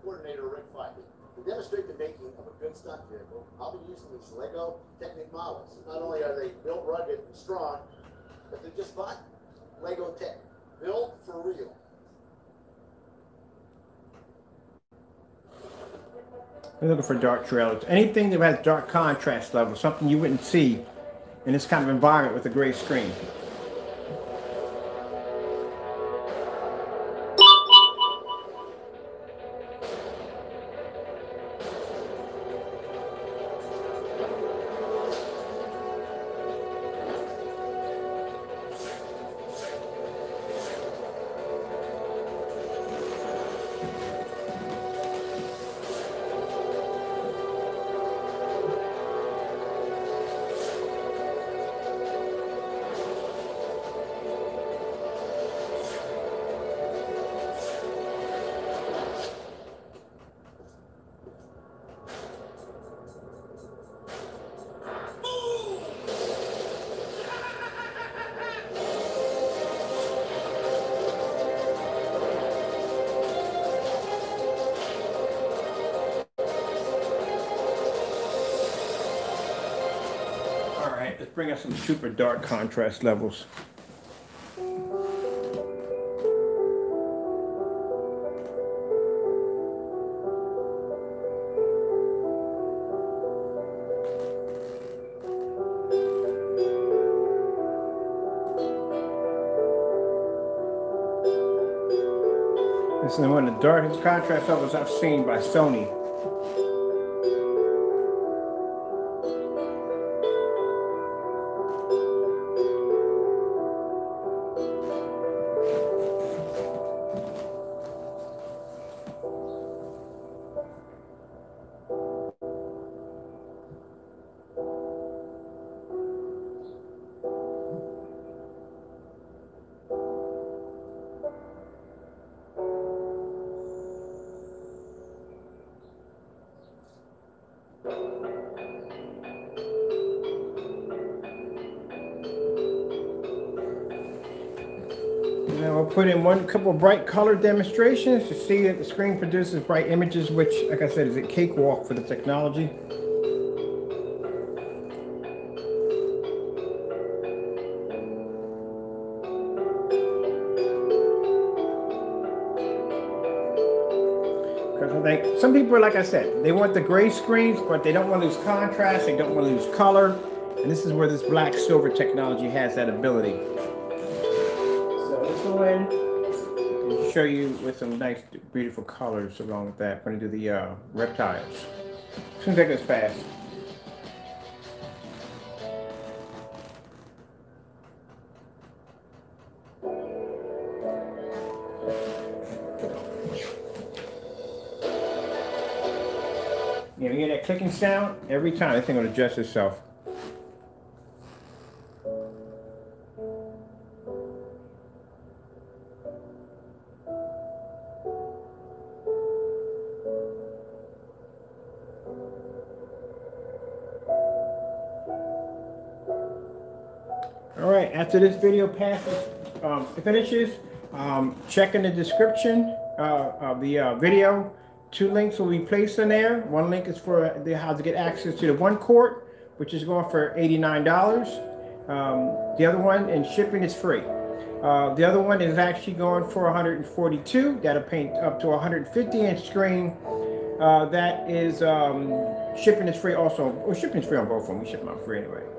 To demonstrate the making of a good stock vehicle, I'll be using these Lego Technic models. Not only are they built rugged and strong, but they're just fun. Lego Tech, built for real. We're looking for dark trailers. Anything that has dark contrast level, something you wouldn't see in this kind of environment with a gray screen. Bring us some super dark contrast levels. This is one of the darkest contrast levels I've seen by Sony. Put in one couple of bright color demonstrations to see that the screen produces bright images, which, like I said, is a cakewalk for the technology. Think some people, are like I said, they want the gray screens, but they don't want to lose contrast, they don't want to lose color. And this is where this black silver technology has that ability. Show you with some nice, beautiful colors along with that. We're gonna do the uh, reptiles. Shouldn't take us fast. You you hear that clicking sound? Every time, this thing will adjust itself. After this video passes, um, finishes, um, check in the description uh, of the uh, video. Two links will be placed in there. One link is for the, how to get access to the one quart, which is going for $89. Um, the other one, and shipping is free. Uh, the other one is actually going for 142. That'll paint up to a 150 inch screen. Uh, that is um, shipping is free also. Well, shipping is free on both of them. We ship them out free anyway.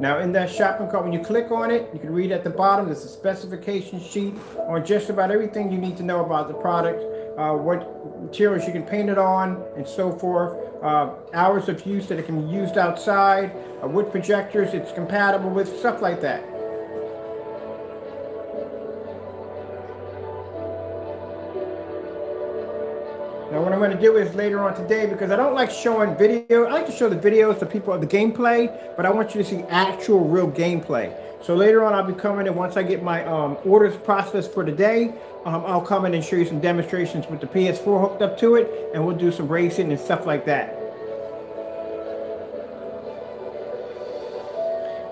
Now in that shopping cart, when you click on it, you can read at the bottom, there's a specification sheet on just about everything you need to know about the product, uh, what materials you can paint it on, and so forth, uh, hours of use that it can be used outside, uh, what projectors it's compatible with, stuff like that. What I'm going to do is later on today, because I don't like showing video, I like to show the videos to people of the gameplay, but I want you to see actual real gameplay. So later on I'll be coming and once I get my um, orders processed for today, um, I'll come in and show you some demonstrations with the PS4 hooked up to it, and we'll do some racing and stuff like that.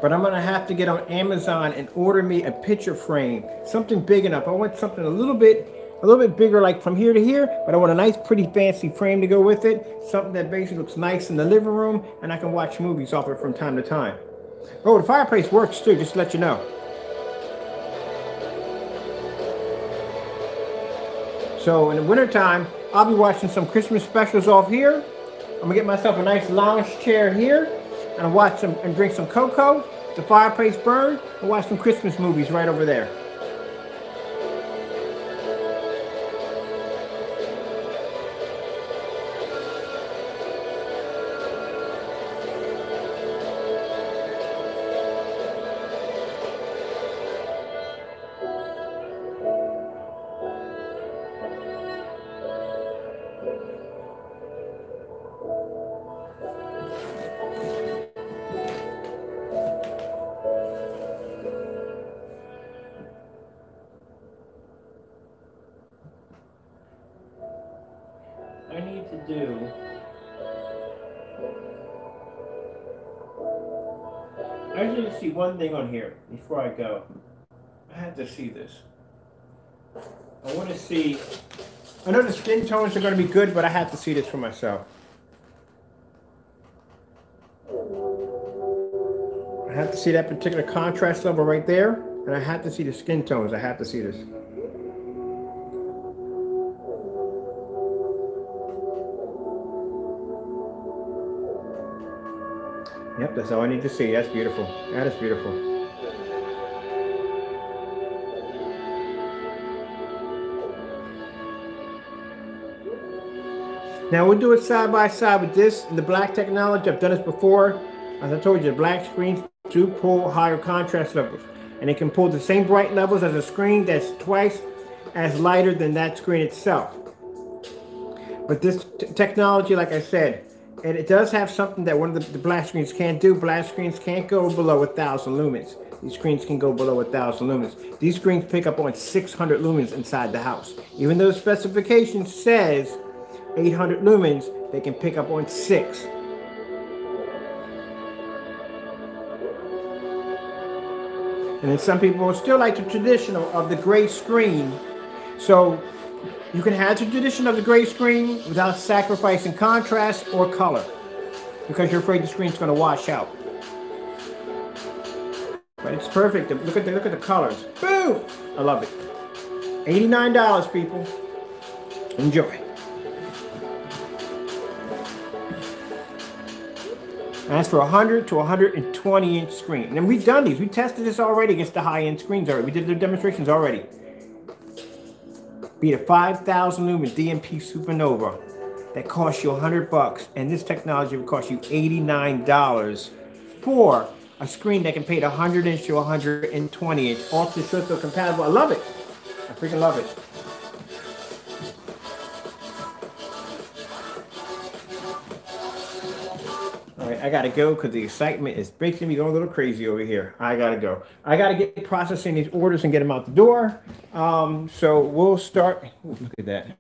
But I'm gonna have to get on Amazon and order me a picture frame, something big enough. I want something a little bit a little bit bigger, like from here to here, but I want a nice, pretty fancy frame to go with it. Something that basically looks nice in the living room, and I can watch movies off it from time to time. Oh, the fireplace works too, just to let you know. So in the wintertime, I'll be watching some Christmas specials off here. I'm gonna get myself a nice lounge chair here and I watch some and drink some cocoa, the fireplace burn, and watch some Christmas movies right over there. One thing on here before I go. I have to see this. I want to see. I know the skin tones are going to be good, but I have to see this for myself. I have to see that particular contrast level right there, and I have to see the skin tones. I have to see this. Yep, that's all I need to see. That's beautiful. That is beautiful. Now we'll do it side by side with this and the black technology. I've done this before. As I told you, the black screens do pull higher contrast levels. And it can pull the same bright levels as a screen that's twice as lighter than that screen itself. But this technology, like I said, and it does have something that one of the, the black screens can't do. Black screens can't go below a thousand lumens. These screens can go below a thousand lumens. These screens pick up on 600 lumens inside the house. Even though the specification says 800 lumens, they can pick up on six. And then some people still like the traditional of the gray screen. So you can have the tradition of the gray screen without sacrificing contrast or color because you're afraid the screen's going to wash out. But it's perfect. Look at the look at the colors. Boom! I love it. $89 people. Enjoy. And that's for 100 to 120 inch screen. And we've done these. We tested this already against the high end screens already. We did the demonstrations already be a 5,000 lumen DNP Supernova that costs you 100 bucks, and this technology would cost you $89 for a screen that can paint 100 inch to 120 inch, ultra short compatible. I love it. I freaking love it. I gotta go because the excitement is making me go a little crazy over here. I gotta go. I gotta get processing these orders and get them out the door. Um, so we'll start. Ooh, look at that.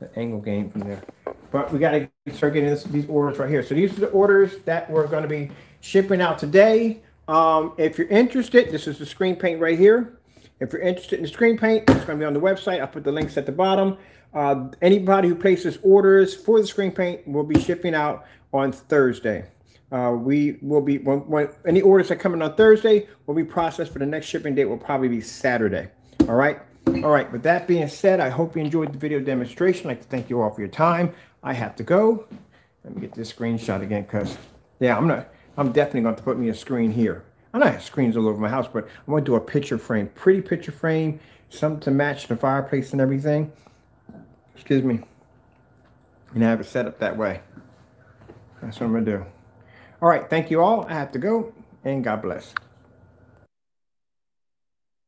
The angle gain from there. But we gotta start getting this, these orders right here. So these are the orders that we're gonna be shipping out today. Um, if you're interested, this is the screen paint right here. If you're interested in the screen paint, it's going to be on the website. I'll put the links at the bottom. Uh, anybody who places orders for the screen paint will be shipping out on Thursday. Uh, we will be, when, when any orders that come in on Thursday will be processed for the next shipping date will probably be Saturday. All right. All right. With that being said, I hope you enjoyed the video demonstration. I'd like to thank you all for your time. I have to go. Let me get this screenshot again because, yeah, I'm not, I'm definitely going to put me a screen here. I know I have screens all over my house, but I'm going to do a picture frame, pretty picture frame, something to match the fireplace and everything. Excuse me. And I have it set up that way. That's what I'm going to do. All right. Thank you all. I have to go, and God bless.